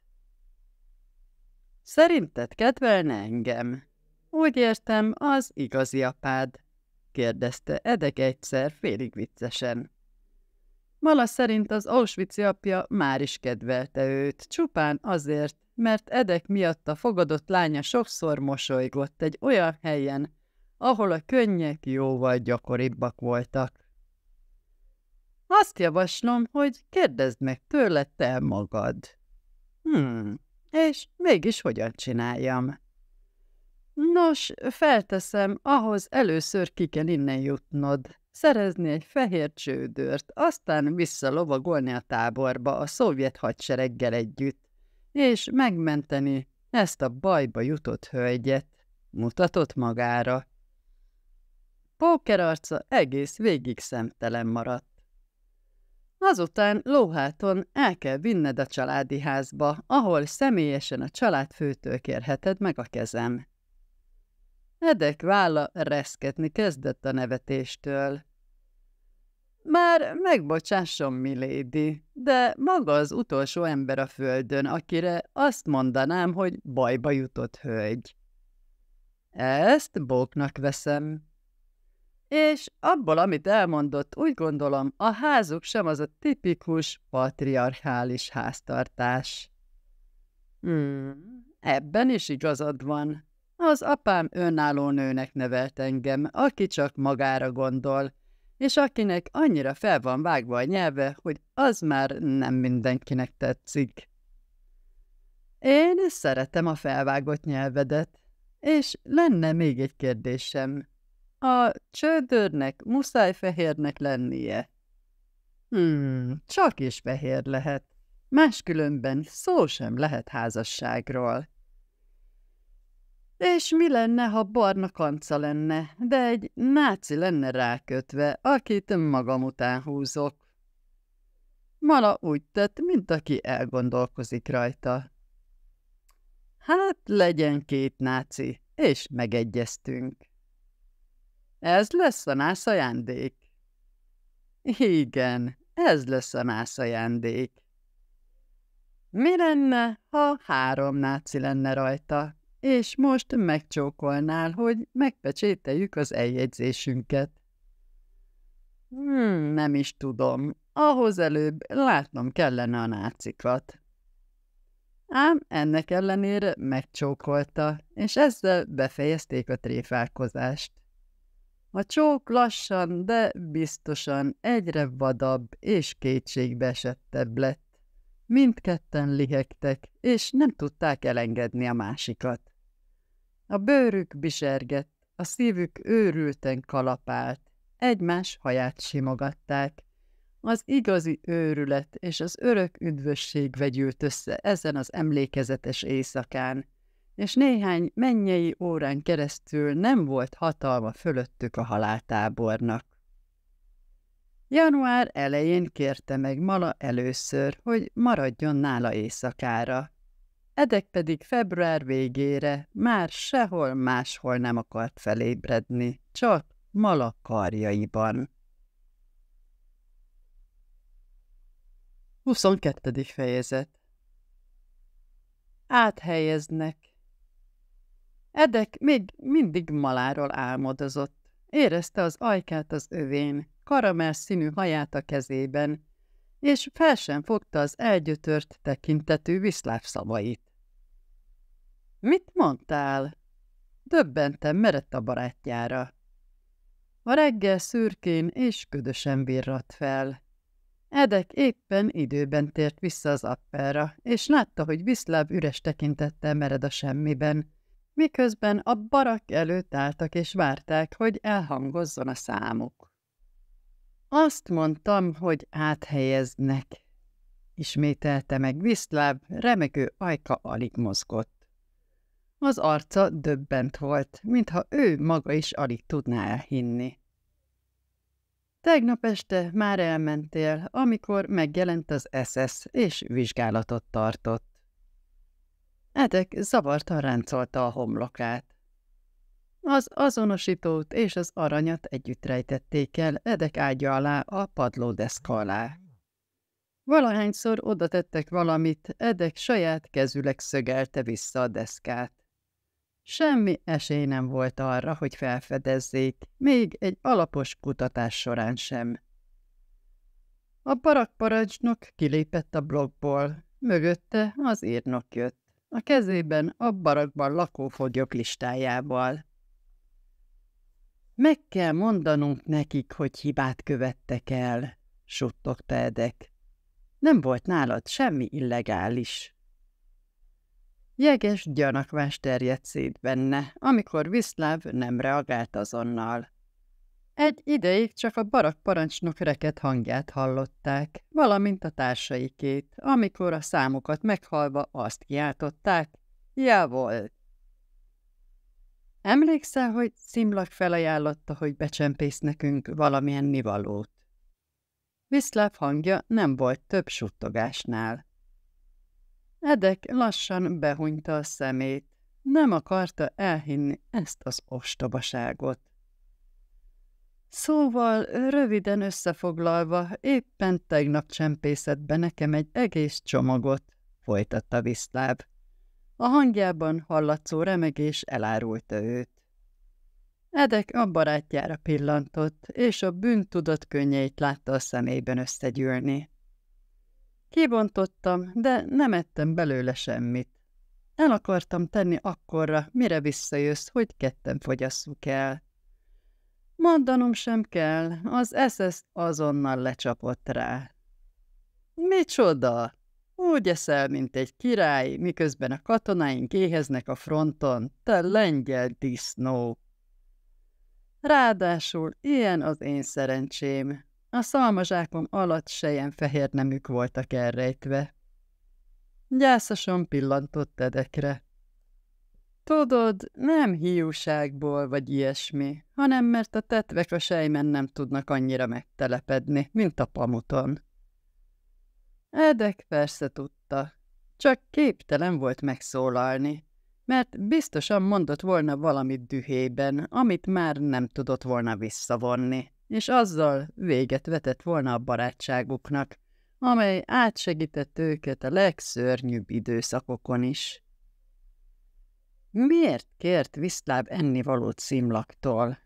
Szerinted kedvelne engem? Úgy értem, az igazi apád, kérdezte Edek egyszer félig viccesen. Mala szerint az auschwitz apja már is kedvelte őt, csupán azért, mert Edek miatt a fogadott lánya sokszor mosolygott egy olyan helyen, ahol a könnyek jóval gyakoribbak voltak. Azt javaslom, hogy kérdezd meg tőle te magad. Hmm, és mégis hogyan csináljam? Nos, felteszem, ahhoz először ki kell innen jutnod. Szerezni egy fehér csődört, aztán visszalovagolni a táborba a szovjet hadsereggel együtt, és megmenteni ezt a bajba jutott hölgyet. Mutatott magára. Póker arca egész végig szemtelen maradt. Azután lóháton el kell vinned a családi házba, ahol személyesen a családfőtől kérheted meg a kezem. Edek válla reszketni kezdett a nevetéstől. Már megbocsássom, milédi, de maga az utolsó ember a földön, akire azt mondanám, hogy bajba jutott hölgy. Ezt bóknak veszem. És abból, amit elmondott, úgy gondolom, a házuk sem az a tipikus patriarchális háztartás. Hmm, ebben is igazad van. Az apám önálló nőnek nevelt engem, aki csak magára gondol, és akinek annyira fel van vágva a nyelve, hogy az már nem mindenkinek tetszik. Én szeretem a felvágott nyelvedet, és lenne még egy kérdésem. A csődörnek muszáj fehérnek lennie? Hmm, csak is fehér lehet. Máskülönben szó sem lehet házasságról. És mi lenne, ha barna kanca lenne, de egy náci lenne rákötve, akit magam után húzok? Mala úgy tett, mint aki elgondolkozik rajta. Hát legyen két náci, és megegyeztünk. Ez lesz a nász ajándék? Igen, ez lesz a nász ajándék. Mi lenne, ha három náci lenne rajta? És most megcsókolnál, hogy megpecsételjük az eljegyzésünket. Hmm, nem is tudom. Ahhoz előbb látnom kellene a nácikat. Ám ennek ellenére megcsókolta, és ezzel befejezték a tréfálkozást. A csók lassan, de biztosan egyre vadabb és kétségbeesettebb lett. Mindketten lihegtek, és nem tudták elengedni a másikat. A bőrük bisergett, a szívük őrülten kalapált, egymás haját simogatták. Az igazi őrület és az örök üdvösség vegyült össze ezen az emlékezetes éjszakán, és néhány mennyei órán keresztül nem volt hatalma fölöttük a haláltábornak. Január elején kérte meg Mala először, hogy maradjon nála éjszakára, Edek pedig február végére már sehol máshol nem akart felébredni, csak mala karjaiban. 22. fejezet Áthelyeznek. Edek még mindig maláról álmodozott. Érezte az ajkát az övén, karamell színű haját a kezében, és fel sem fogta az elgyötört tekintetű viszláv szavait. Mit mondtál? Döbbentem merett a barátjára. A reggel szürkén és ködösen virrat fel. Edek éppen időben tért vissza az appelra, és látta, hogy Viszláv üres tekintettel mered a semmiben, miközben a barak előtt álltak és várták, hogy elhangozzon a számuk. Azt mondtam, hogy áthelyeznek, ismételte meg Viszláv, remegő ajka alig mozgott. Az arca döbbent volt, mintha ő maga is alig tudná elhinni. Tegnap este már elmentél, amikor megjelent az SS, és vizsgálatot tartott. Edek zavartan ráncolta a homlokát. Az azonosítót és az aranyat együtt rejtették el Edek ágya alá a padlódeszka alá. Valahányszor oda tettek valamit, Edek saját kezüleg szögelte vissza a deszkát. Semmi esély nem volt arra, hogy felfedezzék, még egy alapos kutatás során sem. A parakparancsnok kilépett a blokkból, mögötte az írnok jött, a kezében a barakban lakó foglyok listájával. Meg kell mondanunk nekik, hogy hibát követtek el, suttogta Edek. Nem volt nálad semmi illegális. Jeges gyanakvás terjedt szét benne, amikor Viszláv nem reagált azonnal. Egy ideig csak a barak parancsnok reket hangját hallották, valamint a társaikét, amikor a számokat meghalva azt kiáltották, ja volt. Emlékszel, hogy Szimlak felajánlotta, hogy becsempész nekünk valamilyen nivalót? Viszláv hangja nem volt több suttogásnál. Edek lassan behunyta a szemét. Nem akarta elhinni ezt az ostobaságot. Szóval, röviden összefoglalva, éppen tegnap csempészett be nekem egy egész csomagot, folytatta Viszláv. A hangjában hallatszó remegés elárulta őt. Edek a barátjára pillantott, és a bűntudat könnyeit látta a szemében összegyűlni. Kibontottam, de nem ettem belőle semmit. El akartam tenni akkorra, mire visszajössz, hogy ketten fogyasszuk el. Mondanom sem kell, az SS azonnal lecsapott rá. Micsoda? Úgy eszel, mint egy király, miközben a katonáink éheznek a fronton, te lengyel disznó. Ráadásul ilyen az én szerencsém, a szalmazsákom alatt sejen fehér nemük voltak elrejtve. Gyászosan pillantott Edekre. Tudod, nem hiúságból vagy ilyesmi, hanem mert a tetvek a sejmen nem tudnak annyira megtelepedni, mint a pamuton. Edek persze tudta, csak képtelen volt megszólalni, mert biztosan mondott volna valamit dühében, amit már nem tudott volna visszavonni és azzal véget vetett volna a barátságuknak, amely átsegített őket a legszörnyűbb időszakokon is. Miért kért Viszláb ennivalót Szimlaktól?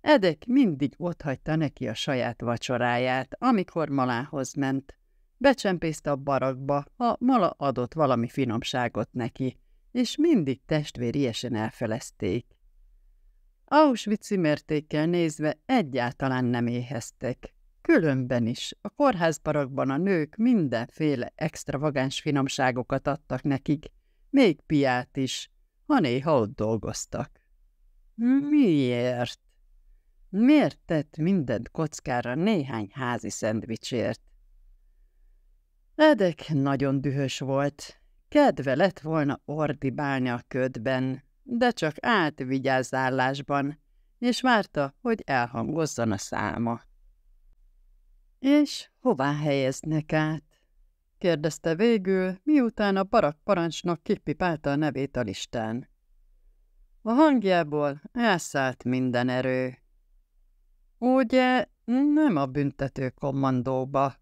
Edek mindig otthagyta neki a saját vacsoráját, amikor malához ment. Becsempészte a barakba, ha mala adott valami finomságot neki, és mindig testvériesen elfelezték. Auschwitz-i mértékkel nézve egyáltalán nem éheztek. Különben is, a kórházbarakban a nők mindenféle extravagáns finomságokat adtak nekik, még piát is, ha néha ott dolgoztak. Miért? Miért tett mindent kockára néhány házi szendvicsért? Edek nagyon dühös volt. Kedve lett volna ordibálni a ködben, de csak állt vigyázállásban, és várta, hogy elhangozzon a száma. És hová helyeznek át? kérdezte végül, miután a barak parancsnok kipipálta a nevét a listán. A hangjából elszállt minden erő. Ugye nem a büntető kommandóba?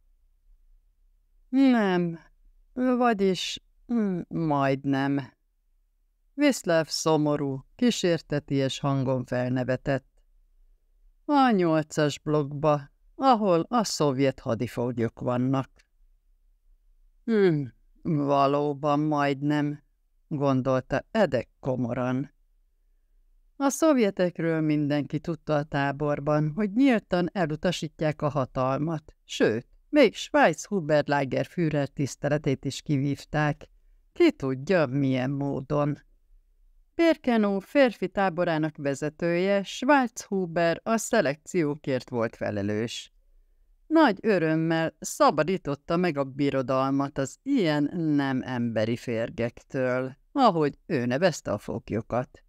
Nem, vagyis mm, majdnem. Viszlev szomorú, kísérteties hangon felnevetett. A nyolcas blokkba, ahol a szovjet hadifoglyok vannak. Hm, valóban majdnem, gondolta Edek komoran. A szovjetekről mindenki tudta a táborban, hogy nyíltan elutasítják a hatalmat, sőt, még Schweiz Hubert Lagerführer tiszteletét is kivívták. Ki tudja, milyen módon. Birkenau férfi táborának vezetője, Schwarzhuber a szelekciókért volt felelős. Nagy örömmel szabadította meg a birodalmat az ilyen nem emberi férgektől, ahogy ő nevezte a foglyokat.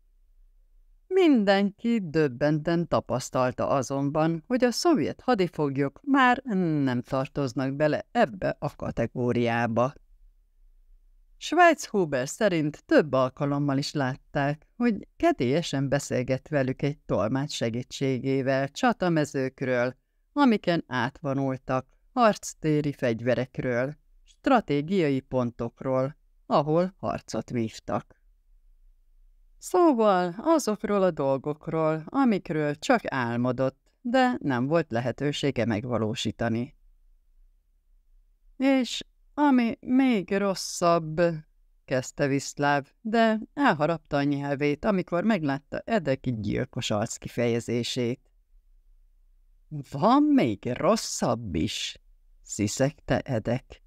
Mindenki döbbenten tapasztalta azonban, hogy a szovjet hadifoglyok már nem tartoznak bele ebbe a kategóriába. Schweizhuber szerint több alkalommal is látták, hogy kedélyesen beszélget velük egy tolmács segítségével csatamezőkről, amiken átvonultak, harctéri fegyverekről, stratégiai pontokról, ahol harcot vívtak. Szóval azokról a dolgokról, amikről csak álmodott, de nem volt lehetősége megvalósítani. És ami még rosszabb, kezdte Viszláv, de elharapta a nyelvét, amikor meglátta Edeki gyilkos arc kifejezését. Van még rosszabb is, sziszegte Edek.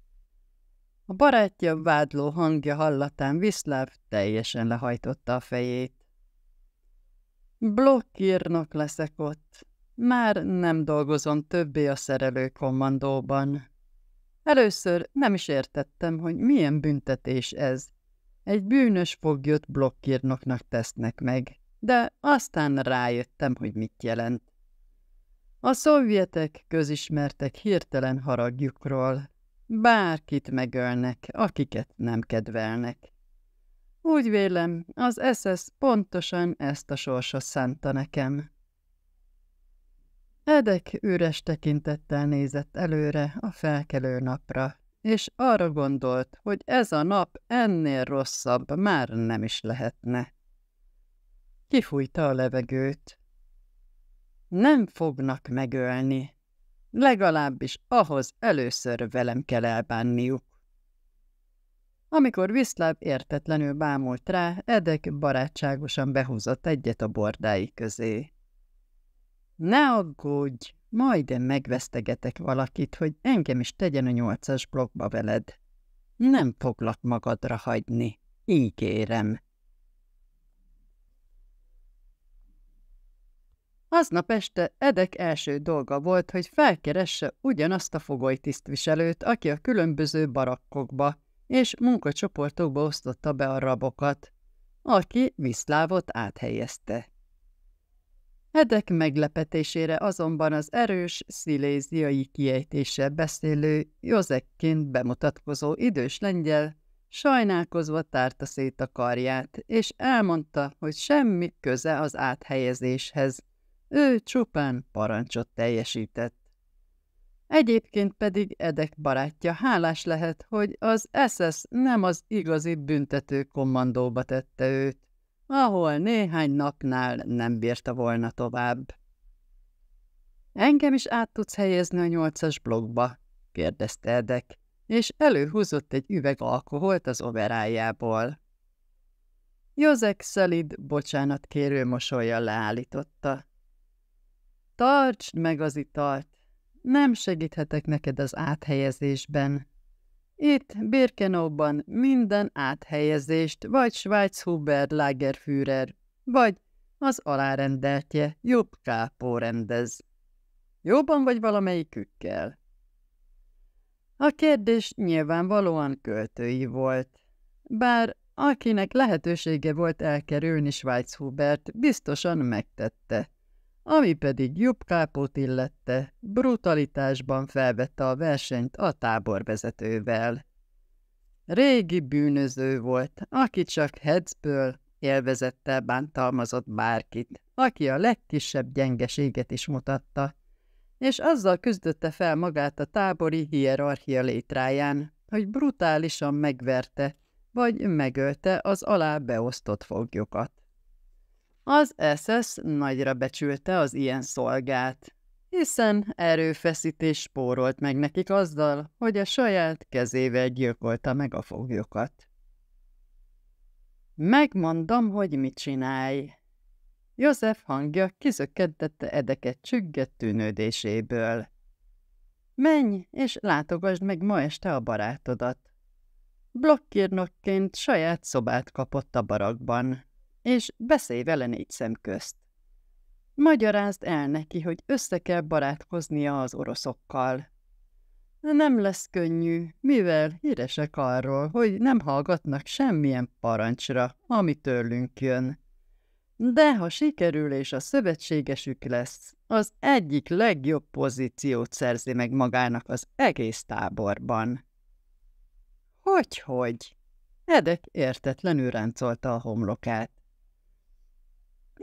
A barátja vádló hangja hallatán Viszláv teljesen lehajtotta a fejét. Blokkírnok leszek ott. Már nem dolgozom többé a szerelő kommandóban. Először nem is értettem, hogy milyen büntetés ez. Egy bűnös foglyot blokkírnoknak tesznek meg, de aztán rájöttem, hogy mit jelent. A szovjetek közismertek hirtelen haragjukról, Bárkit megölnek, akiket nem kedvelnek. Úgy vélem, az SS pontosan ezt a sorsot szánta nekem. Edek üres tekintettel nézett előre a felkelő napra, és arra gondolt, hogy ez a nap ennél rosszabb már nem is lehetne. Kifújta a levegőt. Nem fognak megölni, Legalábbis ahhoz először velem kell elbánniuk. Amikor Viszláv értetlenül bámult rá, Edek barátságosan behúzott egyet a bordái közé. Ne aggódj, majd megvesztegetek valakit, hogy engem is tegyen a nyolcas blokkba veled. Nem foglak magadra hagyni, ígérem. Aznap este Edek első dolga volt, hogy felkeresse ugyanazt a fogolytisztviselőt, aki a különböző barakkokba és munkacsoportokba osztotta be a rabokat, aki Viszlávot áthelyezte. Edek meglepetésére azonban az erős, sziléziai kiejtéssel beszélő, Jozekként bemutatkozó idős lengyel sajnálkozva tárta szét a karját, és elmondta, hogy semmi köze az áthelyezéshez, ő csupán parancsot teljesített. Egyébként pedig Edek barátja hálás lehet, hogy az SS nem az igazi büntető kommandóba tette őt, ahol néhány napnál nem bírta volna tovább. Engem is át tudsz helyezni a nyolcas blogba? kérdezte Edek, és előhúzott egy üveg alkoholt az overájából. Józek szelid, bocsánat kérő mosolya leállította. Tartsd meg az italt. Nem segíthetek neked az áthelyezésben. Itt, Birkenauban minden áthelyezést vagy Schweizhuber Lagerführer, vagy az alárendeltje jobb kápó rendez. Jobban vagy valamelyikükkel? A kérdés nyilvánvalóan költői volt. Bár akinek lehetősége volt elkerülni Schweizhubert, biztosan megtette. Ami pedig jobb kápót illette, brutalitásban felvette a versenyt a táborvezetővel. Régi bűnöző volt, aki csak Hetzből élvezettel bántalmazott bárkit, aki a legkisebb gyengeséget is mutatta, és azzal küzdötte fel magát a tábori hierarchia létráján, hogy brutálisan megverte, vagy megölte az alá beosztott foglyokat. Az SS nagyra becsülte az ilyen szolgát, hiszen erőfeszítés spórolt meg nekik azzal, hogy a saját kezével gyilkolta meg a foglyokat. Megmondom, hogy mit csinálj. József hangja kizökkentette edeket csüggett tűnődéséből. Menj, és látogasd meg ma este a barátodat. Blokkírnokként saját szobát kapott a barakban, és beszélj vele négy szem közt. Magyarázd el neki, hogy össze kell barátkoznia az oroszokkal. Nem lesz könnyű, mivel híresek arról, hogy nem hallgatnak semmilyen parancsra, ami tőlünk jön. De ha sikerül és a szövetségesük lesz, az egyik legjobb pozíciót szerzi meg magának az egész táborban. Hogy-hogy? Edek értetlenül ráncolta a homlokát.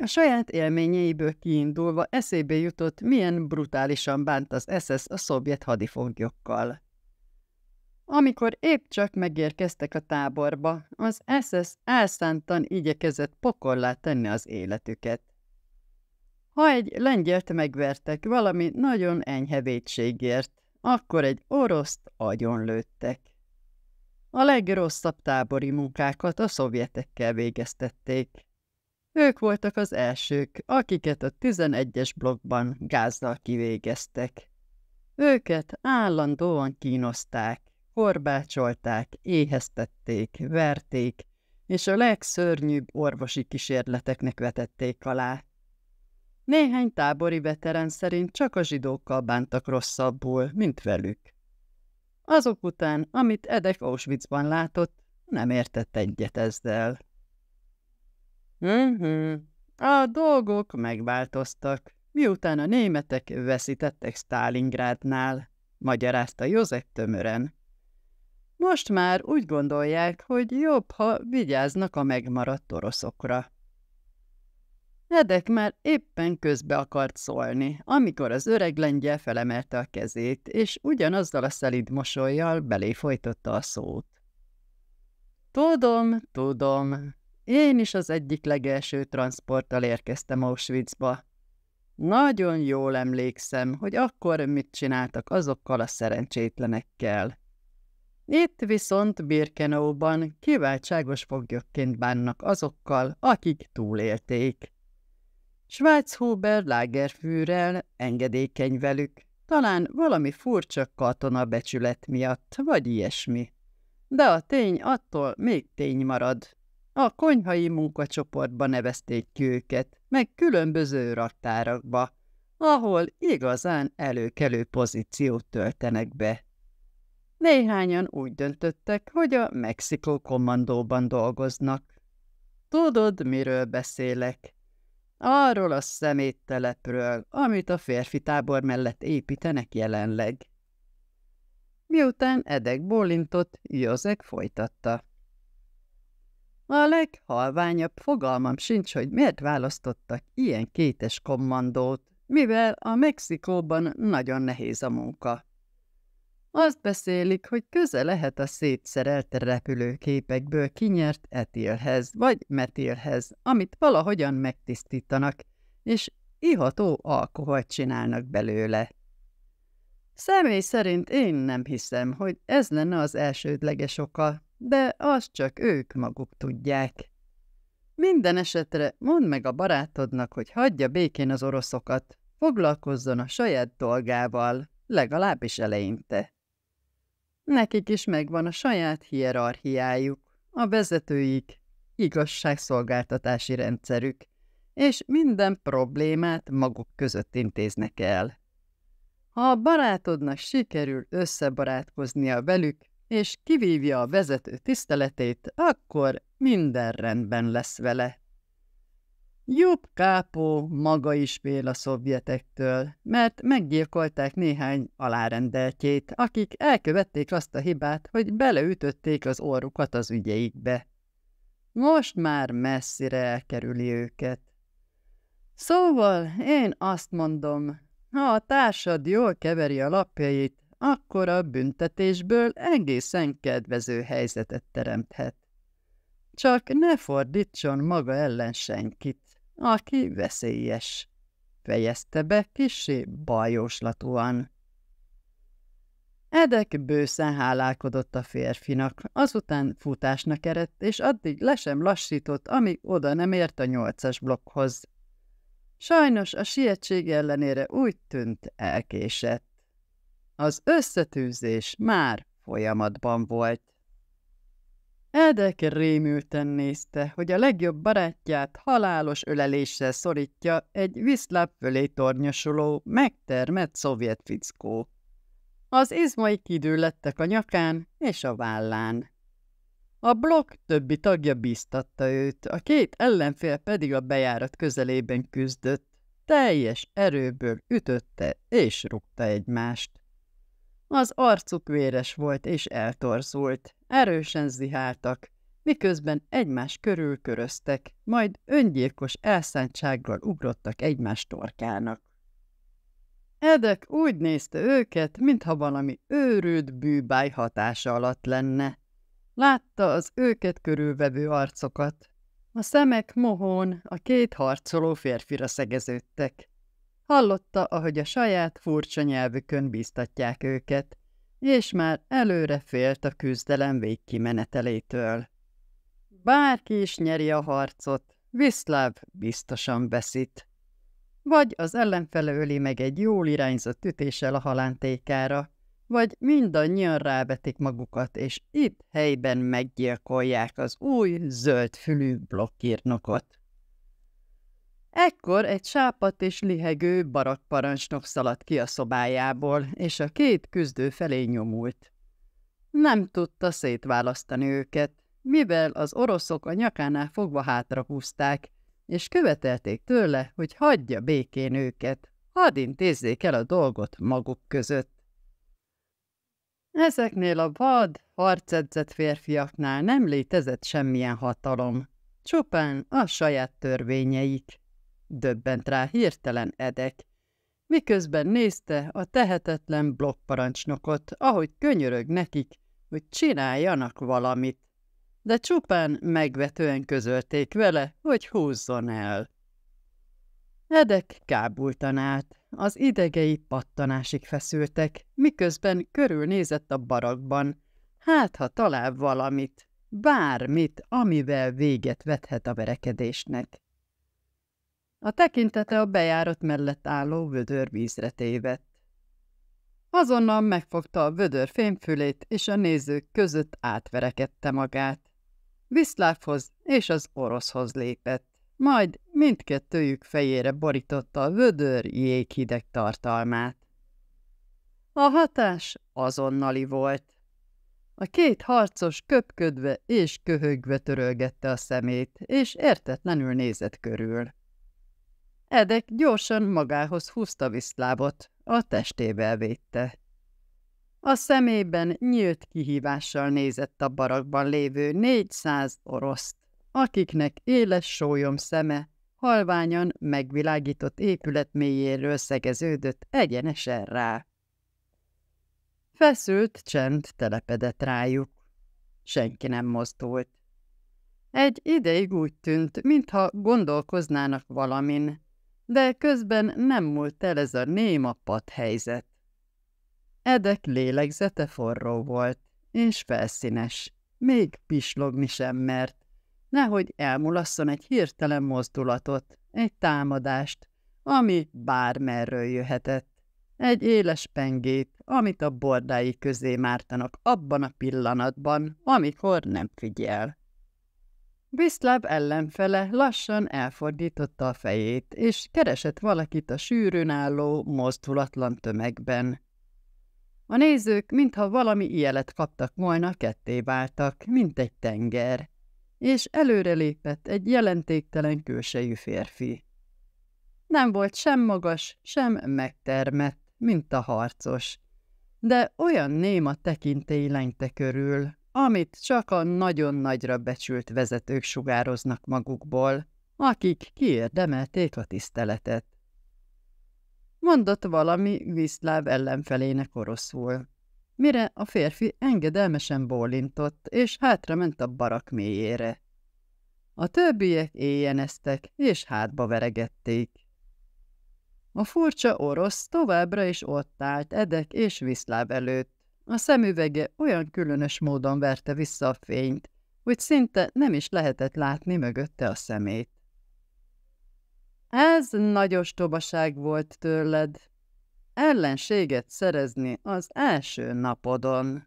A saját élményeiből kiindulva eszébe jutott, milyen brutálisan bánt az SS a szovjet hadifoglyokkal. Amikor épp csak megérkeztek a táborba, az SS elszántan igyekezett pokollá tenni az életüket. Ha egy lengyelt megvertek valami nagyon enyhe vétségért, akkor egy oroszt agyonlőttek. A legrosszabb tábori munkákat a szovjetekkel végeztették. Ők voltak az elsők, akiket a 11-es blokkban gázzal kivégeztek. Őket állandóan kínozták, korbácsolták, éheztették, verték, és a legszörnyűbb orvosi kísérleteknek vetették alá. Néhány tábori veterán szerint csak a zsidókkal bántak rosszabbul, mint velük. Azok után, amit Edek Auschwitzban látott, nem értett egyet ezzel. Mhm, a dolgok megváltoztak, miután a németek veszítettek Stalingrádnál, magyarázta József tömören. Most már úgy gondolják, hogy jobb, ha vigyáznak a megmaradt oroszokra. Edek már éppen közbe akart szólni, amikor az öreg lengyel felemelte a kezét, és ugyanazzal a szelid mosolyjal belé folytotta a szót. Tudom, tudom, én is az egyik legelső transporttal érkeztem Auschwitzba. Nagyon jól emlékszem, hogy akkor mit csináltak azokkal a szerencsétlenekkel. Itt viszont Birkenauban kiváltságos foglyokként bánnak azokkal, akik túlélték. Schweizhuber Lagerführel engedékeny velük, talán valami furcsa katona becsület miatt, vagy ilyesmi. De a tény attól még tény marad. A konyhai munkacsoportba nevezték ki őket, meg különböző raktárakba, ahol igazán előkelő pozíciót töltenek be. Néhányan úgy döntöttek, hogy a Mexikó kommandóban dolgoznak. Tudod, miről beszélek? Arról a szeméttelepről, amit a férfi tábor mellett építenek jelenleg. Miután Edek bólintott, Józek folytatta. A leghalványabb fogalmam sincs, hogy miért választottak ilyen kétes kommandót, mivel a Mexikóban nagyon nehéz a munka. Azt beszélik, hogy köze lehet a szétszerelt repülőképekből kinyert etilhez vagy metilhez, amit valahogyan megtisztítanak, és iható alkoholt csinálnak belőle. Személy szerint én nem hiszem, hogy ez lenne az elsődleges oka, de azt csak ők maguk tudják. Minden esetre mondd meg a barátodnak, hogy hagyja békén az oroszokat, foglalkozzon a saját dolgával, legalábbis eleinte. Nekik is megvan a saját hierarchiájuk, a vezetőik, igazságszolgáltatási rendszerük, és minden problémát maguk között intéznek el. Ha a barátodnak sikerül összebarátkoznia velük, és kivívja a vezető tiszteletét, akkor minden rendben lesz vele. Jobb kápó maga is fél a szovjetektől, mert meggyilkolták néhány alárendeltjét, akik elkövették azt a hibát, hogy beleütötték az orrukat az ügyeikbe. Most már messzire elkerüli őket. Szóval én azt mondom, ha a társad jól keveri a lapjait, akkor a büntetésből egészen kedvező helyzetet teremthet. Csak ne fordítson maga ellen senkit, aki veszélyes, fejezte be kisé bajóslatúan. Edek bőszen hálálkodott a férfinak, azután futásnak eredt, és addig le sem lassított, amíg oda nem ért a nyolcas blokkhoz. Sajnos a sietség ellenére úgy tűnt elkésett. Az összetűzés már folyamatban volt. Edek rémülten nézte, hogy a legjobb barátját halálos öleléssel szorítja egy viszláb fölé tornyosuló, megtermett szovjet fickó. Az izmai kidüllettek a nyakán és a vállán. A blokk többi tagja bíztatta őt, a két ellenfél pedig a bejárat közelében küzdött, teljes erőből ütötte és rúgta egymást. Az arcuk véres volt és eltorzult, erősen ziháltak, miközben egymás körül köröztek, majd öngyilkos elszántsággal ugrottak egymás torkának. Edek úgy nézte őket, mintha valami őrült bűbáj hatása alatt lenne. Látta az őket körülvevő arcokat. A szemek mohón a két harcoló férfira szegeződtek. Hallotta, ahogy a saját furcsa nyelvükön bíztatják őket, és már előre félt a küzdelem végkimenetelétől. Bárki is nyeri a harcot, Viszláv biztosan veszít. Vagy az ellenfele öli meg egy jól irányzott ütéssel a halántékára, vagy mindannyian rávetik magukat, és itt helyben meggyilkolják az új zöldfülű blokkírnokot. Ekkor egy sápat és lihegő barakparancsnok szaladt ki a szobájából, és a két küzdő felé nyomult. Nem tudta szétválasztani őket, mivel az oroszok a nyakánál fogva hátra húzták, és követelték tőle, hogy hagyja békén őket, hadd intézzék el a dolgot maguk között. Ezeknél a vad, harcedzett férfiaknál nem létezett semmilyen hatalom, csupán a saját törvényeik. Döbbent rá hirtelen Edek, miközben nézte a tehetetlen blokkparancsnokot, ahogy könyörög nekik, hogy csináljanak valamit de csupán megvetően közölték vele, hogy húzzon el. Edek kábultan állt, az idegei pattanásig feszültek, miközben körülnézett a barakban, hát ha talál valamit, bármit, amivel véget vethet a verekedésnek. A tekintete a bejárat mellett álló vödör vízre tévedt. Azonnal megfogta a vödör fémfülét, és a nézők között átverekedte magát. Viszlávhoz és az oroszhoz lépett, majd mindkettőjük fejére borította a vödör jéghideg tartalmát. A hatás azonnali volt. A két harcos köpködve és köhögve törölgette a szemét, és értetlenül nézett körül. Edek gyorsan magához húzta Viszlávot, a testével védte. A szemében nyílt kihívással nézett a barakban lévő négyszáz oroszt, akiknek éles sólyom szeme halványan megvilágított épület mélyéről szegeződött egyenesen rá. Feszült csend telepedett rájuk. Senki nem mozdult. Egy ideig úgy tűnt, mintha gondolkoznának valamin, de közben nem múlt el ez a néma helyzet. Edek lélegzete forró volt, és felszínes, még pislogni sem mert, nehogy elmulasszon egy hirtelen mozdulatot, egy támadást, ami bármerről jöhetett. Egy éles pengét, amit a bordái közé mártanak abban a pillanatban, amikor nem figyel. Viszláv ellenfele lassan elfordította a fejét, és keresett valakit a sűrűn álló, mozdulatlan tömegben. A nézők, mintha valami ijelet kaptak volna, ketté váltak, mint egy tenger, és előrelépett egy jelentéktelen külsejű férfi. Nem volt sem magas, sem megtermett, mint a harcos, de olyan néma tekintély lengte körül, amit csak a nagyon nagyra becsült vezetők sugároznak magukból, akik kiérdemelték a tiszteletet. Mondott valami Viszláv ellenfelének oroszul, mire a férfi engedelmesen bólintott, és hátrament a barak mélyére. A többiek éjjeneztek, és hátba veregették. A furcsa orosz továbbra is ott állt Edek és Viszláv előtt. A szemüvege olyan különös módon verte vissza a fényt, hogy szinte nem is lehetett látni mögötte a szemét. Ez nagy ostobaság volt tőled. Ellenséget szerezni az első napodon,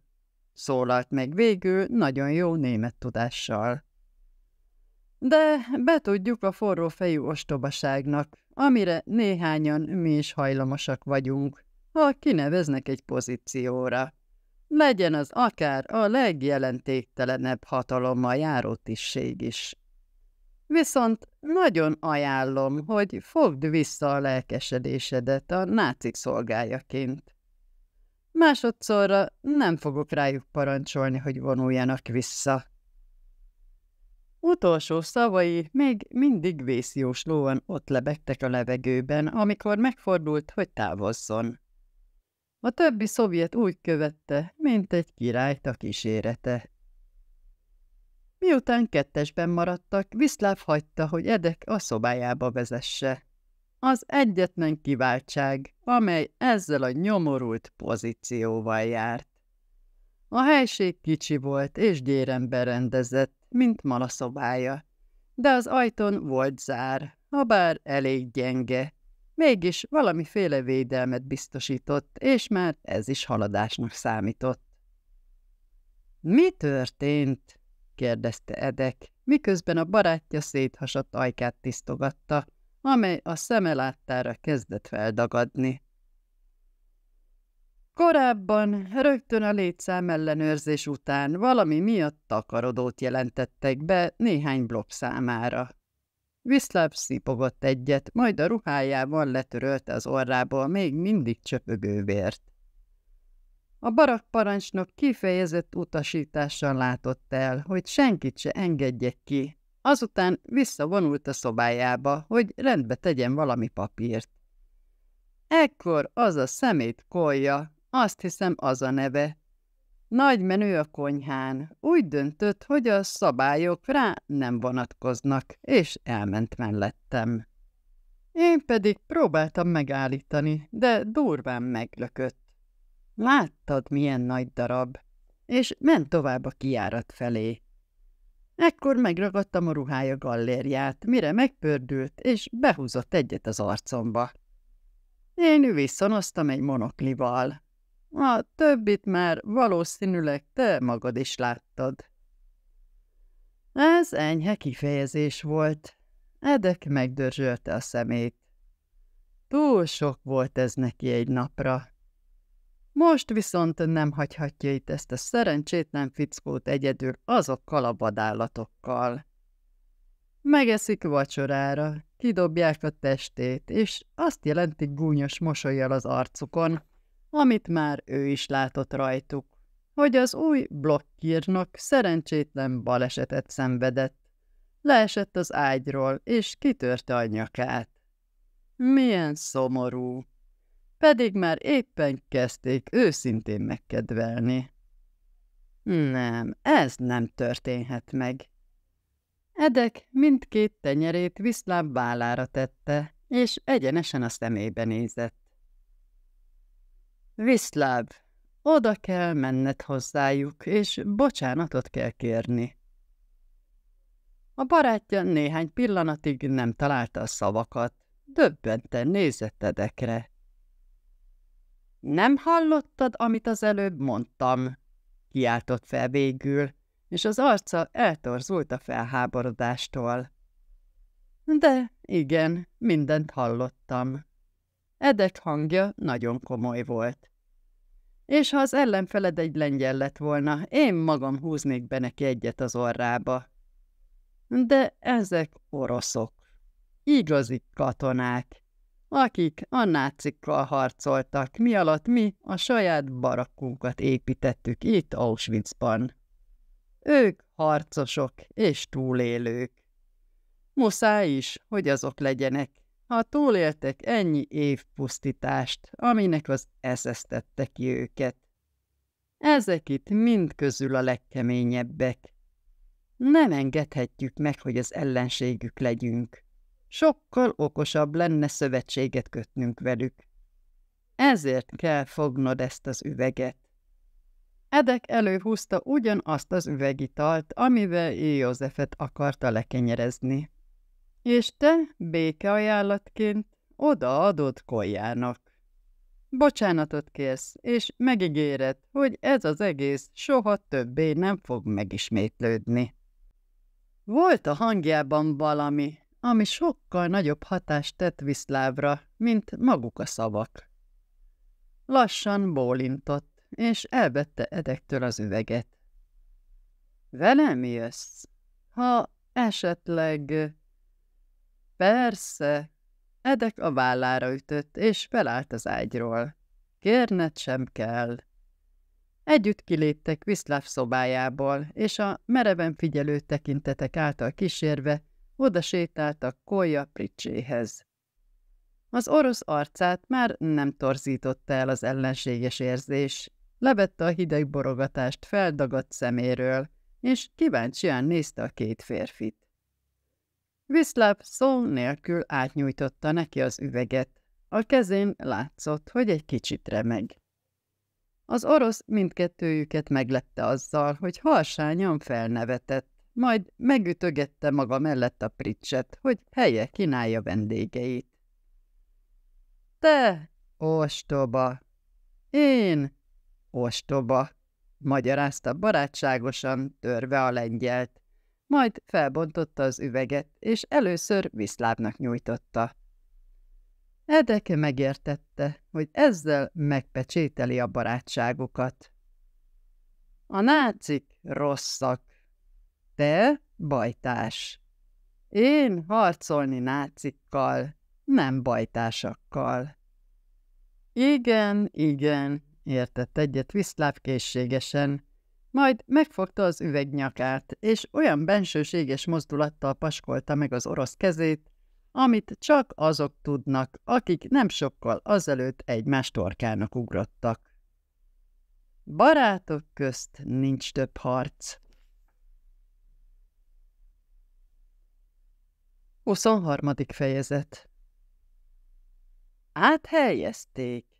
szólalt meg végül nagyon jó német tudással. De betudjuk a forró fejű ostobaságnak, amire néhányan mi is hajlamosak vagyunk, ha kineveznek egy pozícióra. Legyen az akár a legjelentéktelenebb hatalommal járó tisztség is. Viszont nagyon ajánlom, hogy fogd vissza a lelkesedésedet a nácik szolgájaként. Másodszorra nem fogok rájuk parancsolni, hogy vonuljanak vissza. Utolsó szavai még mindig vészjóslóan ott lebegtek a levegőben, amikor megfordult, hogy távozzon. A többi szovjet úgy követte, mint egy királyt a kísérete. Miután kettesben maradtak, Viszláv hagyta, hogy Edek a szobájába vezesse. Az egyetlen kiváltság, amely ezzel a nyomorult pozícióval járt. A helység kicsi volt és gyéren berendezett, mint malaszobája, de az ajtón volt zár, ha bár elég gyenge. Mégis valamiféle védelmet biztosított, és már ez is haladásnak számított. Mi történt? kérdezte Edek, miközben a barátja széthasadt ajkát tisztogatta, amely a szeme láttára kezdett feldagadni. Korábban, rögtön a létszám ellenőrzés után valami miatt takarodót jelentettek be néhány blokk számára. Viszláv szipogott egyet, majd a ruhájával letörölte az orrából még mindig csöpögő vért. A barakparancsnok kifejezett utasítással látott el, hogy senkit se engedjek ki. Azután visszavonult a szobájába, hogy rendbe tegyen valami papírt. Ekkor az a szemét kolja, azt hiszem az a neve. Nagy menő a konyhán. Úgy döntött, hogy a szabályok rá nem vonatkoznak, és elment mellettem. Én pedig próbáltam megállítani, de durván meglökött. Láttad, milyen nagy darab, és ment tovább a kiárat felé. Ekkor megragadtam a ruhája gallérját, mire megpördült, és behúzott egyet az arcomba. Én viszonoztam egy monoklival. A többit már valószínűleg te magad is láttad. Ez enyhe kifejezés volt. Edek megdörzsölte a szemét. Túl sok volt ez neki egy napra. Most viszont nem hagyhatja itt ezt a szerencsétlen fickót egyedül azokkal a vadállatokkal. Megeszik vacsorára, kidobják a testét, és azt jelentik gúnyos mosolyjal az arcukon, amit már ő is látott rajtuk, hogy az új blokkírnak szerencsétlen balesetet szenvedett, leesett az ágyról, és kitörte a nyakát. Milyen szomorú! pedig már éppen kezdték őszintén megkedvelni. Nem, ez nem történhet meg. Edek mindkét tenyerét Viszláv vállára tette, és egyenesen a szemébe nézett. Viszláv, oda kell menned hozzájuk, és bocsánatot kell kérni. A barátja néhány pillanatig nem találta a szavakat, döbbenten nézett Edekre. Nem hallottad, amit az előbb mondtam? Kiáltott fel végül, és az arca eltorzult a felháborodástól. De igen, mindent hallottam. Edek hangja nagyon komoly volt. És ha az ellenfeled egy lengyel lett volna, én magam húznék be neki egyet az orrába. De ezek oroszok. Igazi katonák akik a nácikkal harcoltak, mi alatt mi a saját barakkunkat építettük itt Auschwitzban. Ők harcosok és túlélők. Muszáj is, hogy azok legyenek, ha túléltek ennyi év pusztítást, aminek az eszesztette ki őket. Ezek itt mind közül a legkeményebbek. Nem engedhetjük meg, hogy az ellenségük legyünk. Sokkal okosabb lenne szövetséget kötnünk velük. Ezért kell fognod ezt az üveget. Edek előhúzta ugyanazt az üvegitalt, amivel Józsefet akarta lekenyerezni. És te, békeajánlatként, odaadod Koljának. Bocsánatot kérsz, és megígéred, hogy ez az egész soha többé nem fog megismétlődni. Volt a hangjában valami, ami sokkal nagyobb hatást tett Viszlávra, mint maguk a szavak. Lassan bólintott, és elvette Edektől az üveget. Velem jössz? Ha esetleg... Persze. Edek a vállára ütött, és felállt az ágyról. Kérned sem kell. Együtt kiléptek Viszláv szobájából, és a mereven figyelő tekintetek által kísérve oda sétáltak Kolja pricséhez. Az orosz arcát már nem torzította el az ellenséges érzés, levette a hideg borogatást feldagadt szeméről, és kíváncsian nézte a két férfit. Viszláv szó nélkül átnyújtotta neki az üveget. A kezén látszott, hogy egy kicsit remeg. Az orosz mindkettőjüket meglepte azzal, hogy halsányan felnevetett, majd megütögette maga mellett a pricset, hogy helye kínálja vendégeit. Te, ostoba! Én, ostoba! magyarázta barátságosan, törve a lengyelt. Majd felbontotta az üveget, és először Viszlávnak nyújtotta. Edeke megértette, hogy ezzel megpecsételi a barátságukat. A nácik rosszak, te bajtás. Én harcolni nácikkal, nem bajtásakkal. Igen, igen, értett egyet Viszláv készségesen, majd megfogta az üvegnyakát, és olyan bensőséges mozdulattal paskolta meg az orosz kezét, amit csak azok tudnak, akik nem sokkal azelőtt egymás torkának ugrottak. Barátok közt nincs több harc. 23. fejezet Áthelyezték.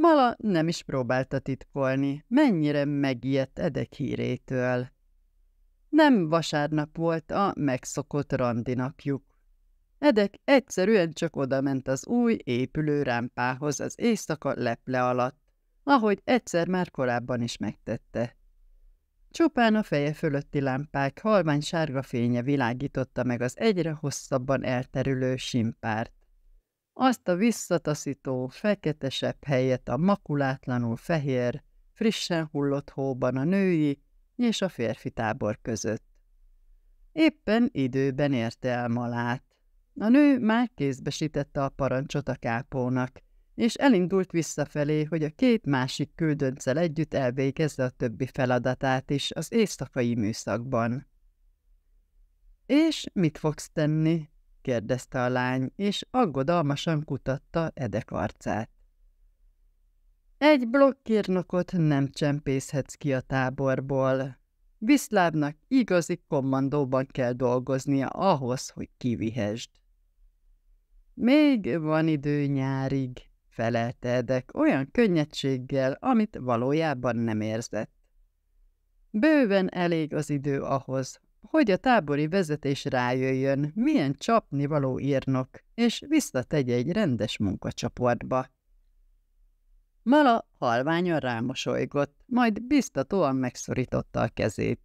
Mala nem is próbálta titkolni, mennyire megijedt Edek hírétől. Nem vasárnap volt a megszokott randinapjuk. Edek egyszerűen csak odament az új épülő rámpához az éjszaka leple alatt, ahogy egyszer már korábban is megtette. Csupán a feje fölötti lámpák halvány sárga fénye világította meg az egyre hosszabban elterülő simpárt. Azt a visszataszító, feketesebb helyet a makulátlanul fehér, frissen hullott hóban a női és a férfi tábor között. Éppen időben érte el Malát. A nő már kézbesítette a parancsot a kápónak, és elindult visszafelé, hogy a két másik küldöncel együtt elvégezze a többi feladatát is az éjszakai műszakban. És mit fogsz tenni? Kérdezte a lány, és aggodalmasan kutatta Edek arcát. Egy blokkírnokot nem csempészhetsz ki a táborból. Viszlábnak igazi kommandóban kell dolgoznia ahhoz, hogy kivihesd. Még van idő nyárig, felelte Edek olyan könnyedséggel, amit valójában nem érzett. Bőven elég az idő ahhoz, hogy a tábori vezetés rájöjjön, milyen csapnivaló írnok, és visszategye egy rendes munkacsoportba. Mala halványan rámosolygott, majd biztatóan megszorította a kezét.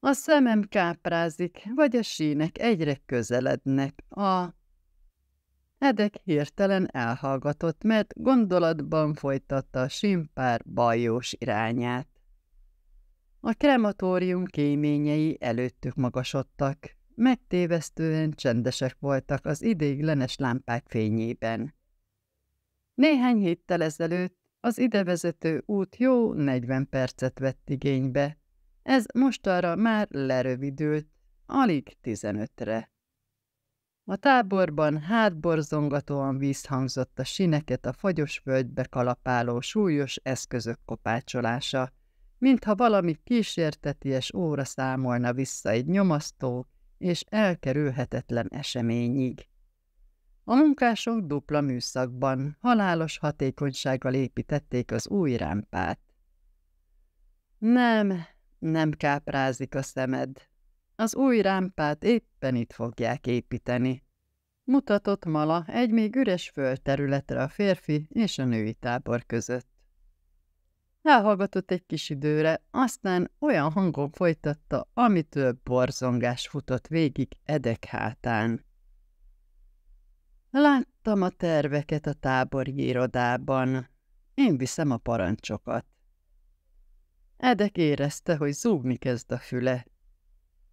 A szemem káprázik, vagy a sínek egyre közelednek. A... Edek hirtelen elhallgatott, mert gondolatban folytatta a simpár bajós irányát. A krematórium kéményei előttük magasodtak, megtévesztően csendesek voltak az idéglenes lámpák fényében. Néhány héttel ezelőtt az idevezető út jó 40 percet vett igénybe, ez mostanra már lerövidült, alig tizenötre. A táborban hátborzongatóan vízhangzott a sineket a fagyos földbe kalapáló súlyos eszközök kopácsolása, mintha valami kísérteties óra számolna vissza egy nyomasztó és elkerülhetetlen eseményig. A munkások dupla műszakban, halálos hatékonysággal építették az új rámpát. Nem, nem káprázik a szemed. Az új rámpát éppen itt fogják építeni. Mutatott Mala egy még üres földterületre a férfi és a női tábor között. Elhallgatott egy kis időre, aztán olyan hangon folytatta, amitől borzongás futott végig Edek hátán. Láttam a terveket a tábori irodában. Én viszem a parancsokat. Edek érezte, hogy zúgni kezd a füle.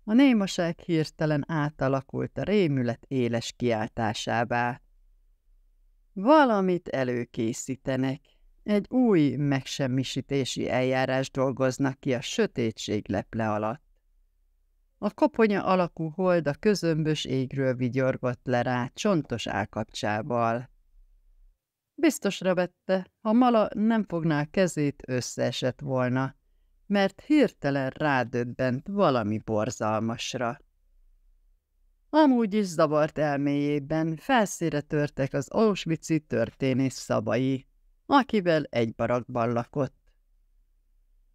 A némaság hirtelen átalakult a rémület éles kiáltásává. Valamit előkészítenek. Egy új megsemmisítési eljárás dolgoznak ki a sötétség leple alatt. A koponya alakú hold a közömbös égről vigyorgott le rá csontos állkapcsával. Biztosra vette, ha Mala nem fogná kezét, összeesett volna, mert hirtelen rádöbbent valami borzalmasra. Amúgy is zavart elméjében felszére törtek az Auschwitz-i történész szabai, akivel egy barakban lakott.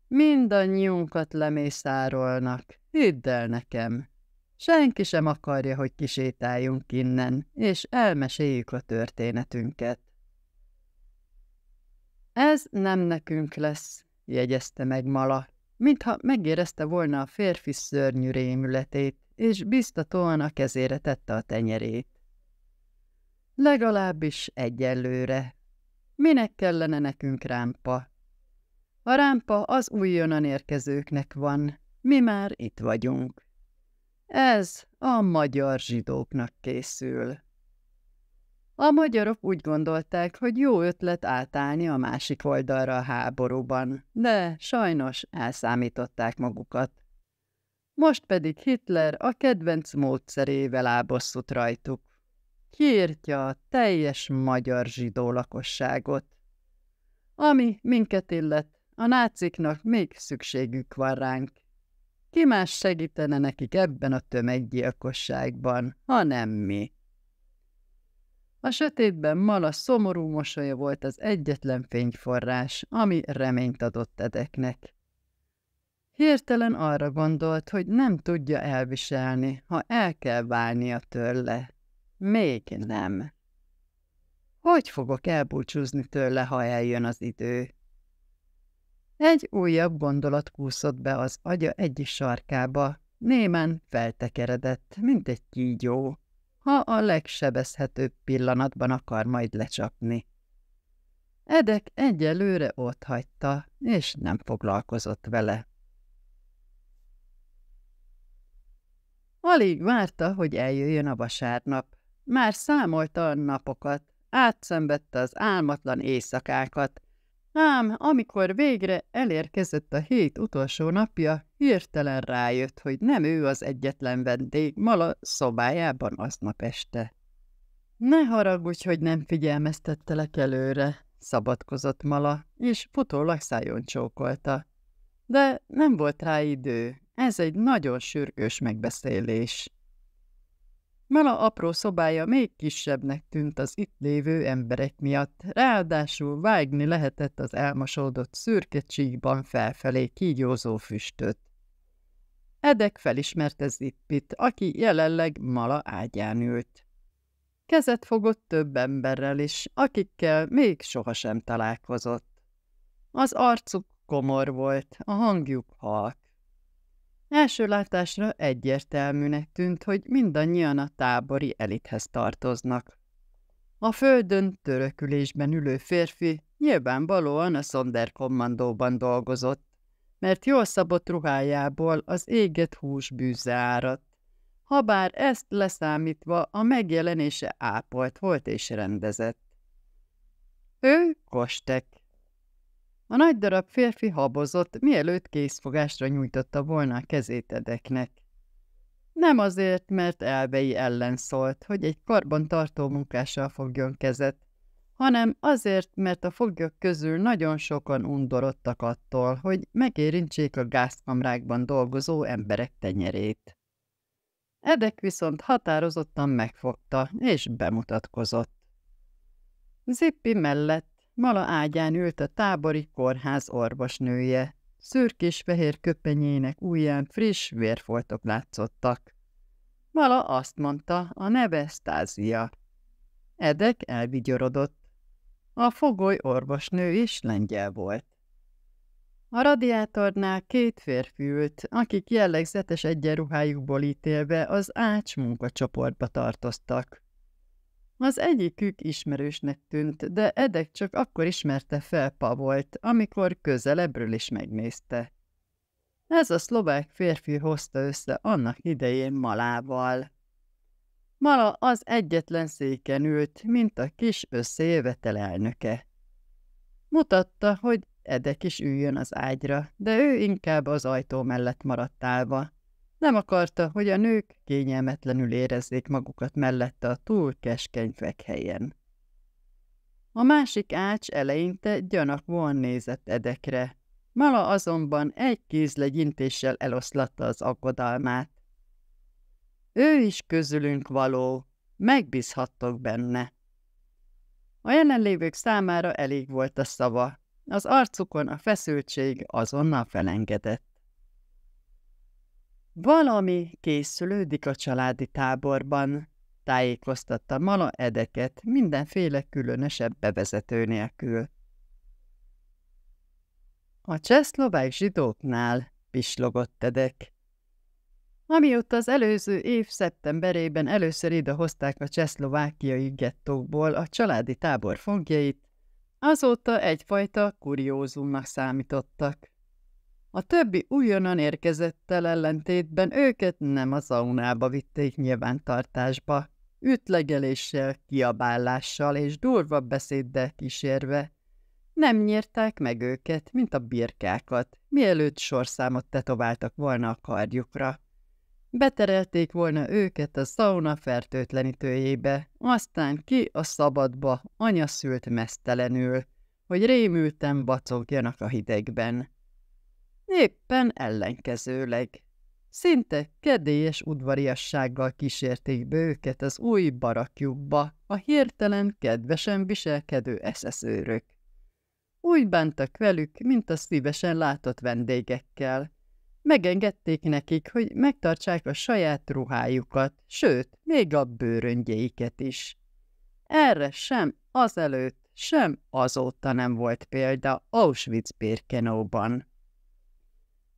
Mindannyiunkat lemészárolnak, hidd el nekem. Senki sem akarja, hogy kisétáljunk innen, és elmeséljük a történetünket. Ez nem nekünk lesz, jegyezte meg Mala, mintha megérezte volna a férfi szörnyű rémületét, és biztatóan a kezére tette a tenyerét. Legalábbis egyelőre. Minek kellene nekünk rámpa? A rámpa az újonnan érkezőknek van, mi már itt vagyunk. Ez a magyar zsidóknak készül. A magyarok úgy gondolták, hogy jó ötlet átállni a másik oldalra a háborúban, de sajnos elszámították magukat. Most pedig Hitler a kedvenc módszerével ábosszut rajtuk. Kiírtja a teljes magyar zsidó lakosságot. Ami minket illet, a náciknak még szükségük van ránk. Ki más segítene nekik ebben a tömeggyilkosságban, ha nem mi? A sötétben Mala szomorú mosolya volt az egyetlen fényforrás, ami reményt adott Edeknek. Hirtelen arra gondolt, hogy nem tudja elviselni, ha el kell válnia tőle. Még nem. Hogy fogok elbúcsúzni tőle, ha eljön az idő? Egy újabb gondolat kúszott be az agya egyik sarkába, némán feltekeredett, mint egy kígyó ha a legsebezhetőbb pillanatban akar majd lecsapni. Edek egyelőre ott hagyta, és nem foglalkozott vele. Alig várta, hogy eljöjjön a vasárnap. Már számolta a napokat, átszenvedte az álmatlan éjszakákat, Ám amikor végre elérkezett a hét utolsó napja, hirtelen rájött, hogy nem ő az egyetlen vendég Mala szobájában aznap este. Ne haragudj, hogy nem figyelmeztettelek előre, szabadkozott Mala, és futólag szájon csókolta. De nem volt rá idő, ez egy nagyon sürgős megbeszélés. Mela apró szobája még kisebbnek tűnt az itt lévő emberek miatt, ráadásul vágni lehetett az elmosódott szürke csíkban felfelé kígyózó füstöt. Edek felismerte Zippit, aki jelenleg Mala ágyán ült. Kezet fogott több emberrel is, akikkel még sohasem találkozott. Az arcuk komor volt, a hangjuk halk. Első látásra egyértelműnek tűnt, hogy mindannyian a tábori elithez tartoznak. A földön törökülésben ülő férfi nyilvánvalóan a Sonderkommandóban dolgozott, mert jól szabott ruhájából az éget hús bűze áradt. Habár ezt leszámítva a megjelenése ápolt volt és rendezett. Ő Kostek, a nagy darab férfi habozott, mielőtt készfogásra nyújtotta volna a kezét Edeknek. Nem azért, mert elvei ellen szólt, hogy egy karban tartó munkással fogjon kezet, hanem azért, mert a foglyok közül nagyon sokan undorodtak attól, hogy megérintsék a gázkamrákban dolgozó emberek tenyerét. Edek viszont határozottan megfogta, és bemutatkozott. Zippi mellett Mala ágyán ült a tábori kórház orvosnője. Szürkés-fehér köpenyének ujján friss vérfoltok látszottak. Mala azt mondta, a neve Stázia. Edek elvigyorodott. A fogoly orvosnő is lengyel volt. A radiátornál két férfi ült, akik jellegzetes egyenruhájukból ítélve az ács munkacsoportba tartoztak. Az egyikük ismerősnek tűnt, de Edek csak akkor ismerte fel Pavolt, amikor közelebbről is megnézte. Ez a szlovák férfi hozta össze annak idején Malával. Mala az egyetlen széken ült, mint a kis összejövetel elnöke. Mutatta, hogy Edek is üljön az ágyra, de ő inkább az ajtó mellett maradt állva. Nem akarta, hogy a nők kényelmetlenül érezzék magukat mellette a túl keskeny fekhelyen. A másik ács eleinte gyanakvóan nézett Edekre. Mala azonban egy kézlegyintéssel eloszlatta az aggodalmát. Ő is közülünk való, megbízhattok benne. A jelenlévők számára elég volt a szava, az arcukon a feszültség azonnal felengedett. Valami készülődik a családi táborban, tájékoztatta Mala Edeket mindenféle különösebb bevezető nélkül. A csehszlovák zsidóknál pislogott Edek. Amióta az előző év szeptemberében először ide hozták a csehszlovákiai gettókból a családi tábor fogjait, azóta egyfajta kuriózumnak számítottak. A többi újonnan érkezettel ellentétben őket nem a zaunába vitték nyilvántartásba, ütlegeléssel, kiabálással és durva beszéddel kísérve. Nem nyírták meg őket, mint a birkákat, mielőtt sorszámot tetováltak volna a kardjukra. Beterelték volna őket a szauna fertőtlenítőjébe, aztán ki a szabadba, anya szült mesztelenül, hogy rémülten bacogjanak a hidegben. Éppen ellenkezőleg. Szinte kedélyes udvariassággal kísérték be őket az új barakjukba, a hirtelen kedvesen viselkedő eszeszőrök. Úgy bántak velük, mint a szívesen látott vendégekkel. Megengedték nekik, hogy megtartsák a saját ruhájukat, sőt, még a bőröngyeiket is. Erre sem azelőtt, sem azóta nem volt példa Auschwitz-Birkenauban.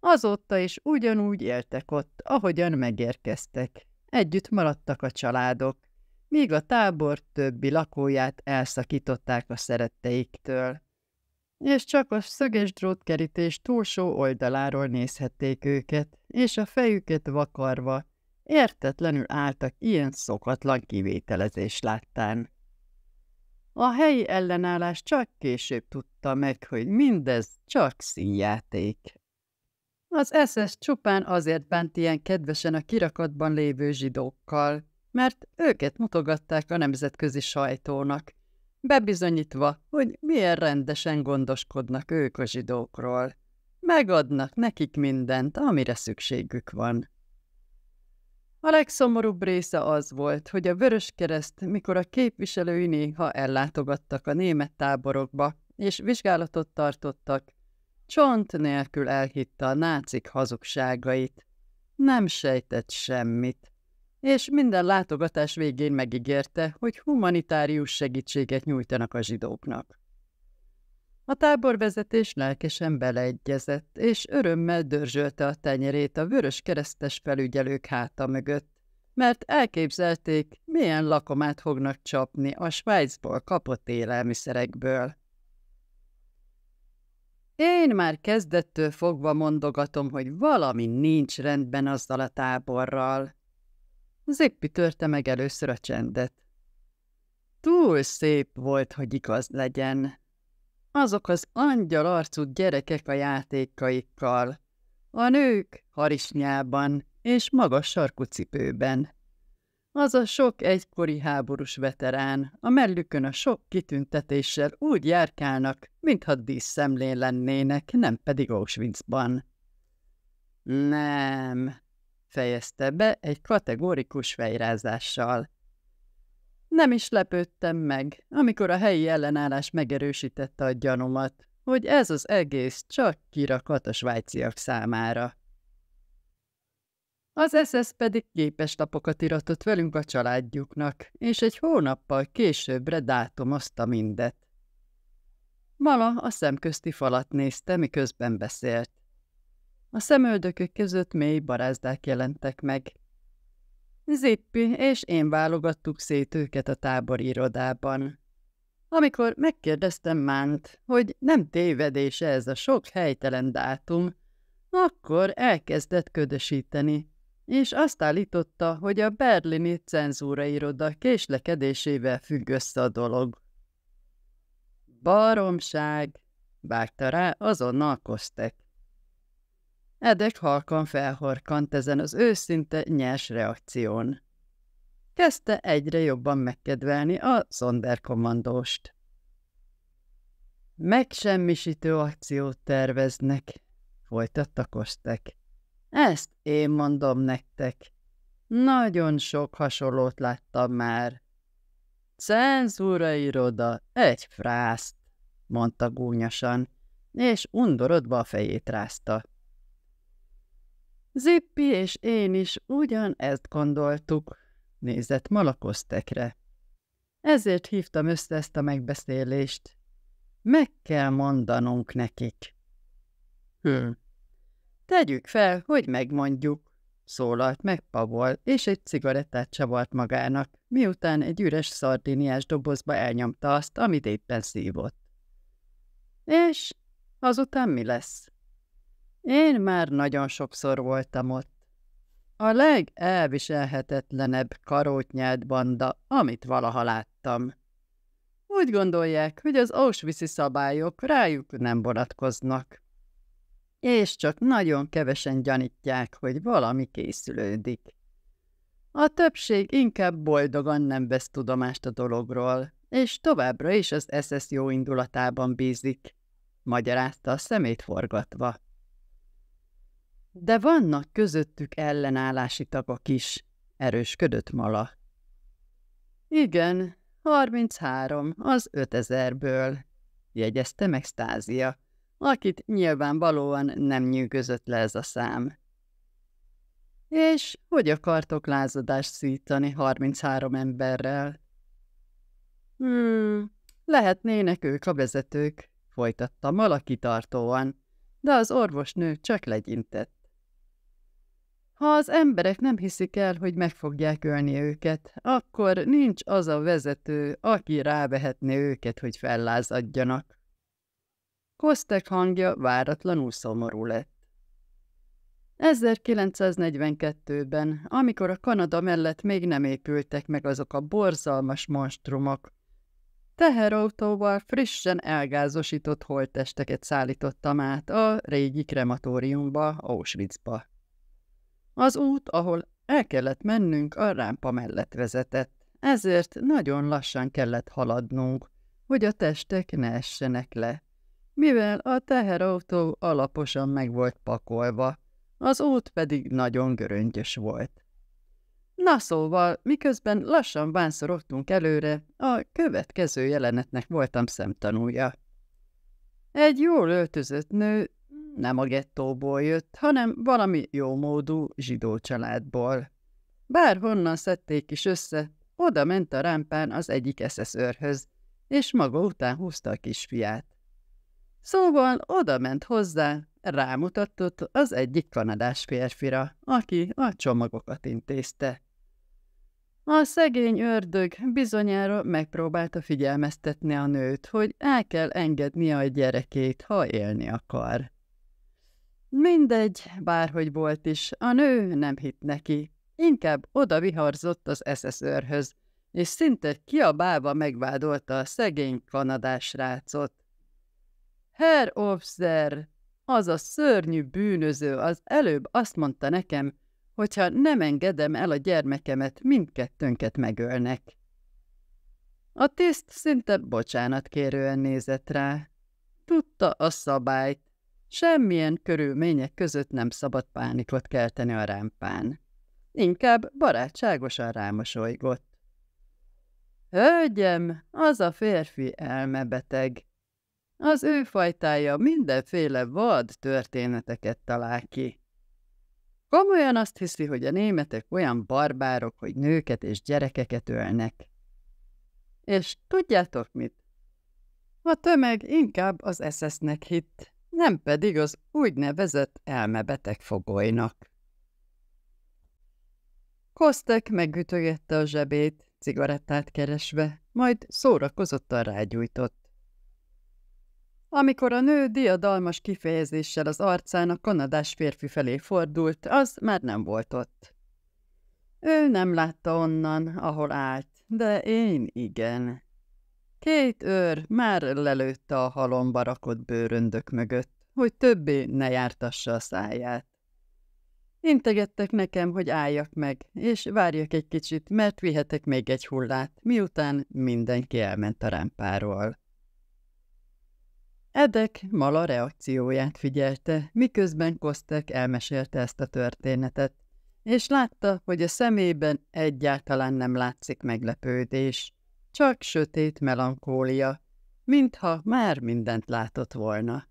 Azóta is ugyanúgy éltek ott, ahogyan megérkeztek. Együtt maradtak a családok, míg a tábor többi lakóját elszakították a szeretteiktől. És csak a szöges drótkerítés túlsó oldaláról nézhették őket, és a fejüket vakarva, értetlenül álltak ilyen szokatlan kivételezés láttán. A helyi ellenállás csak később tudta meg, hogy mindez csak színjáték. Az SS csupán azért bánt ilyen kedvesen a kirakatban lévő zsidókkal, mert őket mutogatták a nemzetközi sajtónak, bebizonyítva, hogy milyen rendesen gondoskodnak ők a zsidókról. Megadnak nekik mindent, amire szükségük van. A legszomorúbb része az volt, hogy a Vörös Kereszt, mikor a képviselői néha ellátogattak a német táborokba, és vizsgálatot tartottak, Csont nélkül elhitte a nácik hazugságait. Nem sejtett semmit. És minden látogatás végén megígérte, hogy humanitárius segítséget nyújtanak a zsidóknak. A táborvezetés lelkesen beleegyezett, és örömmel dörzsölte a tenyerét a vörös keresztes felügyelők háta mögött, mert elképzelték, milyen lakomát fognak csapni a Svájcból kapott élelmiszerekből. Én már kezdettől fogva mondogatom, hogy valami nincs rendben azzal a táborral. Zippi törte meg először a csendet. Túl szép volt, hogy igaz legyen. Azok az angyal arcú gyerekek a játékaikkal. A nők harisnyában, és magas sarkú cipőben. Az a sok egykori háborús veterán, a mellükön a sok kitüntetéssel úgy járkálnak, mintha díszszemlén lennének, nem pedig Auschwitzban. Nem, fejezte be egy kategórikus fejrázással. Nem is lepődtem meg, amikor a helyi ellenállás megerősítette a gyanumat, hogy ez az egész csak kirakat a svájciak számára. Az SS pedig képes lapokat iratott velünk a családjuknak, és egy hónappal későbbre dátumozta mindet. Mala a szemközti falat nézte, miközben beszélt. A szemöldökök között mély barázdák jelentek meg. Zippi és én válogattuk szét őket a tábor irodában. Amikor megkérdeztem Mánt, hogy nem tévedése ez a sok helytelen dátum, akkor elkezdett ködösíteni, és azt állította, hogy a berlini cenzúrairoda késlekedésével függ össze a dolog. Baromság, vágta rá azonnal Kosztek. Edek halkan felhorkant ezen az őszinte nyers reakción. Kezdte egyre jobban megkedvelni a szonderkommandóst. Megsemmisítő akciót terveznek, folytatta Kostek. Ezt én mondom nektek. Nagyon sok hasonlót láttam már. Cenzúra iroda, egy frászt, mondta gúnyosan, és undorodva a fejét rázta. Zippi és én is ugyan ezt gondoltuk, nézett Malakosztekre. Ezért hívtam össze ezt a megbeszélést. Meg kell mondanunk nekik. Hm. Tegyük fel, hogy megmondjuk, szólalt meg Pavol, és egy cigarettát csavart magának, miután egy üres szardiniás dobozba elnyomta azt, amit éppen szívott. És azután mi lesz? Én már nagyon sokszor voltam ott. A legelviselhetetlenebb karótnyelt banda, amit valaha láttam. Úgy gondolják, hogy az auschwitz szabályok rájuk nem vonatkoznak. És csak nagyon kevesen gyanítják, hogy valami készülődik. A többség inkább boldogan nem vesz tudomást a dologról, és továbbra is az SS jó indulatában bízik, magyarázta a szemét forgatva. De vannak közöttük ellenállási tagok is, erősködött Mala. Igen, harminchárom, az ötezerből, jegyezte meg Stázia, akit nyilvánvalóan nem nyűgözött le ez a szám. És hogy akartok lázadást szítani 33 emberrel? Hmm, lehetnének ők a vezetők, folytatta Mala kitartóan, de az orvosnő csak legyintett. Ha az emberek nem hiszik el, hogy meg fogják ölni őket, akkor nincs az a vezető, aki rávehetné őket, hogy fellázadjanak. Kosztek hangja váratlanul szomorú lett. 1942-ben, amikor a Kanada mellett még nem épültek meg azok a borzalmas monstrumok, teherautóval frissen elgázosított holttesteket szállítottam át a régi krematóriumba, Auschwitzba. Az út, ahol el kellett mennünk, a rámpa mellett vezetett, ezért nagyon lassan kellett haladnunk, hogy a testek ne essenek le. Mivel a teherautó alaposan meg volt pakolva, az út pedig nagyon göröngyös volt. Na szóval, miközben lassan vánszorogtunk előre, a következő jelenetnek voltam szemtanúja. Egy jól öltözött nő nem a gettóból jött, hanem valami jómódú zsidó családból. Bárhonnan szedték is össze, oda ment a rámpán az egyik eszeszőrhöz, és maga után húzta a kisfiát. Szóval oda ment hozzá, rámutatott az egyik kanadás férfira, aki a csomagokat intézte. A szegény ördög bizonyára megpróbálta figyelmeztetni a nőt, hogy el kell engednie a gyerekét, ha élni akar. Mindegy, bárhogy volt is, a nő nem hitt neki. Inkább oda viharzott az eszeszőrhöz, és szinte kiabálva megvádolta a szegény kanadás rácot. Herr Officer, az a szörnyű bűnöző az előbb azt mondta nekem, hogyha nem engedem el a gyermekemet, mindkettőnket megölnek. A tiszt szinte bocsánat kérően nézett rá. Tudta a szabályt, semmilyen körülmények között nem szabad pánikot kelteni a rámpán. Inkább barátságosan rámosolygott. Hölgyem, az a férfi elmebeteg. Az ő fajtája mindenféle vad történeteket talál ki. Komolyan azt hiszi, hogy a németek olyan barbárok, hogy nőket és gyerekeket ölnek. És tudjátok mit? A tömeg inkább az eszesznek hitt, nem pedig az úgynevezett elmebeteg fogolynak. Kostek megütögette a zsebét, cigarettát keresve, majd szórakozottan rágyújtott. Amikor a nő diadalmas kifejezéssel az arcán a kanadás férfi felé fordult, az már nem volt ott. Ő nem látta onnan, ahol állt, de én igen. Két őr már lelőtte a halomba rakott bőröndök mögött, hogy többé ne jártassa a száját. Integettek nekem, hogy álljak meg, és várjak egy kicsit, mert vihetek még egy hullát, miután mindenki elment a rámpáról. Edek Mala reakcióját figyelte, miközben Kostek elmesélte ezt a történetet, és látta, hogy a szemében egyáltalán nem látszik meglepődés, csak sötét melankólia, mintha már mindent látott volna.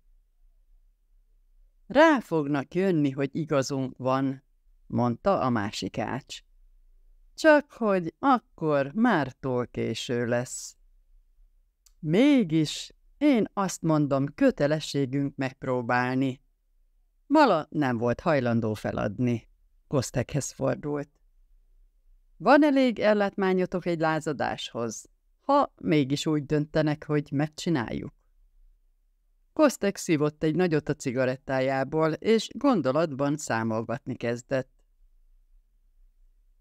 Rá fognak jönni, hogy igazunk van, mondta a másik ács. Csak hogy akkor már túl késő lesz. Mégis én azt mondom, kötelességünk megpróbálni. Mala nem volt hajlandó feladni. Kosztekhez fordult. Van elég ellátmányotok egy lázadáshoz, ha mégis úgy döntenek, hogy megcsináljuk. Kostek szívott egy nagyot a cigarettájából, és gondolatban számolgatni kezdett.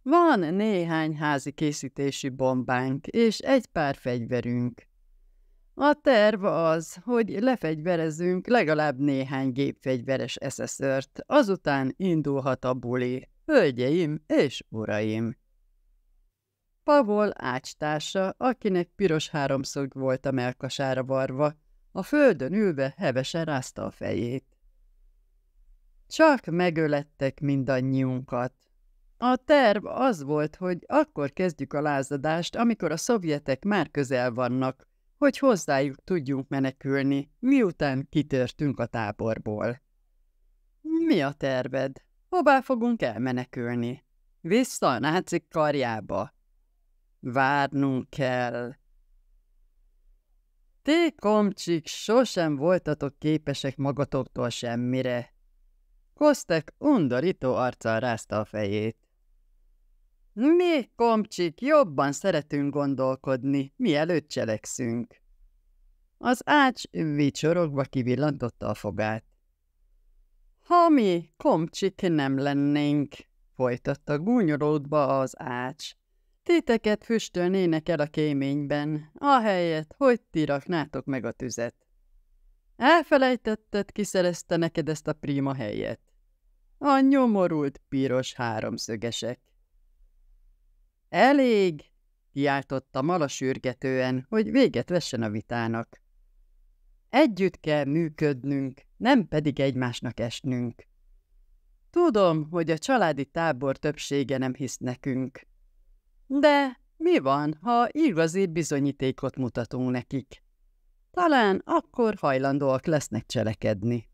Van néhány házi készítési bombánk, és egy pár fegyverünk. A terv az, hogy lefegyverezünk legalább néhány gépfegyveres eszeszört, azután indulhat a buli, hölgyeim és uraim. Pavol ácstársa, akinek piros háromszög volt a melkasára varva, a földön ülve hevesen rázta a fejét. Csak megölettek mindannyiunkat. A terv az volt, hogy akkor kezdjük a lázadást, amikor a szovjetek már közel vannak, hogy hozzájuk tudjunk menekülni, miután kitörtünk a táborból. Mi a terved? Hová fogunk elmenekülni? Vissza a nácik karjába. Várnunk kell. Ti, komcsik, sosem voltatok képesek magatoktól semmire. Kostek undorító arccal rázta a fejét. Mi, komcsik, jobban szeretünk gondolkodni, mielőtt cselekszünk. Az ács vicsorogva kivillantotta a fogát. Ha mi, komcsik, nem lennénk, folytatta gúnyolódva az ács. Titeket füstölnének el a kéményben, ahelyett, hogy ti raknátok meg a tüzet. Elfelejtetted, ki szerezte neked ezt a prima helyet. A nyomorult piros háromszögesek. Elég, kiáltotta Mala sürgetően, hogy véget vessen a vitának. Együtt kell működnünk, nem pedig egymásnak esnünk. Tudom, hogy a családi tábor többsége nem hisz nekünk. De mi van, ha igazi bizonyítékot mutatunk nekik? Talán akkor hajlandóak lesznek cselekedni.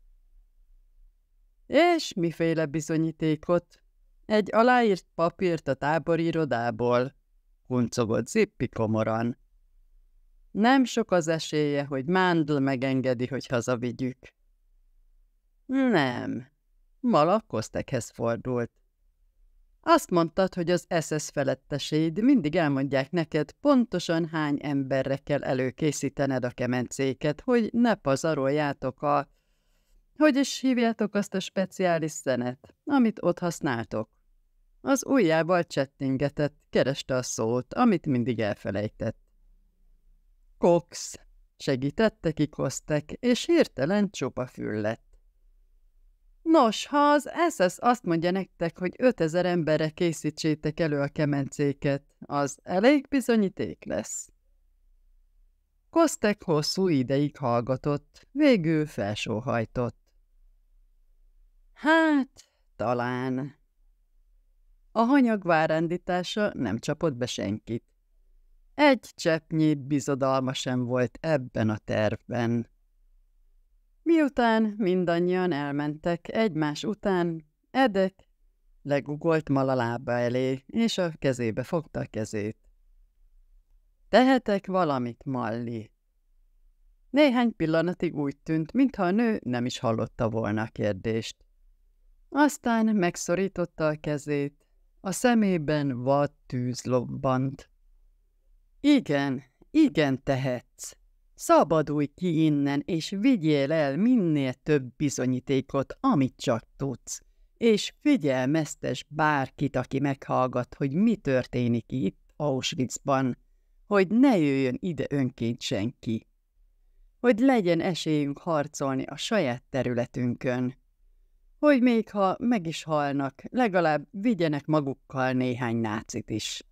És miféle bizonyítékot? Egy aláírt papírt a táborirodából, kuncogott Zippi komoran. Nem sok az esélye, hogy Mándl megengedi, hogy hazavigyük. Nem. Mala Kosztekhez fordult. Azt mondtad, hogy az SS feletteséd mindig elmondják neked, pontosan hány emberre kell előkészítened a kemencéket, hogy ne pazaroljátok a... Hogy is hívjátok azt a speciális szenet, amit ott használtok? Az ujjával csettingetett, kereste a szót, amit mindig elfelejtett. Cox segítette kikosztek, és hirtelen csupa fül lett. Nos, ha az SS azt mondja nektek, hogy 5000 emberre készítsétek elő a kemencéket, az elég bizonyíték lesz. Kostek hosszú ideig hallgatott, végül felsóhajtott. Hát, talán. A hanyag várandítása nem csapott be senkit. Egy cseppnyi bizodalma sem volt ebben a tervben. Miután mindannyian elmentek egymás után, Edek legugolt Mala lába elé, és a kezébe fogta a kezét. Tehetek valamit, Malli? Néhány pillanatig úgy tűnt, mintha a nő nem is hallotta volna a kérdést. Aztán megszorította a kezét, a szemében vad tűz lobbant. Igen, igen tehetsz. Szabadulj ki innen, és vigyél el minél több bizonyítékot, amit csak tudsz. És figyelmeztes bárkit, aki meghallgat, hogy mi történik itt, Auschwitzban, hogy ne jöjjön ide önként senki. Hogy legyen esélyünk harcolni a saját területünkön. Hogy még ha meg is halnak, legalább vigyenek magukkal néhány nácit is.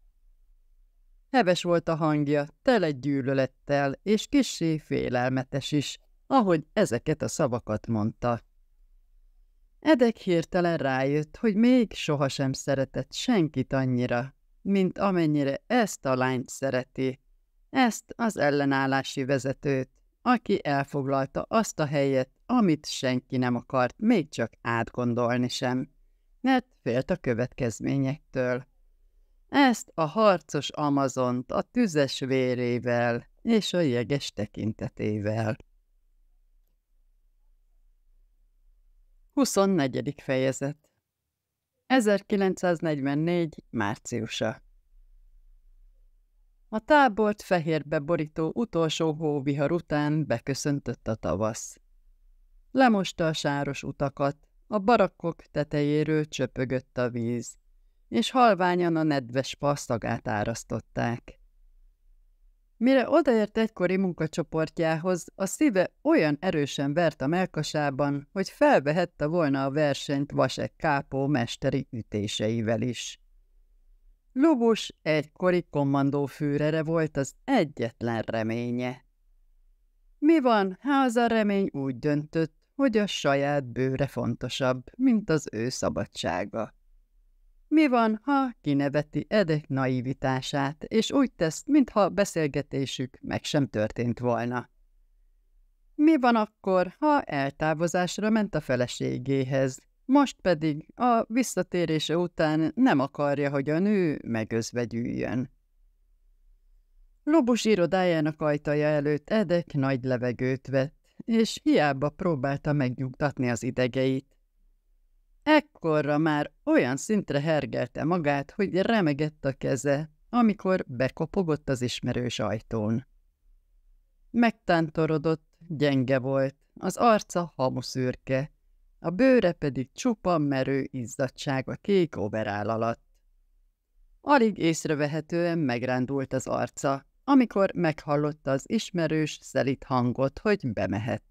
Heves volt a hangja, tele gyűlölettel, és kissé félelmetes is, ahogy ezeket a szavakat mondta. Edek hirtelen rájött, hogy még sohasem szeretett senkit annyira, mint amennyire ezt a lányt szereti, ezt az ellenállási vezetőt, aki elfoglalta azt a helyet, amit senki nem akart még csak átgondolni sem, mert félt a következményektől. Ezt a harcos Amazont a tüzes vérével és a jeges tekintetével. 24. fejezet 1944. márciusa A tábort fehérbe borító utolsó hóvihar után beköszöntött a tavasz. Lemosta a sáros utakat, a barakkok tetejéről csöpögött a víz és halványan a nedves passzagát árasztották. Mire odaért egykori munkacsoportjához, a szíve olyan erősen vert a melkasában, hogy felvehette volna a versenyt Vasek Kápó mesteri ütéseivel is. Lubus egykori kommandófűrere volt az egyetlen reménye. Mi van, ha az a remény úgy döntött, hogy a saját bőre fontosabb, mint az ő szabadsága? Mi van, ha kineveti Edek naivitását, és úgy tesz, mintha beszélgetésük meg sem történt volna? Mi van akkor, ha eltávozásra ment a feleségéhez, most pedig a visszatérése után nem akarja, hogy a nő megözvegyüljön? Lobus irodájának ajtaja előtt Edek nagy levegőt vett, és hiába próbálta megnyugtatni az idegeit. Ekkorra már olyan szintre hergelte magát, hogy remegett a keze, amikor bekopogott az ismerős ajtón. Megtántorodott, gyenge volt, az arca hamuszürke, a bőre pedig csupa merő izzadság a kék overál alatt. Alig észrevehetően megrándult az arca, amikor meghallotta az ismerős, szelit hangot, hogy bemehet.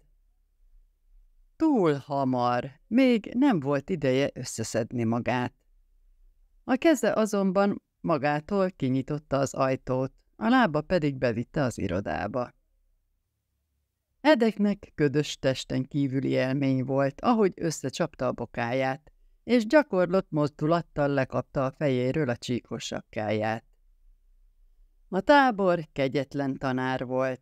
Túl hamar, még nem volt ideje összeszedni magát. A keze azonban magától kinyitotta az ajtót, a lába pedig bevitte az irodába. Edeknek ködös testen kívüli élmény volt, ahogy összecsapta a bokáját, és gyakorlott mozdulattal lekapta a fejéről a csíkos sakkáját. A tábor kegyetlen tanár volt,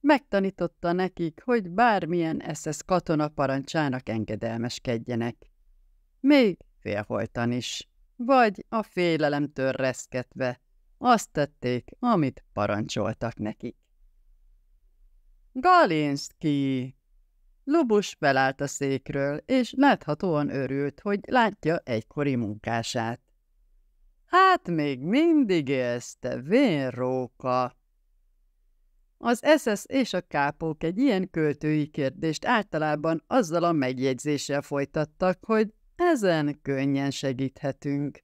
Megtanította nekik, hogy bármilyen SS katona parancsának engedelmeskedjenek. Még félholtan is, vagy a félelemtől reszketve, azt tették, amit parancsoltak nekik. Galinski! Lubus felállt a székről, és láthatóan örült, hogy látja egykori munkását. Hát még mindig élsz, te vénróka! Az SS és a kápók egy ilyen költői kérdést általában azzal a megjegyzéssel folytattak, hogy ezen könnyen segíthetünk.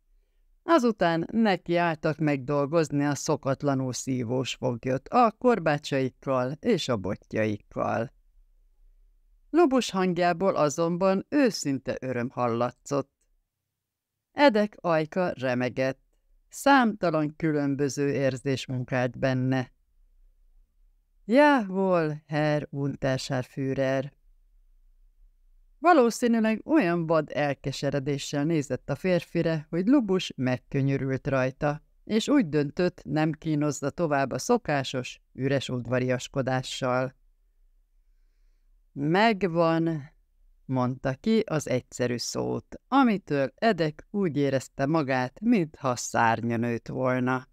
Azután nekiálltak megdolgozni a szokatlanul szívós foglyot a korbácsaikkal és a botjaikkal. Lobos hangjából azonban őszinte öröm hallatszott. Edek ajka remegett, számtalan különböző érzés munkált benne. Jawohl, Herr Unterscharführer! Valószínűleg olyan vad elkeseredéssel nézett a férfire, hogy Lubus megkönyörült rajta, és úgy döntött, nem kínozza tovább a szokásos, üres udvariaskodással. Megvan, mondta ki az egyszerű szót, amitől Edek úgy érezte magát, mintha szárnya nőtt volna.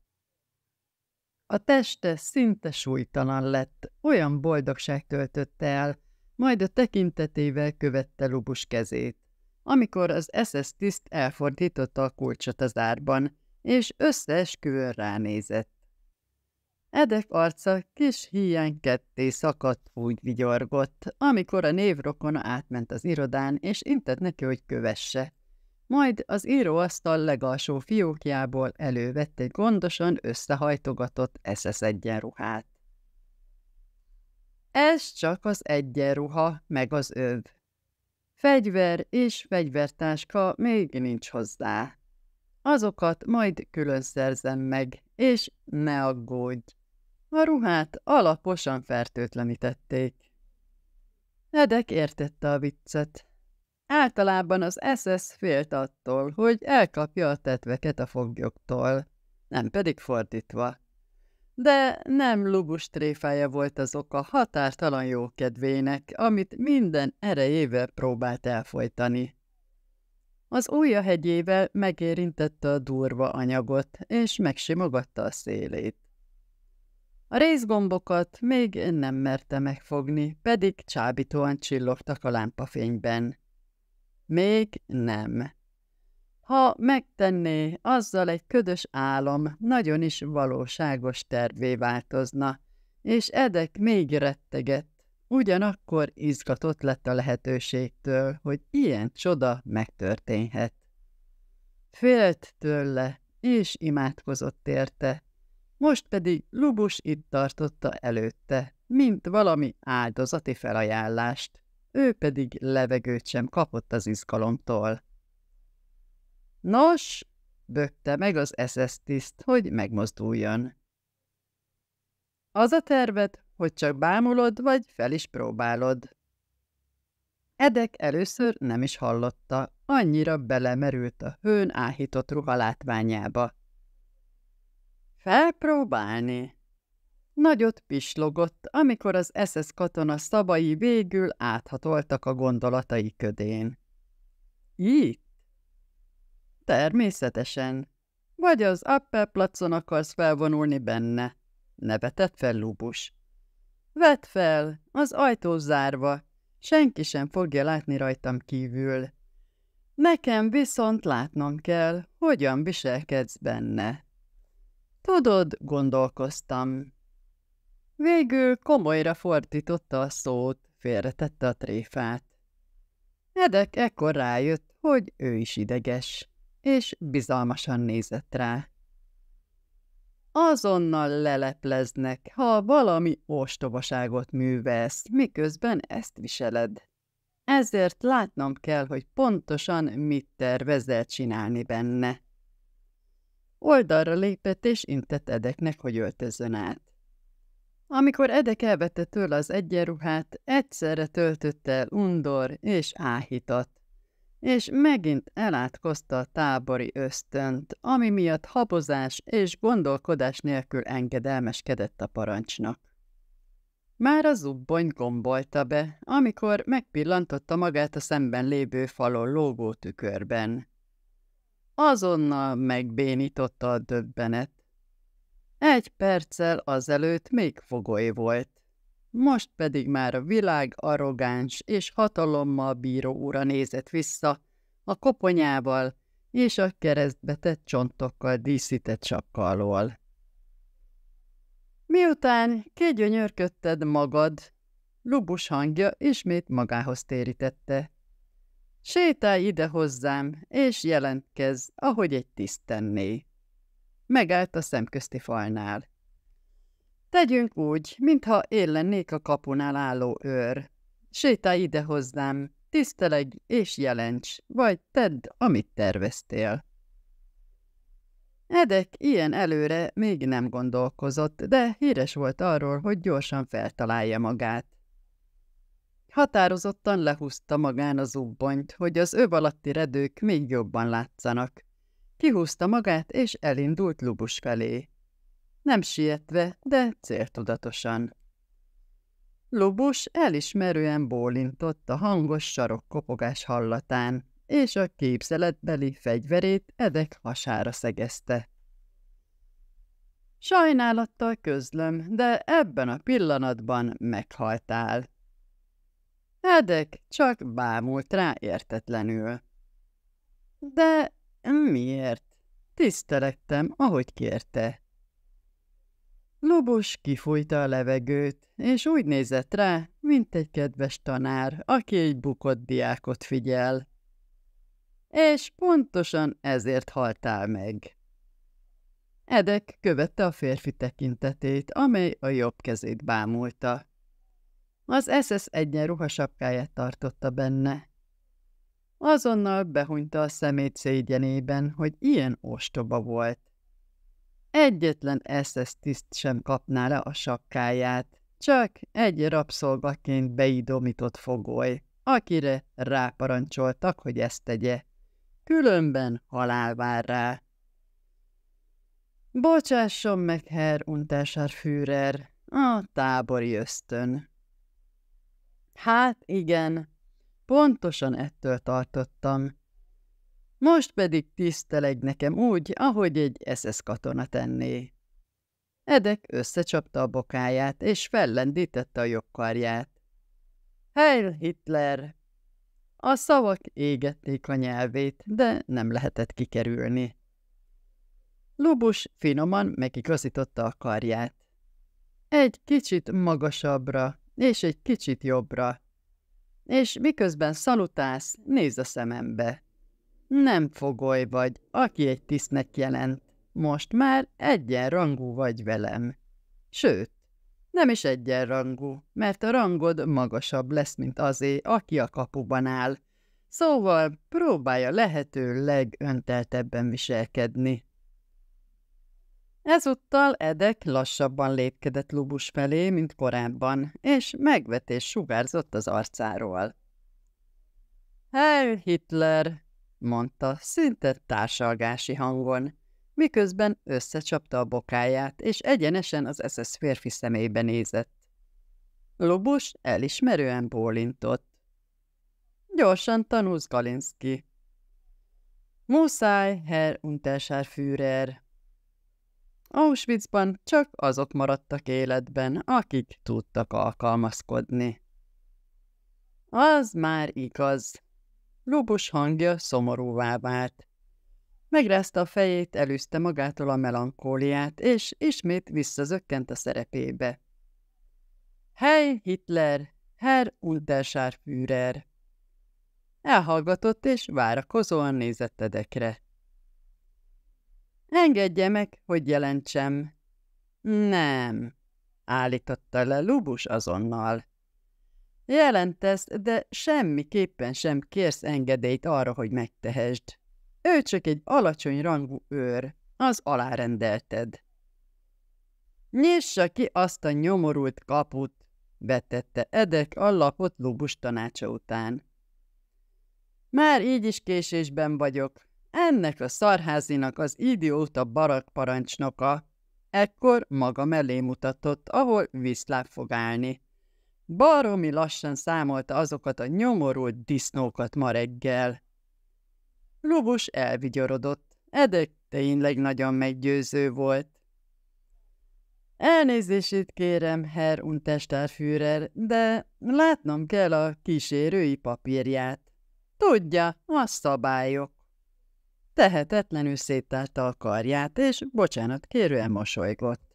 A teste szinte súlytalan lett, olyan boldogság töltötte el, majd a tekintetével követte Lubus kezét, amikor az SS tiszt elfordította a kulcsot az árban, és összeesküvően ránézett. Edek arca kis híján ketté szakadt, úgy vigyorgott, amikor a névrokona átment az irodán, és intett neki, hogy kövesse. Majd az íróasztal legalsó fiókjából elővett egy gondosan összehajtogatott SS egyenruhát. Ez csak az egyenruha, meg az öv. Fegyver és fegyvertáska még nincs hozzá. Azokat majd külön szerzem meg, és ne aggódj. A ruhát alaposan fertőtlenítették. Edek értette a viccet. Általában az SS félt attól, hogy elkapja a tetveket a foglyoktól, nem pedig fordítva. De nem lubus tréfája volt az oka határtalan jókedvének, amit minden erejével próbált elfolytani. Az ujja hegyével megérintette a durva anyagot, és megsimogatta a szélét. A részgombokat még nem merte megfogni, pedig csábítóan csillogtak a lámpafényben. Még nem. Ha megtenné, azzal egy ködös álom nagyon is valóságos tervé változna, és Edek még rettegett, ugyanakkor izgatott lett a lehetőségtől, hogy ilyen csoda megtörténhet. Félt tőle, és imádkozott érte, most pedig Lubus itt tartotta előtte, mint valami áldozati felajánlást, ő pedig levegőt sem kapott az izgalomtól. Nos, bökte meg az SS tiszt, hogy megmozduljon. Az a terved, hogy csak bámulod, vagy fel is próbálod. Edek először nem is hallotta, annyira belemerült a hőn áhított ruha látványába. Felpróbálni? Nagyot pislogott, amikor az SS katona szabai végül áthatoltak a gondolatai ködén. Itt? Természetesen. Vagy az Appelplacon akarsz felvonulni benne? Nevetett fel Lubus. Vedd fel, az ajtó zárva. Senki sem fogja látni rajtam kívül. Nekem viszont látnom kell, hogyan viselkedsz benne. Tudod, gondolkoztam. Végül komolyra fordította a szót, félretette a tréfát. Edek ekkor rájött, hogy ő is ideges és bizalmasan nézett rá. Azonnal lelepleznek, ha valami ostobaságot művelsz, miközben ezt viseled. Ezért látnom kell, hogy pontosan mit tervezel csinálni benne. Oldalra lépett és intett Edeknek, hogy öltözzön át. Amikor Edek elvette tőle az egyenruhát, egyszerre töltött el undor és áhítat és megint elátkozta a tábori ösztönt, ami miatt habozás és gondolkodás nélkül engedelmeskedett a parancsnak. Már a zubbony gombolta be, amikor megpillantotta magát a szemben lévő falon lógó tükörben. Azonnal megbénította a döbbenet. Egy perccel azelőtt még fogoly volt. Most pedig már a világ arrogáns és hatalommal bíró ura nézett vissza, a koponyával és a keresztbe tett csontokkal díszített sapka. Miután kigyönyörködted magad, Lubus hangja ismét magához térítette. Sétálj ide hozzám, és jelentkezz, ahogy egy tisztenné. Megállt a szemközti falnál. Tegyünk úgy, mintha én lennék a kapunál álló őr. sétálj ide hozzám, tiszteleg és jelents, vagy tedd, amit terveztél. Edek ilyen előre még nem gondolkozott, de híres volt arról, hogy gyorsan feltalálja magát. Határozottan lehúzta magán az ubbonyt, hogy az öv alatti redők még jobban látszanak. Kihúzta magát, és elindult Lubus felé. Nem sietve, de céltudatosan. Lubus elismerően bólintott a hangos sarokkopogás hallatán, és a képzeletbeli fegyverét Edek hasára szegezte. Sajnálattal közlöm, de ebben a pillanatban meghaltál. Edek csak bámult rá értetlenül. De miért? Tisztelettem, ahogy kérte. Lobos kifújta a levegőt, és úgy nézett rá, mint egy kedves tanár, aki egy bukott diákot figyel. És pontosan ezért haltál meg. Edek követte a férfi tekintetét, amely a jobb kezét bámulta. Az SS egyenruha sapkáját tartotta benne. Azonnal behunyta a szemét szégyenében, hogy ilyen ostoba volt. Egyetlen SS tiszt sem kapná le a sapkáját, csak egy rabszolgaként beidomított fogoly, akire ráparancsoltak, hogy ezt tegye. Különben halál vár rá. Bocsásson meg, Herr Unterscharführer, a tábori ösztön. Hát igen, pontosan ettől tartottam. Most pedig tiszteleg nekem úgy, ahogy egy SS katona tenné. Edek összecsapta a bokáját, és fellendítette a jogkarját. Heil Hitler! A szavak égették a nyelvét, de nem lehetett kikerülni. Lubus finoman megigazította a karját. Egy kicsit magasabbra, és egy kicsit jobbra. És miközben szalutálsz, nézz a szemembe. Nem fogoly vagy, aki egy tisztnek jelent. Most már egyenrangú vagy velem. Sőt, nem is egyenrangú, mert a rangod magasabb lesz, mint azé, aki a kapuban áll. Szóval próbálja lehető legönteltebben viselkedni. Ezúttal Edek lassabban lépkedett Lubus felé, mint korábban, és megvetés sugárzott az arcáról. Heil Hitler! Mondta, szinte társalgási hangon, miközben összecsapta a bokáját, és egyenesen az SS férfi szemébe nézett. Lubus elismerően bólintott. Gyorsan tanulsz, Galinski. Muszáj, Herr Unterscharführer, Auschwitzban csak azok maradtak életben, akik tudtak alkalmazkodni. Az már igaz. Lubus hangja szomorúvá vált. Megrázta a fejét, elűzte magától a melankóliát, és ismét visszazökkent a szerepébe. Hely, Hitler, Herr Unterscharführer! Elhallgatott, és várakozóan nézett Edekre. Engedje meg, hogy jelentsem. Nem, állította le Lubus azonnal. Jelentesz, de semmiképpen sem kérsz engedélyt arra, hogy megtehesd. Ő csak egy alacsony rangú őr, az alárendelted. Nyissa ki azt a nyomorult kaput, vetette Edek a lapot Lubus tanácsa után. Már így is késésben vagyok, ennek a szarházinak az idióta barak parancsnoka. Ekkor maga mellé mutatott, ahol viszláp fog állni. Baromi lassan számolta azokat a nyomorult disznókat ma reggel. Lubus elvigyorodott. Edek tényleg nagyon meggyőző volt. Elnézését kérem, Herr Unterstárführer, de látnom kell a kísérői papírját. Tudja, a szabályok. Tehetetlenül széttárta a karját, és bocsánat kérően mosolygott.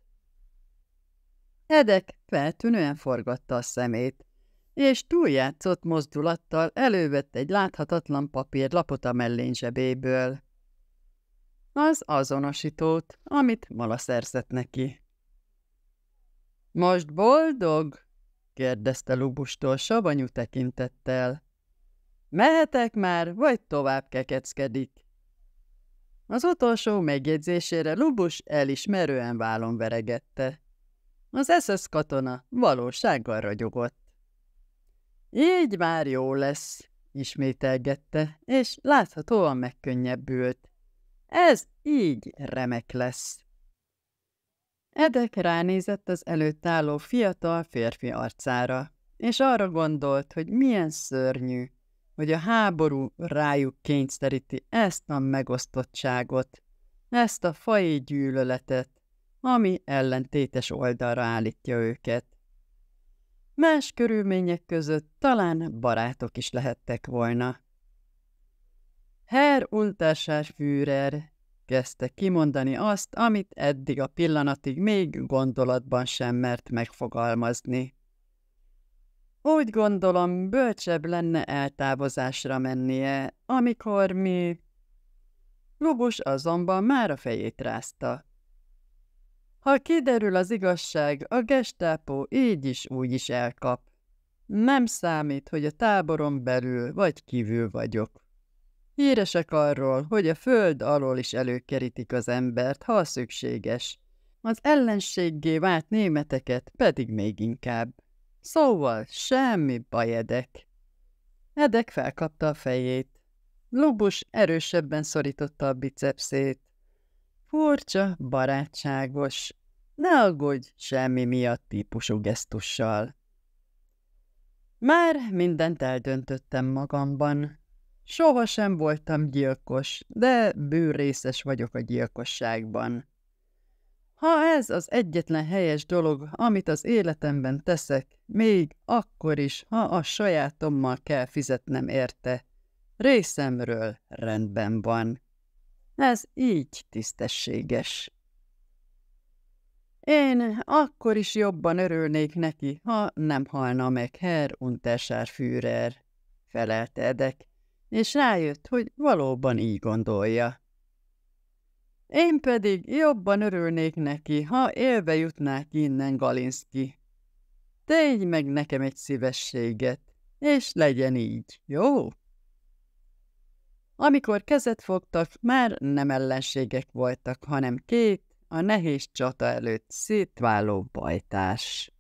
Edek feltűnően forgatta a szemét, és túljátszott mozdulattal elővett egy láthatatlan papírlapot a mellén zsebéből. Az azonosítót, amit Mala szerzett neki. Most boldog? kérdezte Lubustól savanyú tekintettel. Mehetek már, vagy tovább kekeckedik? Az utolsó megjegyzésére Lubus elismerően vállon veregette. Az SS katona valósággal ragyogott. Így már jó lesz, ismételgette, és láthatóan megkönnyebbült. Ez így remek lesz. Edek ránézett az előtt álló fiatal férfi arcára, és arra gondolt, hogy milyen szörnyű, hogy a háború rájuk kényszeríti ezt a megosztottságot, ezt a fai gyűlöletet, ami ellentétes oldalra állítja őket. Más körülmények között talán barátok is lehettek volna. Herr Unterscharführer kezdte kimondani azt, amit eddig a pillanatig még gondolatban sem mert megfogalmazni. Úgy gondolom, bölcsebb lenne eltávozásra mennie, amikor mi... Lubus azonban már a fejét rázta. Ha kiderül az igazság, a gestápó így is úgy is elkap. Nem számít, hogy a táboron belül vagy kívül vagyok. Híresek arról, hogy a föld alól is előkerítik az embert, ha szükséges. Az ellenséggé vált németeket pedig még inkább. Szóval semmi baj, Edek. Edek felkapta a fejét. Lubus erősebben szorította a bicepszét. Furcsa, barátságos, ne aggódj semmi miatt típusú gesztussal. Már mindent eldöntöttem magamban. Soha sem voltam gyilkos, de bőrészes vagyok a gyilkosságban. Ha ez az egyetlen helyes dolog, amit az életemben teszek, még akkor is, ha a sajátommal kell fizetnem érte, részemről rendben van. Ez így tisztességes. Én akkor is jobban örülnék neki, ha nem halna meg Herr Unterscharführer, felelte Edek, és rájött, hogy valóban így gondolja. Én pedig jobban örülnék neki, ha élve jutnák innen Galinszki. Tégy meg nekem egy szívességet, és legyen így, jó? Amikor kezet fogtak, már nem ellenségek voltak, hanem két a nehéz csata előtt szétváló bajtás.